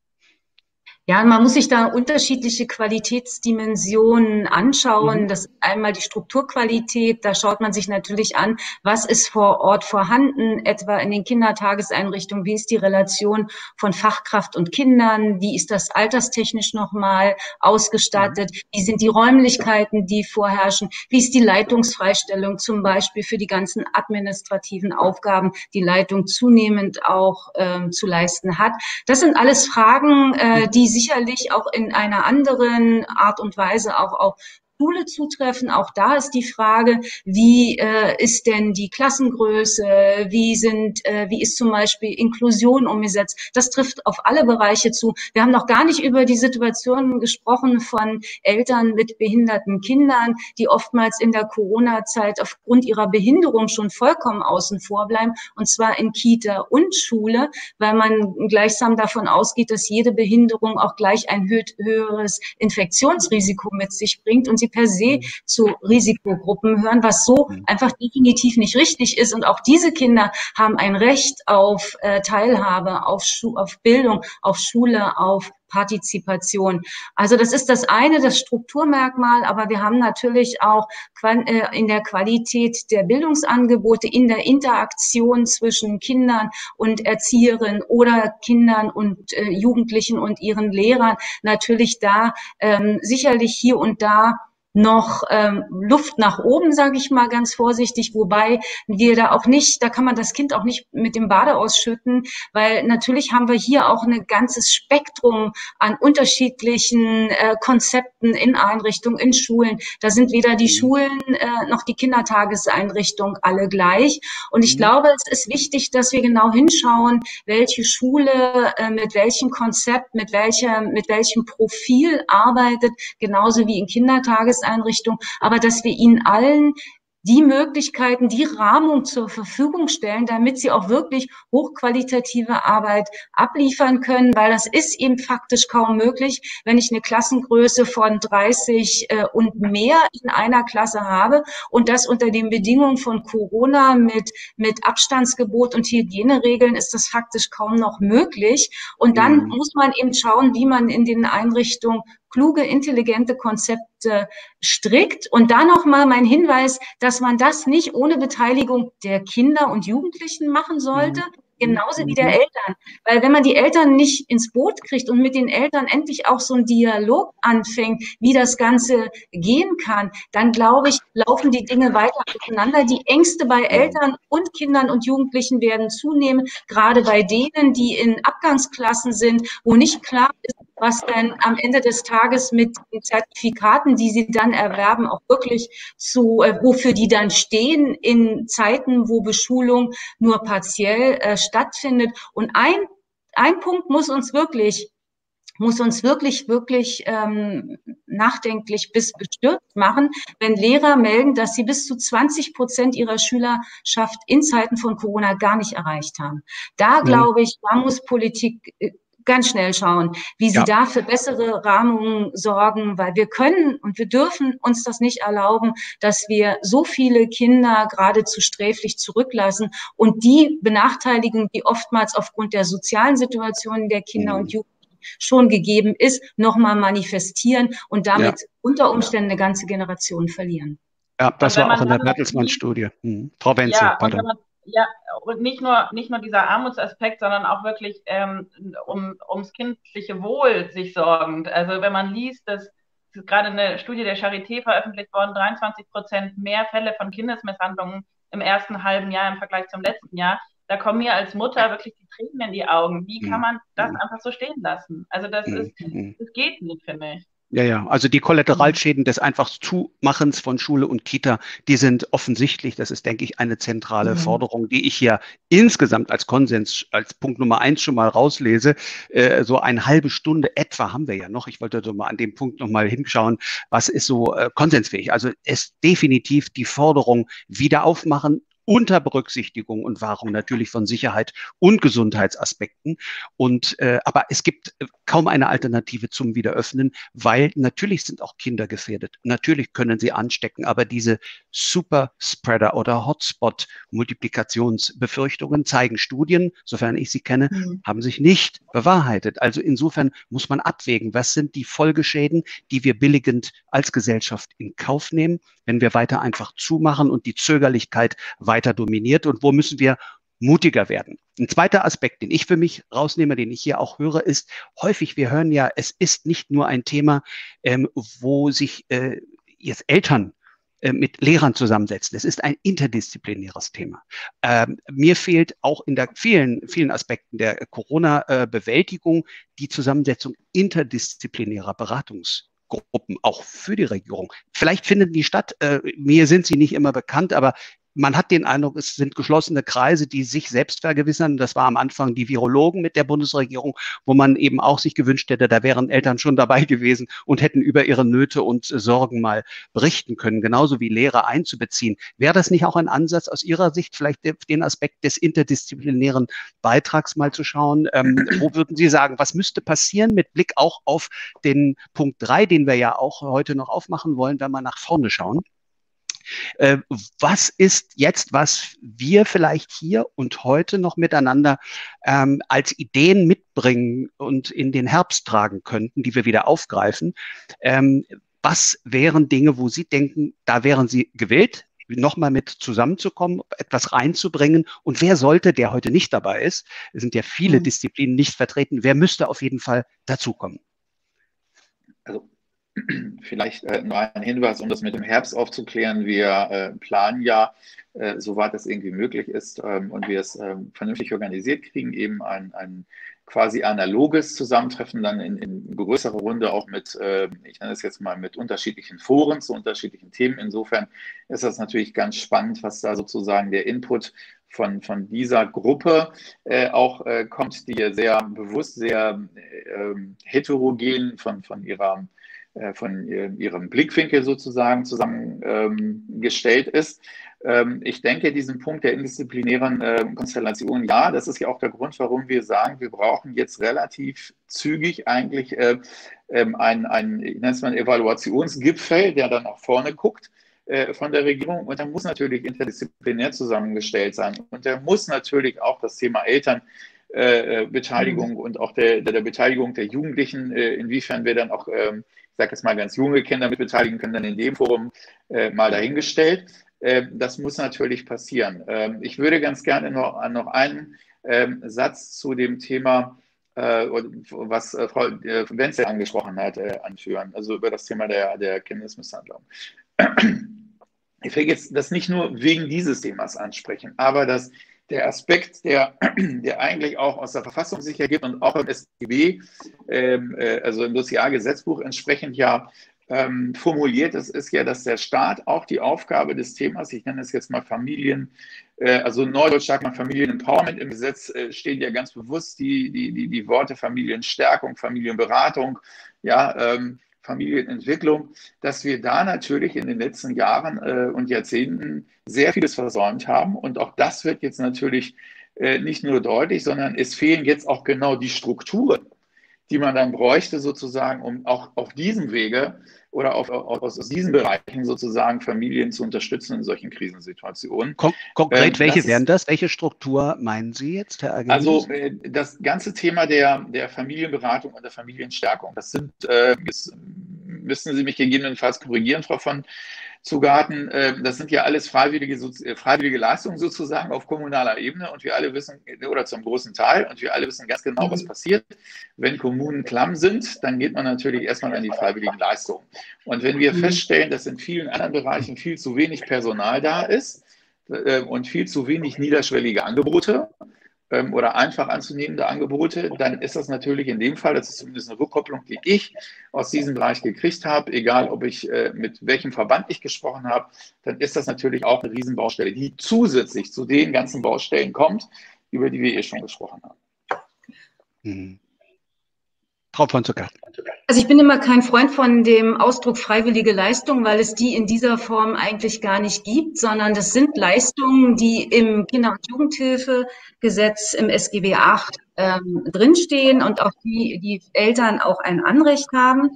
Ja, man muss sich da unterschiedliche Qualitätsdimensionen anschauen. Mhm. Das ist einmal die Strukturqualität. Da schaut man sich natürlich an, was ist vor Ort vorhanden, etwa in den Kindertageseinrichtungen. Wie ist die Relation von Fachkraft und Kindern? Wie ist das alterstechnisch nochmal ausgestattet? Mhm. Wie sind die Räumlichkeiten, die vorherrschen? Wie ist die Leitungsfreistellung zum Beispiel für die ganzen administrativen Aufgaben, die Leitung zunehmend auch ähm, zu leisten hat? Das sind alles Fragen, äh, die sicherlich auch in einer anderen Art und Weise auch auf Schule zutreffen. Auch da ist die Frage, wie äh, ist denn die Klassengröße, wie sind, äh, wie ist zum Beispiel Inklusion umgesetzt. Das trifft auf alle Bereiche zu. Wir haben noch gar nicht über die Situation gesprochen von Eltern mit behinderten Kindern, die oftmals in der Corona-Zeit aufgrund ihrer Behinderung schon vollkommen außen vor bleiben, und zwar in Kita und Schule, weil man gleichsam davon ausgeht, dass jede Behinderung auch gleich ein höheres Infektionsrisiko mit sich bringt und sie per se mhm. zu Risikogruppen hören, was so mhm. einfach definitiv nicht richtig ist. Und auch diese Kinder haben ein Recht auf äh, Teilhabe, auf, Schu auf Bildung, auf Schule, auf Partizipation. Also das ist das eine, das Strukturmerkmal, aber wir haben natürlich auch äh, in der Qualität der Bildungsangebote, in der Interaktion zwischen Kindern und Erzieherinnen oder Kindern und äh, Jugendlichen und ihren Lehrern natürlich da ähm, sicherlich hier und da noch ähm, Luft nach oben, sage ich mal ganz vorsichtig, wobei wir da auch nicht, da kann man das Kind auch nicht mit dem Bade ausschütten, weil natürlich haben wir hier auch ein ganzes Spektrum an unterschiedlichen äh, Konzepten in Einrichtungen, in Schulen. Da sind weder die mhm. Schulen äh, noch die Kindertageseinrichtungen alle gleich. Und ich mhm. glaube, es ist wichtig, dass wir genau hinschauen, welche Schule äh, mit welchem Konzept, mit welchem, mit welchem Profil arbeitet, genauso wie in Kindertages Bildungseinrichtung, aber dass wir ihnen allen die Möglichkeiten, die Rahmung zur Verfügung stellen, damit sie auch wirklich hochqualitative Arbeit abliefern können, weil das ist eben faktisch kaum möglich, wenn ich eine Klassengröße von 30 äh, und mehr in einer Klasse habe und das unter den Bedingungen von Corona mit, mit Abstandsgebot und Hygieneregeln ist das faktisch kaum noch möglich. Und dann mhm. muss man eben schauen, wie man in den Einrichtungen kluge, intelligente Konzepte strickt. Und da nochmal mein Hinweis, dass man das nicht ohne Beteiligung der Kinder und Jugendlichen machen sollte. Mhm. Genauso wie der mhm. Eltern. Weil wenn man die Eltern nicht ins Boot kriegt und mit den Eltern endlich auch so ein Dialog anfängt, wie das Ganze gehen kann, dann glaube ich, laufen die Dinge weiter auseinander. Die Ängste bei Eltern und Kindern und Jugendlichen werden zunehmen, gerade bei denen, die in Abgangsklassen sind, wo nicht klar ist, was dann am Ende des Tages mit den Zertifikaten, die sie dann erwerben, auch wirklich zu, äh, wofür die dann stehen in Zeiten, wo Beschulung nur partiell äh, stattfindet. Und ein, ein Punkt muss uns wirklich muss uns wirklich, wirklich ähm, nachdenklich bis bestürzt machen, wenn Lehrer melden, dass sie bis zu 20 Prozent ihrer Schülerschaft in Zeiten von Corona gar nicht erreicht haben. Da glaube ich, da muss Politik äh, ganz schnell schauen, wie sie ja. da für bessere Rahmungen sorgen, weil wir können und wir dürfen uns das nicht erlauben, dass wir so viele Kinder geradezu sträflich zurücklassen und die Benachteiligung, die oftmals aufgrund der sozialen Situation der Kinder mhm. und Jugendlichen schon gegeben ist, nochmal manifestieren und damit ja. unter Umständen eine ganze Generation verlieren. Ja, das war auch in der Bertelsmann-Studie. Hm. Frau Wenzel, ja, pardon. Ja, und nicht nur, nicht nur dieser Armutsaspekt, sondern auch wirklich ähm, um, ums kindliche Wohl sich sorgend. Also wenn man liest, dass gerade eine Studie der Charité veröffentlicht worden, 23 Prozent mehr Fälle von Kindesmisshandlungen im ersten halben Jahr im Vergleich zum letzten Jahr. Da kommen mir als Mutter wirklich die Tränen in die Augen. Wie kann mhm. man das mhm. einfach so stehen lassen? Also das mhm. ist, das geht nicht, finde ich. Ja, ja, also die Kollateralschäden des einfach Zumachens von Schule und Kita, die sind offensichtlich, das ist, denke ich, eine zentrale mhm. Forderung, die ich hier insgesamt als Konsens, als Punkt Nummer eins schon mal rauslese. Äh, so eine halbe Stunde etwa haben wir ja noch. Ich wollte so mal an dem Punkt nochmal hinschauen, was ist so äh, konsensfähig. Also es definitiv die Forderung wieder aufmachen, unter Berücksichtigung und Wahrung natürlich von Sicherheit und Gesundheitsaspekten. Und äh, aber es gibt äh, kaum eine Alternative zum Wiederöffnen, weil natürlich sind auch Kinder gefährdet. Natürlich können sie anstecken, aber diese Super Spreader oder Hotspot Multiplikationsbefürchtungen zeigen Studien, sofern ich sie kenne, mhm. haben sich nicht bewahrheitet. Also insofern muss man abwägen, was sind die Folgeschäden, die wir billigend als Gesellschaft in Kauf nehmen, wenn wir weiter einfach zumachen und die Zögerlichkeit weiter dominiert und wo müssen wir mutiger werden. Ein zweiter Aspekt, den ich für mich rausnehme, den ich hier auch höre, ist häufig, wir hören ja, es ist nicht nur ein Thema, ähm, wo sich äh, jetzt Eltern äh, mit Lehrern zusammensetzen. Es ist ein interdisziplinäres Thema. Ähm, mir fehlt auch in der vielen, vielen Aspekten der Corona-Bewältigung die Zusammensetzung interdisziplinärer Beratungs Gruppen auch für die Regierung. Vielleicht finden die statt. Äh, mir sind sie nicht immer bekannt, aber man hat den Eindruck, es sind geschlossene Kreise, die sich selbst vergewissern. Das war am Anfang die Virologen mit der Bundesregierung, wo man eben auch sich gewünscht hätte, da wären Eltern schon dabei gewesen und hätten über ihre Nöte und Sorgen mal berichten können, genauso wie Lehrer einzubeziehen. Wäre das nicht auch ein Ansatz aus Ihrer Sicht, vielleicht den Aspekt des interdisziplinären Beitrags mal zu schauen? Ähm, wo würden Sie sagen, was müsste passieren mit Blick auch auf den Punkt drei, den wir ja auch heute noch aufmachen wollen, wenn wir nach vorne schauen? Äh, was ist jetzt, was wir vielleicht hier und heute noch miteinander ähm, als Ideen mitbringen und in den Herbst tragen könnten, die wir wieder aufgreifen? Ähm, was wären Dinge, wo Sie denken, da wären Sie gewillt, nochmal mit zusammenzukommen, etwas reinzubringen. Und wer sollte, der heute nicht dabei ist, es sind ja viele mhm. Disziplinen nicht vertreten, wer müsste auf jeden Fall dazukommen? Also Vielleicht äh, nur ein Hinweis, um das mit dem Herbst aufzuklären. Wir äh, planen ja, äh, soweit es irgendwie möglich ist ähm, und wir es ähm, vernünftig organisiert kriegen, eben ein, ein quasi analoges Zusammentreffen dann in, in größerer Runde auch mit, äh, ich nenne es jetzt mal mit unterschiedlichen Foren zu unterschiedlichen Themen. Insofern ist das natürlich ganz spannend, was da sozusagen der Input von, von dieser Gruppe äh, auch äh, kommt, die sehr bewusst, sehr äh, heterogen von, von ihrer von ihrem Blickwinkel sozusagen zusammengestellt ähm, ist. Ähm, ich denke, diesen Punkt der interdisziplinären äh, Konstellation, ja, das ist ja auch der Grund, warum wir sagen, wir brauchen jetzt relativ zügig eigentlich äh, ähm, einen, einen, ich nenne es mal Evaluationsgipfel, der dann nach vorne guckt von der Regierung und der muss natürlich interdisziplinär zusammengestellt sein und der muss natürlich auch das Thema Eltern Beteiligung mhm. und auch der, der, der, Beteiligung der Jugendlichen, inwiefern wir dann auch ähm, sage jetzt mal ganz junge Kinder mit beteiligen können, dann in dem Forum äh, mal dahingestellt. Äh, das muss natürlich passieren. Ähm, ich würde ganz gerne noch, noch einen ähm, Satz zu dem Thema, äh, was äh, Frau äh, Wenzel angesprochen hat, äh, anführen, also über das Thema der, der Kindesmisshandlung. Ich will jetzt das nicht nur wegen dieses Themas ansprechen, aber dass der Aspekt, der, der eigentlich auch aus der Verfassung sich ergibt und auch im SGB, ähm, äh, also im Sozialgesetzbuch entsprechend ja ähm, formuliert. Das ist ja, dass der Staat auch die Aufgabe des Themas, ich nenne es jetzt mal Familien, äh, also Neudeutsch sagt man Familienempowerment, im Gesetz äh, stehen ja ganz bewusst die, die, die, die Worte Familienstärkung, Familienberatung, ja, ähm, Familienentwicklung, dass wir da natürlich in den letzten Jahren äh, und Jahrzehnten sehr vieles versäumt haben. Und auch das wird jetzt natürlich äh, nicht nur deutlich, sondern es fehlen jetzt auch genau die Strukturen, die man dann bräuchte, sozusagen, um auch auf diesem Wege oder auf, aus, aus diesen Bereichen sozusagen Familien zu unterstützen in solchen Krisensituationen. Kon konkret, ähm, welche wären das? Welche Struktur meinen Sie jetzt, Herr Agenius? Also äh, das ganze Thema der, der Familienberatung und der Familienstärkung, das sind, äh, das müssen Sie mich gegebenenfalls korrigieren, Frau von Zugarten, äh, das sind ja alles freiwillige, äh, freiwillige Leistungen sozusagen auf kommunaler Ebene und wir alle wissen, oder zum großen Teil, und wir alle wissen ganz genau, was mhm. passiert. Wenn Kommunen klamm sind, dann geht man natürlich erstmal an die freiwilligen Leistungen. Und wenn wir mhm. feststellen, dass in vielen anderen Bereichen viel zu wenig Personal da ist äh, und viel zu wenig niederschwellige Angebote, ähm, oder einfach anzunehmende Angebote, dann ist das natürlich in dem Fall, das ist zumindest eine Rückkopplung, die ich aus diesem Bereich gekriegt habe, egal ob ich äh, mit welchem Verband ich gesprochen habe, dann ist das natürlich auch eine Riesenbaustelle, die zusätzlich zu den ganzen Baustellen kommt, über die wir eh schon gesprochen haben. Mhm. Frau von Zucker. Also ich bin immer kein Freund von dem Ausdruck freiwillige Leistung, weil es die in dieser Form eigentlich gar nicht gibt, sondern das sind Leistungen, die im Kinder- und Jugendhilfegesetz im SGB VIII ähm, drinstehen und auf die die Eltern auch ein Anrecht haben.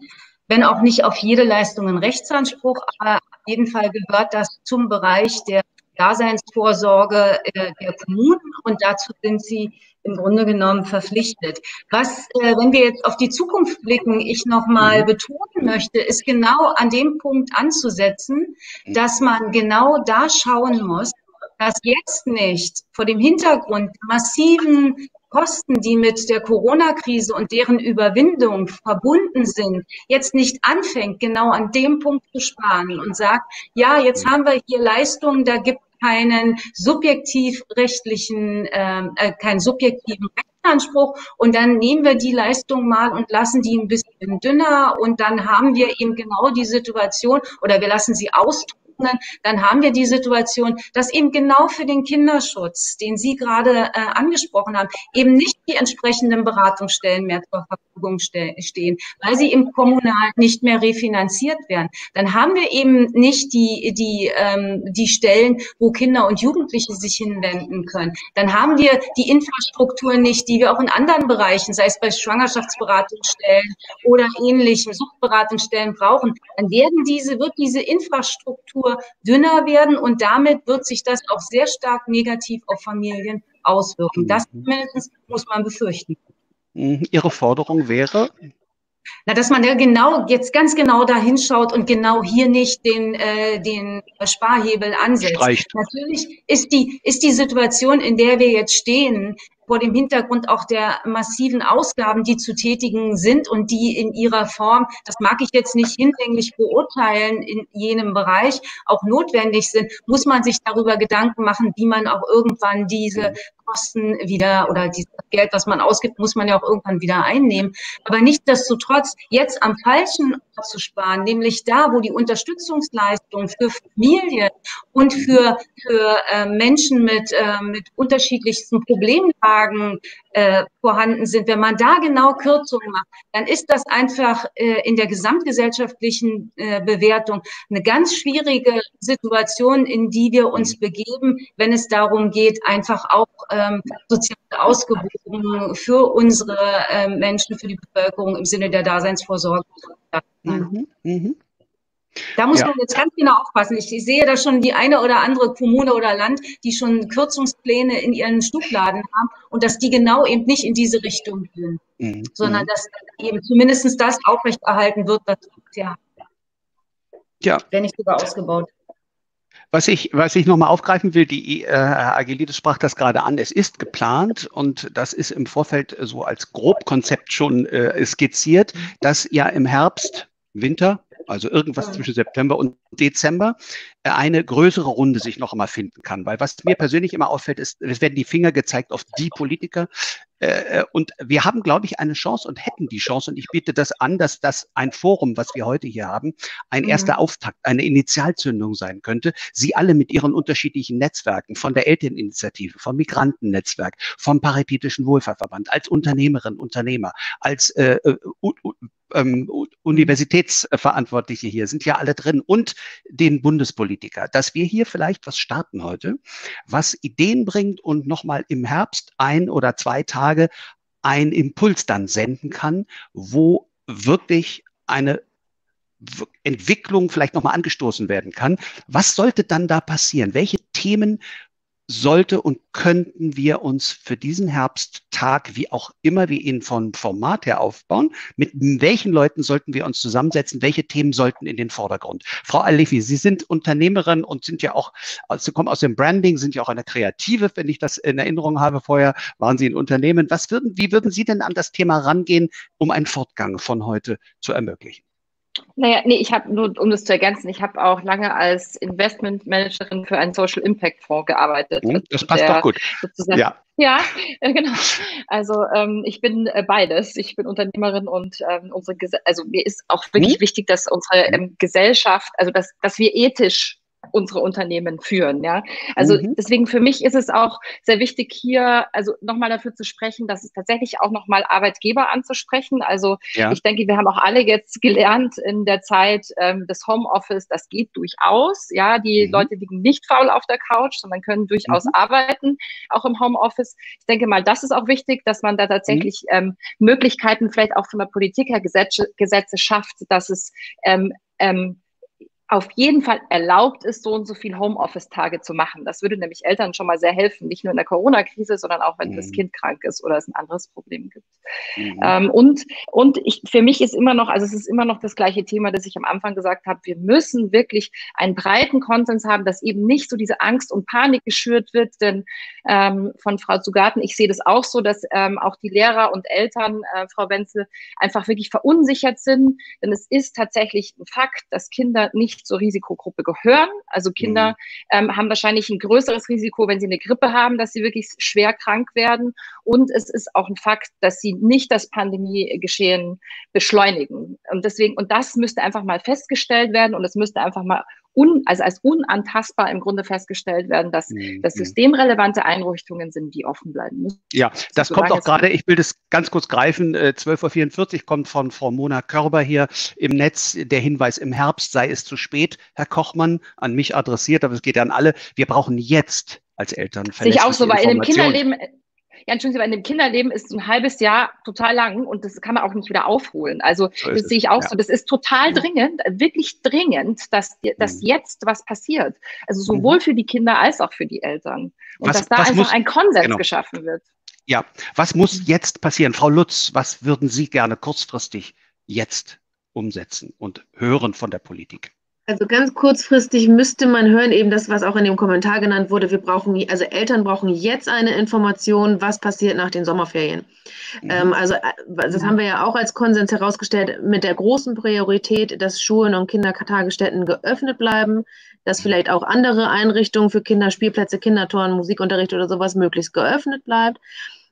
Wenn auch nicht auf jede Leistung ein Rechtsanspruch, aber auf jeden Fall gehört das zum Bereich der Daseinsvorsorge äh, der Kommunen und dazu sind sie im Grunde genommen verpflichtet. Was, äh, wenn wir jetzt auf die Zukunft blicken, ich nochmal mhm. betonen möchte, ist genau an dem Punkt anzusetzen, dass man genau da schauen muss, dass jetzt nicht vor dem Hintergrund massiven Kosten, die mit der Corona-Krise und deren Überwindung verbunden sind, jetzt nicht anfängt, genau an dem Punkt zu sparen und sagt, ja, jetzt haben wir hier Leistungen, da gibt keinen subjektiv rechtlichen, ähm, äh, keinen subjektiven Rechtsanspruch. Und dann nehmen wir die Leistung mal und lassen die ein bisschen dünner. Und dann haben wir eben genau die Situation oder wir lassen sie ausdrücken dann haben wir die Situation, dass eben genau für den Kinderschutz, den Sie gerade äh, angesprochen haben, eben nicht die entsprechenden Beratungsstellen mehr zur Verfügung stehen, weil sie im Kommunal nicht mehr refinanziert werden. Dann haben wir eben nicht die, die, ähm, die Stellen, wo Kinder und Jugendliche sich hinwenden können. Dann haben wir die Infrastruktur nicht, die wir auch in anderen Bereichen, sei es bei Schwangerschaftsberatungsstellen oder ähnlichen Suchtberatungsstellen brauchen. Dann werden diese, wird diese Infrastruktur Struktur dünner werden und damit wird sich das auch sehr stark negativ auf Familien auswirken. Das mhm. zumindest muss man befürchten. Mhm. Ihre Forderung wäre? Na, dass man ja genau, jetzt ganz genau da hinschaut und genau hier nicht den, äh, den Sparhebel ansetzt. Streicht. Natürlich ist die, ist die Situation, in der wir jetzt stehen, vor dem Hintergrund auch der massiven Ausgaben, die zu tätigen sind und die in ihrer Form, das mag ich jetzt nicht hinlänglich beurteilen, in jenem Bereich auch notwendig sind, muss man sich darüber Gedanken machen, wie man auch irgendwann diese Kosten wieder oder dieses Geld, was man ausgibt, muss man ja auch irgendwann wieder einnehmen. Aber nichtsdestotrotz jetzt am falschen Ort zu sparen, nämlich da, wo die Unterstützungsleistungen für Familien und für, für äh, Menschen mit, äh, mit unterschiedlichsten Problemlagen äh, vorhanden sind, wenn man da genau Kürzungen macht, dann ist das einfach äh, in der gesamtgesellschaftlichen äh, Bewertung eine ganz schwierige Situation, in die wir uns begeben, wenn es darum geht, einfach auch ähm, sozial ausgewogen für unsere äh, Menschen, für die Bevölkerung im Sinne der Daseinsvorsorge. Mhm. Mhm. Da muss ja. man jetzt ganz genau aufpassen. Ich, ich, sehe da schon die eine oder andere Kommune oder Land, die schon Kürzungspläne in ihren Schubladen haben und dass die genau eben nicht in diese Richtung gehen, mhm. sondern mhm. dass eben zumindest das aufrechterhalten wird, was ja, ja. wenn nicht sogar ausgebaut. Was ich, was ich nochmal aufgreifen will, die äh, Herr Agilides sprach das gerade an, es ist geplant und das ist im Vorfeld so als Grobkonzept schon äh, skizziert, dass ja im Herbst, Winter, also irgendwas zwischen September und Dezember, äh, eine größere Runde sich noch einmal finden kann. Weil was mir persönlich immer auffällt, ist, es werden die Finger gezeigt auf die Politiker, und wir haben, glaube ich, eine Chance und hätten die Chance, und ich biete das an, dass das ein Forum, was wir heute hier haben, ein mhm. erster Auftakt, eine Initialzündung sein könnte. Sie alle mit ihren unterschiedlichen Netzwerken, von der Elterninitiative, vom Migrantennetzwerk, vom Paritätischen Wohlfahrtverband, als Unternehmerin, Unternehmer, als äh, äh ähm, Universitätsverantwortliche hier sind ja alle drin und den Bundespolitiker, dass wir hier vielleicht was starten heute, was Ideen bringt und nochmal im Herbst ein oder zwei Tage einen Impuls dann senden kann, wo wirklich eine Entwicklung vielleicht nochmal angestoßen werden kann. Was sollte dann da passieren? Welche Themen sollte und könnten wir uns für diesen Herbsttag, wie auch immer wir ihn vom Format her aufbauen, mit welchen Leuten sollten wir uns zusammensetzen, welche Themen sollten in den Vordergrund? Frau Alifi, Sie sind Unternehmerin und sind ja auch, Sie kommen aus dem Branding, sind ja auch eine Kreative, wenn ich das in Erinnerung habe. Vorher waren Sie ein Unternehmen. Was würden, wie würden Sie denn an das Thema rangehen, um einen Fortgang von heute zu ermöglichen? Naja, nee, ich habe nur, um das zu ergänzen, ich habe auch lange als Investmentmanagerin für einen Social Impact Fonds gearbeitet. Oh, das passt doch gut. Ja. ja, äh, genau. Also ähm, ich bin äh, beides. Ich bin Unternehmerin und ähm, unsere, Ges also mir ist auch wirklich hm? wichtig, dass unsere ähm, Gesellschaft, also dass, dass wir ethisch unsere Unternehmen führen. Ja, also mhm. deswegen für mich ist es auch sehr wichtig hier, also nochmal dafür zu sprechen, dass es tatsächlich auch nochmal Arbeitgeber anzusprechen. Also ja. ich denke, wir haben auch alle jetzt gelernt in der Zeit ähm, des Homeoffice, das geht durchaus. Ja, die mhm. Leute liegen nicht faul auf der Couch, sondern können durchaus mhm. arbeiten, auch im Homeoffice. Ich denke mal, das ist auch wichtig, dass man da tatsächlich mhm. ähm, Möglichkeiten vielleicht auch von der Politik her Gesetze, Gesetze schafft, dass es ähm, ähm, auf jeden Fall erlaubt ist, so und so viel Homeoffice-Tage zu machen. Das würde nämlich Eltern schon mal sehr helfen, nicht nur in der Corona-Krise, sondern auch, wenn mhm. das Kind krank ist oder es ein anderes Problem gibt. Mhm. Ähm, und und ich, für mich ist immer noch, also es ist immer noch das gleiche Thema, das ich am Anfang gesagt habe. Wir müssen wirklich einen breiten Konsens haben, dass eben nicht so diese Angst und Panik geschürt wird. Denn ähm, von Frau Zugarten, ich sehe das auch so, dass ähm, auch die Lehrer und Eltern, äh, Frau Wenzel, einfach wirklich verunsichert sind. Denn es ist tatsächlich ein Fakt, dass Kinder nicht nicht zur Risikogruppe gehören. Also Kinder mhm. ähm, haben wahrscheinlich ein größeres Risiko, wenn sie eine Grippe haben, dass sie wirklich schwer krank werden. Und es ist auch ein Fakt, dass sie nicht das Pandemiegeschehen beschleunigen. Und deswegen, und das müsste einfach mal festgestellt werden und es müsste einfach mal un, also als unantastbar im Grunde festgestellt werden, dass mhm. das systemrelevante Einrichtungen sind, die offen bleiben müssen. Ja, das kommt auch gerade, ich will das ganz kurz greifen, 12.44 Uhr kommt von Frau Mona Körber hier im Netz der Hinweis, im Herbst sei es zu spät, Herr Kochmann, an mich adressiert, aber es geht ja an alle, wir brauchen jetzt als Eltern Sehe ich auch so, weil in dem Kinderleben ja, entschuldigen Sie, aber in dem Kinderleben ist ein halbes Jahr total lang und das kann man auch nicht wieder aufholen. Also so das sehe ich auch ja. so. Das ist total dringend, wirklich dringend, dass, dass mhm. jetzt was passiert. Also sowohl mhm. für die Kinder als auch für die Eltern. Und was, dass da einfach muss, ein Konsens genau. geschaffen wird. Ja, was muss mhm. jetzt passieren? Frau Lutz, was würden Sie gerne kurzfristig jetzt umsetzen und hören von der Politik? Also ganz kurzfristig müsste man hören, eben das, was auch in dem Kommentar genannt wurde, wir brauchen, also Eltern brauchen jetzt eine Information, was passiert nach den Sommerferien. Mhm. Ähm, also äh, das haben wir ja auch als Konsens herausgestellt, mit der großen Priorität, dass Schulen und Kindertagesstätten geöffnet bleiben, dass vielleicht auch andere Einrichtungen für Kinder, Spielplätze, Kindertoren, Musikunterricht oder sowas möglichst geöffnet bleibt,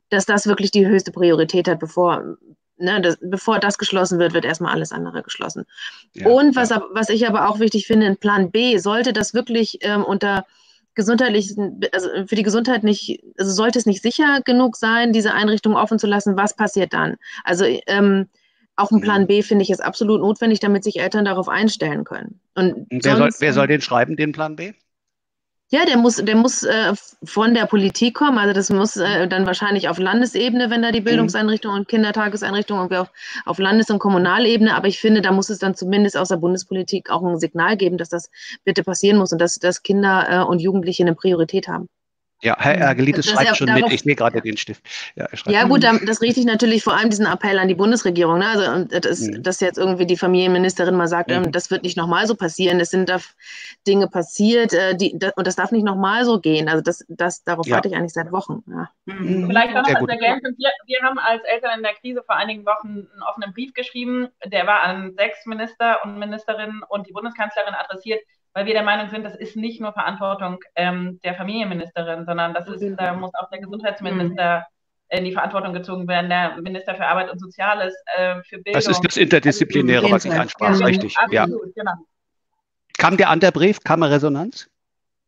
dass das wirklich die höchste Priorität hat, bevor ne, das, bevor das geschlossen wird, wird erstmal alles andere geschlossen. Ja, und was, ja. was ich aber auch wichtig finde, in Plan B, sollte das wirklich ähm, unter gesundheitlichen, also für die Gesundheit nicht, also sollte es nicht sicher genug sein, diese Einrichtung offen zu lassen, was passiert dann? Also ähm, auch ein Plan mhm. B finde ich ist absolut notwendig, damit sich Eltern darauf einstellen können. Und wer, sonst, soll, wer soll den schreiben, den Plan B? Ja, der muss, der muss äh, von der Politik kommen. Also das muss äh, dann wahrscheinlich auf Landesebene, wenn da die mhm. Bildungseinrichtungen und Kindertageseinrichtungen und auf, auf Landes- und Kommunalebene. Aber ich finde, da muss es dann zumindest aus der Bundespolitik auch ein Signal geben, dass das bitte passieren muss und dass, dass Kinder äh, und Jugendliche eine Priorität haben. Ja, Herr Ergelitis schreibt ja, schon mit. Ich sehe gerade den Stift. Ja, ja gut, das richtig natürlich vor allem diesen Appell an die Bundesregierung. Ne? Also, das, mhm. dass jetzt irgendwie die Familienministerin mal sagt, ähm, mhm. das wird nicht nochmal so passieren. Es sind da Dinge passiert äh, die, das, und das darf nicht nochmal so gehen. Also das, das, darauf ja. warte ich eigentlich seit Wochen. Ja. Mhm. Vielleicht auch noch als Ergänzung. Wir, wir haben als Eltern in der Krise vor einigen Wochen einen offenen Brief geschrieben. Der war an sechs Minister und Ministerinnen und die Bundeskanzlerin adressiert weil wir der Meinung sind, das ist nicht nur Verantwortung ähm, der Familienministerin, sondern das ist, da muss auch der Gesundheitsminister in die Verantwortung gezogen werden, der Minister für Arbeit und Soziales, äh, für Bildung. Das ist das Interdisziplinäre, was ich ansprach, Genau, richtig. Ja. Absolut, genau. Kam der an der Brief? Kam er Resonanz?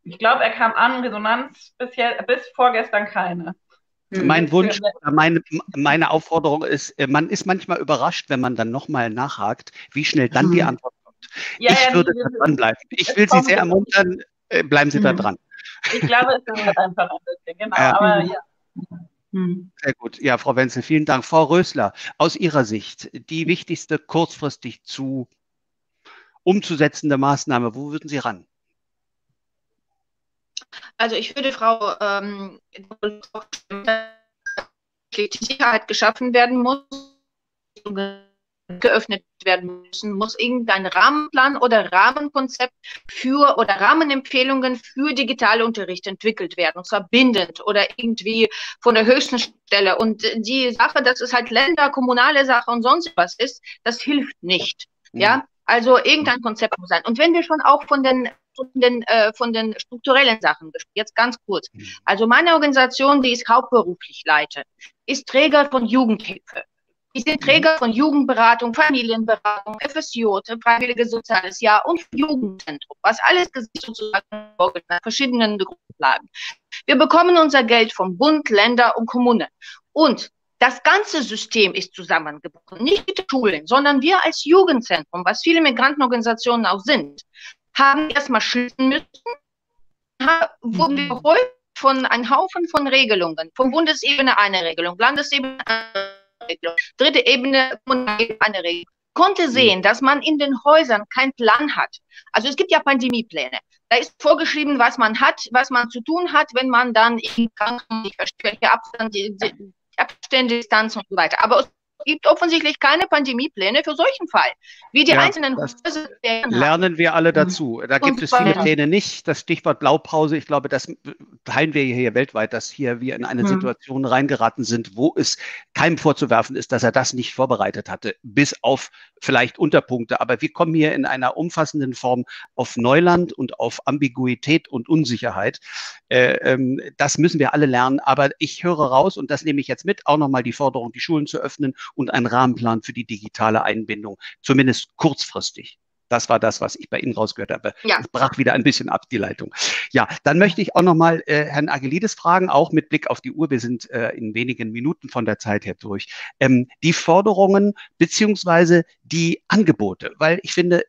Ich glaube, er kam an, Resonanz bisher, bis vorgestern keine. Mein Wunsch, meine, meine Aufforderung ist, äh, man ist manchmal überrascht, wenn man dann nochmal nachhakt, wie schnell dann die Hm. Antwort kommt. Ja, ich ja, würde da dranbleiben. Ich will Sie sehr ermuntern, äh, bleiben Sie da Hm. dran. Ich glaube, es dauert einfach ein bisschen, genau. Ja. Aber Mhm. ja. Hm. Sehr gut. Ja, Frau Wenzel, vielen Dank. Frau Rösler, aus Ihrer Sicht die wichtigste kurzfristig zu umzusetzende Maßnahme, wo würden Sie ran? Also ich würde Frau ähm, die Sicherheit geschaffen werden muss, geöffnet werden müssen, muss irgendein Rahmenplan oder Rahmenkonzept für oder Rahmenempfehlungen für digitale Unterricht entwickelt werden, und zwar bindend oder irgendwie von der höchsten Stelle. Und die Sache, dass es halt Länder, kommunale Sache und sonst was ist, das hilft nicht. Ja, also irgendein Konzept muss sein. Und wenn wir schon auch von den von den, äh, von den strukturellen Sachen gesprochen, jetzt ganz kurz. Also meine Organisation, die ich hauptberuflich leite, ist Träger von Jugendhilfe. Wir sind Träger von Jugendberatung, Familienberatung, FSJ, Freiwillige Soziales Jahr und Jugendzentrum, was alles sozusagen nach verschiedenen Grundlagen. Wir bekommen unser Geld vom Bund, Länder und Kommunen. Und das ganze System ist zusammengebrochen. Nicht die Schulen, sondern wir als Jugendzentrum, was viele Migrantenorganisationen auch sind, haben erstmal schließen müssen, wurden wir geholt von einem Haufen von Regelungen. Von Bundesebene eine Regelung, Landesebene eine Regelung, dritte Ebene eine Regelung. Konnte sehen, dass man in den Häusern keinen Plan hat. Also es gibt ja Pandemiepläne. Da ist vorgeschrieben, was man hat, was man zu tun hat, wenn man dann im Krankenhaus welche die, die Abstände, Distanz und so weiter. Aber es gibt offensichtlich keine Pandemiepläne für solchen Fall, wie die Ja, einzelnen Häuser. Lernen wir alle dazu. Da gibt es viele. Pläne nicht. Das Stichwort Blaupause, ich glaube, das teilen wir hier weltweit, dass hier wir in eine Hm. Situation reingeraten sind, wo es keinem vorzuwerfen ist, dass er das nicht vorbereitet hatte, bis auf vielleicht Unterpunkte. Aber wir kommen hier in einer umfassenden Form auf Neuland und auf Ambiguität und Unsicherheit. Äh, ähm, das müssen wir alle lernen. Aber ich höre raus, und das nehme ich jetzt mit, auch nochmal die Forderung, die Schulen zu öffnen und einen Rahmenplan für die digitale Einbindung, zumindest kurzfristig. Das war das, was ich bei Ihnen rausgehört habe. Ja. Es brach wieder ein bisschen ab, die Leitung. Ja, dann möchte ich auch nochmal äh, Herrn Agelides fragen, auch mit Blick auf die Uhr. Wir sind äh, in wenigen Minuten von der Zeit her durch. Ähm, die Forderungen beziehungsweise die Angebote, weil ich finde,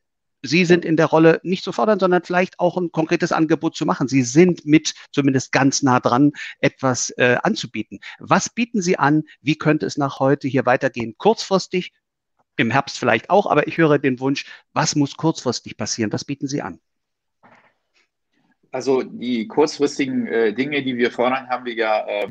Sie sind in der Rolle nicht zu fordern, sondern vielleicht auch ein konkretes Angebot zu machen. Sie sind mit zumindest ganz nah dran, etwas äh, anzubieten. Was bieten Sie an? Wie könnte es nach heute hier weitergehen? Kurzfristig, im Herbst vielleicht auch, aber ich höre den Wunsch, was muss kurzfristig passieren? Was bieten Sie an? Also die kurzfristigen äh, Dinge, die wir fordern, haben wir ja äh,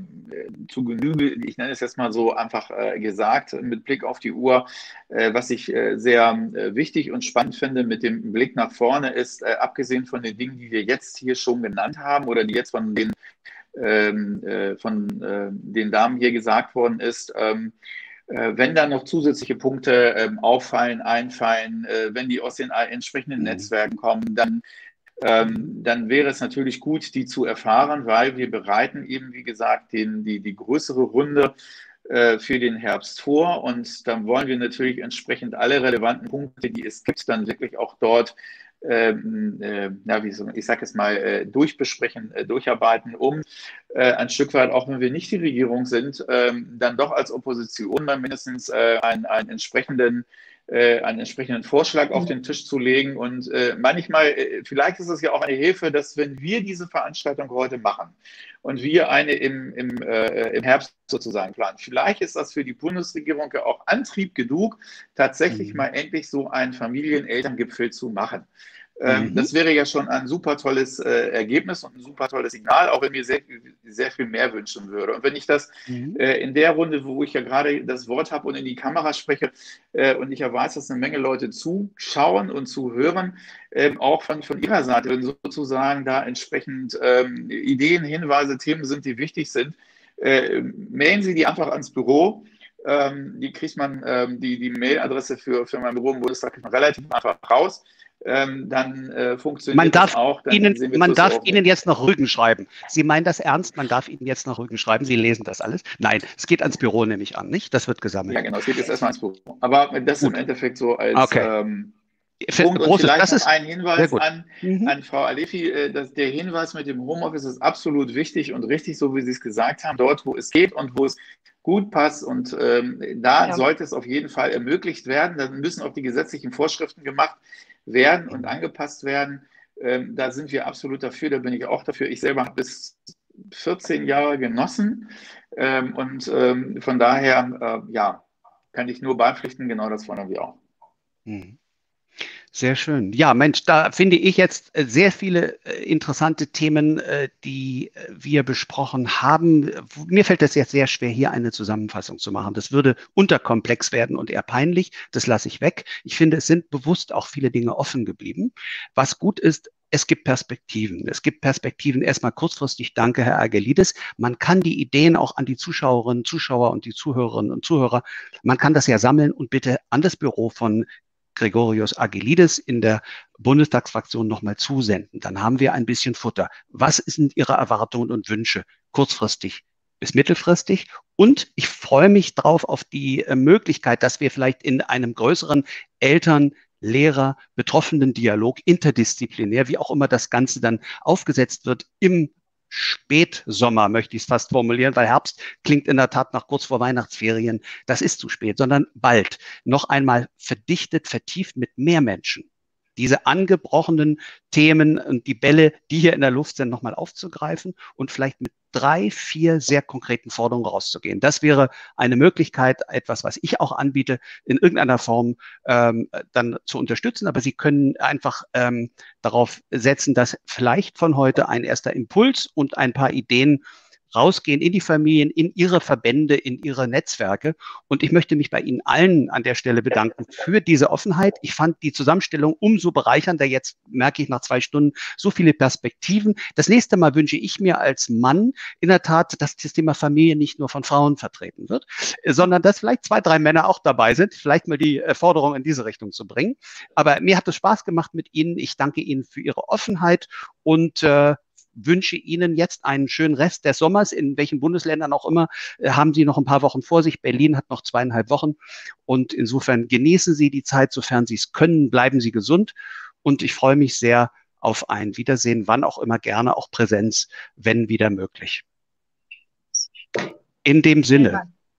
zu Genüge, ich nenne es jetzt mal so einfach äh, gesagt, mit Blick auf die Uhr. Äh, was ich äh, sehr äh, wichtig und spannend finde mit dem Blick nach vorne ist, abgesehen von den Dingen, die wir jetzt hier schon genannt haben oder die jetzt von den, ähm, äh, von den Damen hier gesagt worden ist, ähm, äh, wenn da noch zusätzliche Punkte ähm, auffallen, einfallen, äh, wenn die aus den entsprechenden Mhm. Netzwerken kommen, dann ähm, dann wäre es natürlich gut, die zu erfahren, weil wir bereiten eben, wie gesagt, den, die, die größere Runde äh, für den Herbst vor. Und dann wollen wir natürlich entsprechend alle relevanten Punkte, die es gibt, dann wirklich auch dort ähm, äh, ja, wie so, ich sage es mal, äh, durchbesprechen, äh, durcharbeiten, um äh, ein Stück weit, auch wenn wir nicht die Regierung sind, ähm, dann doch als Opposition dann mindestens äh, einen, einen entsprechenden äh, einen entsprechenden Vorschlag auf den Tisch zu legen. Und äh, manchmal, äh, vielleicht ist es ja auch eine Hilfe, dass wenn wir diese Veranstaltung heute machen und wir eine im, im, äh, im Herbst sozusagen planen, vielleicht ist das für die Bundesregierung ja auch Antrieb genug, tatsächlich Mhm. mal endlich so einen Familien-Elterngipfel zu machen. Ähm, Mhm. Das wäre ja schon ein super tolles äh, Ergebnis und ein super tolles Signal, auch wenn mir sehr, sehr viel mehr wünschen würde. Und wenn ich das Mhm. äh, in der Runde, wo ich ja gerade das Wort habe und in die Kamera spreche äh, und ich ja weiß, dass eine Menge Leute zuschauen und zuhören, ähm, auch von, von Ihrer Seite, wenn sozusagen da entsprechend ähm, Ideen, Hinweise, Themen sind, die wichtig sind, äh, mailen Sie die einfach ans Büro Ähm, die kriegt man, ähm, die, die Mailadresse für, für mein Büro im Bundestag relativ einfach raus. Ähm, dann äh, funktioniert man darf das auch. Dann Ihnen, man darf Ihnen jetzt noch Rügen schreiben. Sie meinen das ernst? Man darf Ihnen jetzt noch Rügen schreiben. Sie lesen das alles? Nein, es geht ans Büro nämlich an, nicht? Das wird gesammelt. Ja, genau, es geht jetzt erstmal ans Büro. Aber das Gut. im Endeffekt so als okay. ähm, Punkt. Großes, und vielleicht das ist ein Hinweis an, mhm. an Frau Alefi, äh, dass der Hinweis mit dem Homeoffice ist absolut wichtig und richtig, so wie Sie es gesagt haben, dort, wo es geht und wo es gut passt. Und ähm, da ja. sollte es auf jeden Fall ermöglicht werden. Dann müssen auch die gesetzlichen Vorschriften gemacht werden und angepasst werden. Ähm, da sind wir absolut dafür, da bin ich auch dafür. Ich selber habe bis 14 Jahre genossen ähm, und ähm, von daher, äh, ja, kann ich nur beipflichten, genau das wollen wir auch. Mhm. Sehr schön. Ja, Mensch, da finde ich jetzt äh, sehr viele äh, interessante Themen, äh, die wir besprochen haben. Mir fällt es jetzt sehr schwer, hier eine Zusammenfassung zu machen. Das würde unterkomplex werden und eher peinlich. Das lasse ich weg. Ich finde, es sind bewusst auch viele Dinge offen geblieben. Was gut ist, es gibt Perspektiven. Es gibt Perspektiven. Erstmal kurzfristig danke, Herr Agelides. Man kann die Ideen auch an die Zuschauerinnen, Zuschauer und die Zuhörerinnen und Zuhörer, man kann das ja sammeln und bitte an das Büro von Gregorius Agilides in der Bundestagsfraktion nochmal zusenden. Dann haben wir ein bisschen Futter. Was sind Ihre Erwartungen und Wünsche kurzfristig bis mittelfristig? Und ich freue mich drauf auf die äh, Möglichkeit, dass wir vielleicht in einem größeren Eltern Lehrer, betroffenen Dialog, interdisziplinär, wie auch immer das Ganze dann aufgesetzt wird, im Spätsommer, möchte ich es fast formulieren, weil Herbst klingt in der Tat noch kurz vor Weihnachtsferien. Das ist zu spät, sondern bald noch einmal verdichtet, vertieft mit mehr Menschen diese angebrochenen Themen und die Bälle, die hier in der Luft sind, nochmal aufzugreifen und vielleicht mit drei, vier sehr konkreten Forderungen rauszugehen. Das wäre eine Möglichkeit, etwas, was ich auch anbiete, in irgendeiner Form ähm, dann zu unterstützen. Aber Sie können einfach ähm, darauf setzen, dass vielleicht von heute ein erster Impuls und ein paar Ideen rausgehen in die Familien, in ihre Verbände, in ihre Netzwerke. Und ich möchte mich bei Ihnen allen an der Stelle bedanken für diese Offenheit. Ich fand die Zusammenstellung umso bereichernder. Jetzt merke ich nach zwei Stunden so viele Perspektiven. Das nächste Mal wünsche ich mir als Mann in der Tat, dass das Thema Familie nicht nur von Frauen vertreten wird, sondern dass vielleicht zwei, drei Männer auch dabei sind, vielleicht mal die äh, Forderung in diese Richtung zu bringen. Aber mir hat es Spaß gemacht mit Ihnen. Ich danke Ihnen für Ihre Offenheit und äh, wünsche Ihnen jetzt einen schönen Rest des Sommers, in welchen Bundesländern auch immer, äh, haben Sie noch ein paar Wochen vor sich. Berlin hat noch zweieinhalb Wochen und insofern genießen Sie die Zeit, sofern Sie es können, bleiben Sie gesund und ich freue mich sehr auf ein Wiedersehen, wann auch immer gerne, auch Präsenz, wenn wieder möglich. In dem Sinne.